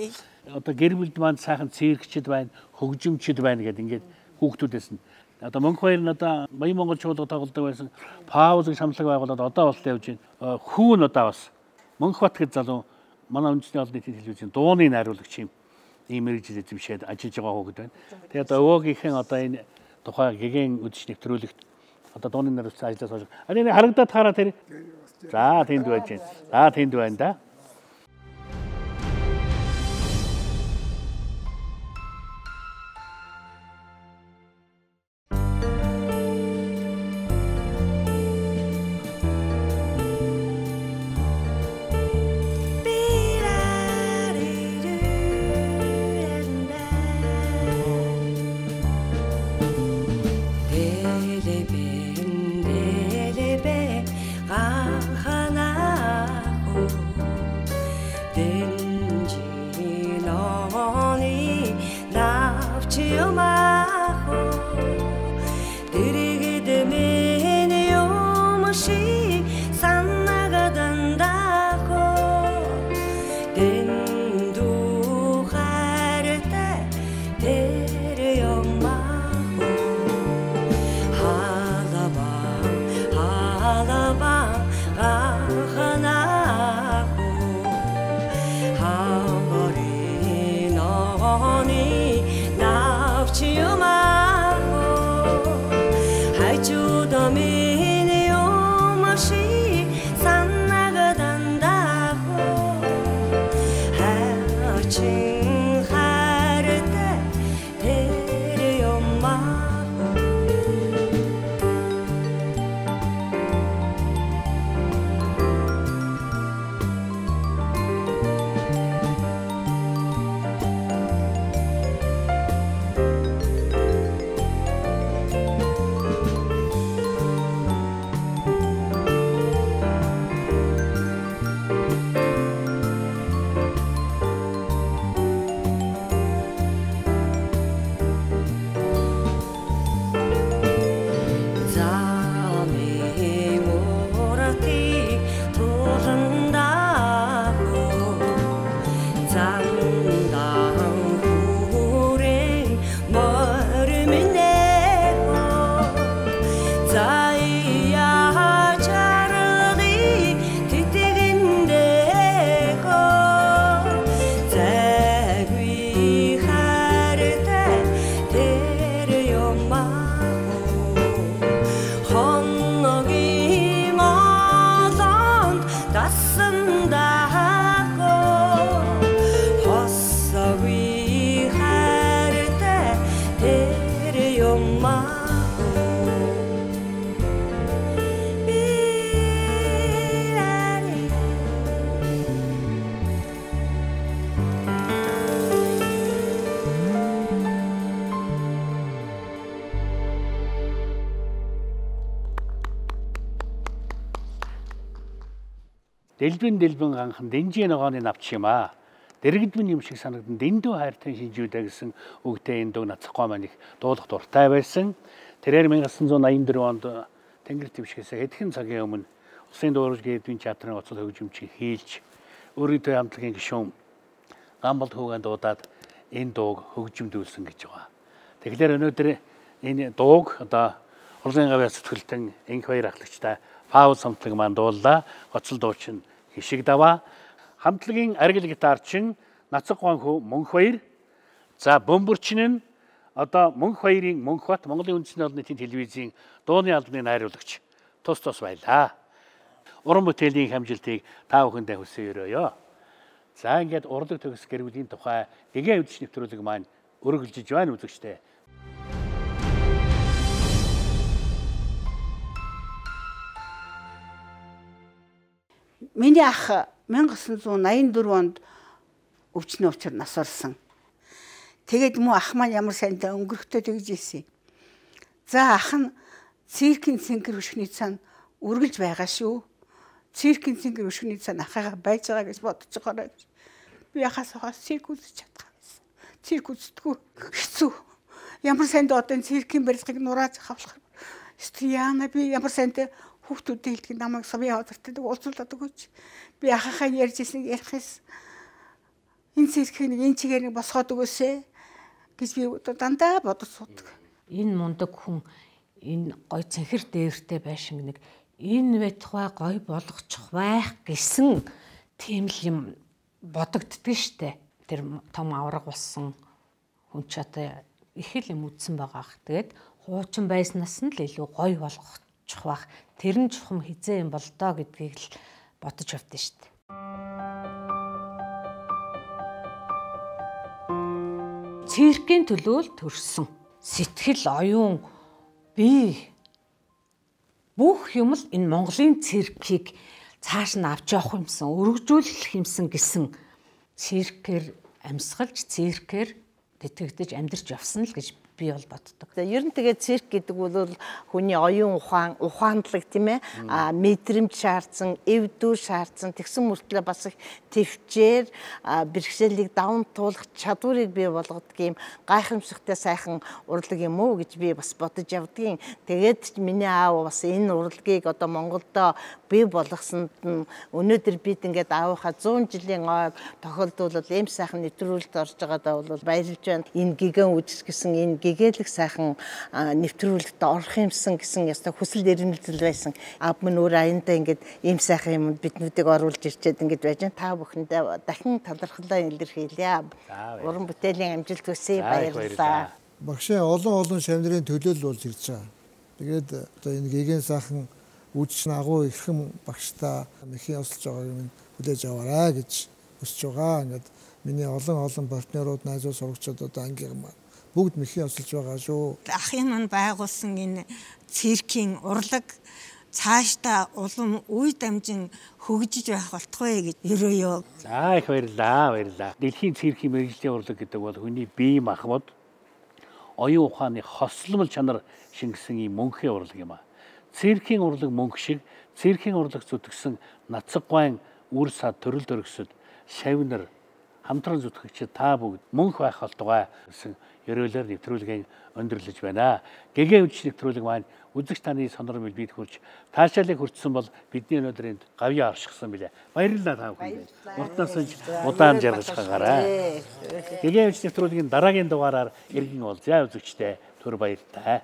Одоо гэр бүлд маань сайхан цэрэгчд байна, хөгжимчд байна гэдэг ингээд хүүхдүүдээс нь одоо Мөнх баяр нь одоо Баян Монгол чуулга тоглодог байсан Паулыг шамлаг байгуулад одоо болтой явж байна. Хүүн одоо бас Мөнх бат гэж залуу манай үндэсний олон нийтийн телевизийн дууны найруулагч юм ийм мэрэгжил эзэмшээд ажиллаж байгаа хүүхэд байна. Тэгээд одоо өвөөгийнхэн одоо энэ тухай гэгээн үдшиг нэвтрүүлэгт одоо дууны найруулагч ажиллаж байгаа. А энэ харагдаад хараа тэр. За тэнд байж байна. За тэнд байна да. Дэлбэн дэлбэн ганхан дэнжээ ногооны навч юм аа. Дэрэгдмэн юм шиг санагдан дэндүү хайртай шинжүүдэ гэсэн үгтэй энэ дуу нацхгүй маань их дуулах дуртай байсан. Тэрээр 1984 онд Тэнгэр твшгээс хэдхэн цагийн өмнө Улсын дуурж гээдвийн театрын оцол хөгжимчийг хийлж өөрийнхөө хамтлагийн гишүүн Гамбалд хүүгэн дуудаад энэ дууг хөгжимдүүлсэн гэж байгаа. Тэгэхээр өнөөдөр энэ дууг одоо Урлын гавьяа сэтгэлтэн энх баяр ахлагчтай Паул самтлаг маань дууллаа. Гоцол дуучин хишиг даваа хамтлагийн аргил гитарчин Нацаг гоон хөө Мөнх баяр. За бөмбөрчин нь одоо Мөнх баярын Мөнхбат Монголын үндэсний олон нийтийн телевизийн дууны албаны найруулагч тус тус байлаа. Уран бүтээлийн хамжилтыг та бүхэндээ хүсье өрөөё. За ингээд урлаг төгс гэрүүлийн тухай дэгээ үдшин нэвтрүүлэг маань өргөлжиж байна үзэгчтэй. Миний ах 1984 онд өвчнөө учир нас орсон. Тэгээд муу ах маань ямар сайнтай өнгөрөхтэй тэгж ийсэн. За ах нь циркийн цэнгэр өшгний цаана үргэлж байгаа шүү. Циркийн цэнгэр өшгний цаана ахыгаа байж байгаа гэж бодож байгаа. Би яхаас хаас цирк үзэж чадах байсан. Цирк үздэггүй хэцүү. Ямар сайнтай одоо циркийн барилгыг нурааж. Эсвэл яана би ямар сайнтай хүүхдүүдтэй хэлдэг намайг савья хавдартай уулзуулаад өгөөч. Би ахахаа ярьж ирсэн ярихс энэ цэрхийг нэг энэ чигээр нэг босгоод өгөөсэй гэж би дандаа бодож суудаг. Энэ мундаг хүн энэ гой цэнхэр дээртэй байшин нэг энэ байтугай гой болгочих байх гэсэн тийм л юм бодогддг штэ. Тэр том авраг болсон хүн ч одоо их л юм үдсэн байгаа ах. Тэгээд хуучин байснаас нь л илүү гой болгочих байх. Тэр нь чухам хизээ юм бол доо гэдгийг л бодож явдсан штэ. циркийн төлөө л төрсөн. Сэтгэл оюун бие бүх юм л энэ Монголын циркийг цааш нь авч явах юмсан, өргөжүүлэх юмсан гэсэн циркээр амьсгалж, циркээр тэтгэгдэж амьдарч явсан л гэж би бол боддог. Ер нь тэгээ цирк гэдэг бол хүний оюун ухаан, ухаандлаг тийм ээ, мэдрэмж шаардсан, эвдүү шаардсан тэгсэн мөртлөө бас их төвчээр бэрхшээлийг даван туулах чадварыг бий болгодог юм гайхамшигтай сайхан урлаг юм уу гэж би бас бодож явдгийн. Тэгээд миний аав бас энэ урлагийг одоо Монголдо бий болгосонд нь өнөөдөр бид ингээд аавынхаа 100 жилийн ойг тохиолдуулал эм сайхан нэвтрүүлэлт орж байгаадаа бол баярлж байна. Энэ гигэн үжигсэн энэ гэгээлэг сайхан нэвтрүүлэгт орох юмсан гэсэн яста хүсэл эрмэлзэл байсан. Ав мөн өөр аяндаа ингээд ийм сайхан юмд биднүүдийг оруулж ирчээд ингээд байж та бүхэндээ дахин талархлаа илэрхийлье. Уран бүтээлийн амжилт хүсье баярлалаа. Багшаа олон олон шавнырын төлөөлөл болж ирж байгаа. Тэгээд одоо энэ гэгэн сайхан үдшин агуу эрхэм багштай мэхийн осолж байгаа юм хүлээж аваарай гэж хүсэж байгаа. Ингээд миний олон олон партнерууд найзууд сурагчид одоо ангийн маань бүгд мэхийн осолж байгаа шүү. Ахын маань байгуулсан энэ циркийн урлаг цаашдаа улам үе дамжин хөгжиж байх болтугай гэж ерөөё. За их баярлаа, баярлаа. Дэлхийн циркийн мэрэгжлийн урлаг гэдэг бол хүний бие махбод оюун ухааны хослол чанар шингэсэн юм мөнхийн урлаг юм а. Циркийн урлаг мөнх шиг циркийн урлаг зүтгэсэн нацаг гуайн үр сад төрөл төрөсөд шавнар хамтран зүтгэгч та бүгд мөнх байх болтугай гэсэн ерөөлөөр нэвтрүүлгийг өндөрлөж байна. Гэгээ үдшин нэвтрүүлэг маань үзэгч таны сонор билбид хүрч таашаалыг хүртсэн бол бидний өнөөдрийн гавьяа оршихсан билээ. Баярлалаа та бүхэнд. Уртнаас нь удаан жаргаж хагаарай. Гэгээ үдшин нэвтрүүлгийн дараагийн дугаараар иргэн уулзъя үзэгчтэй. Түр баяртай.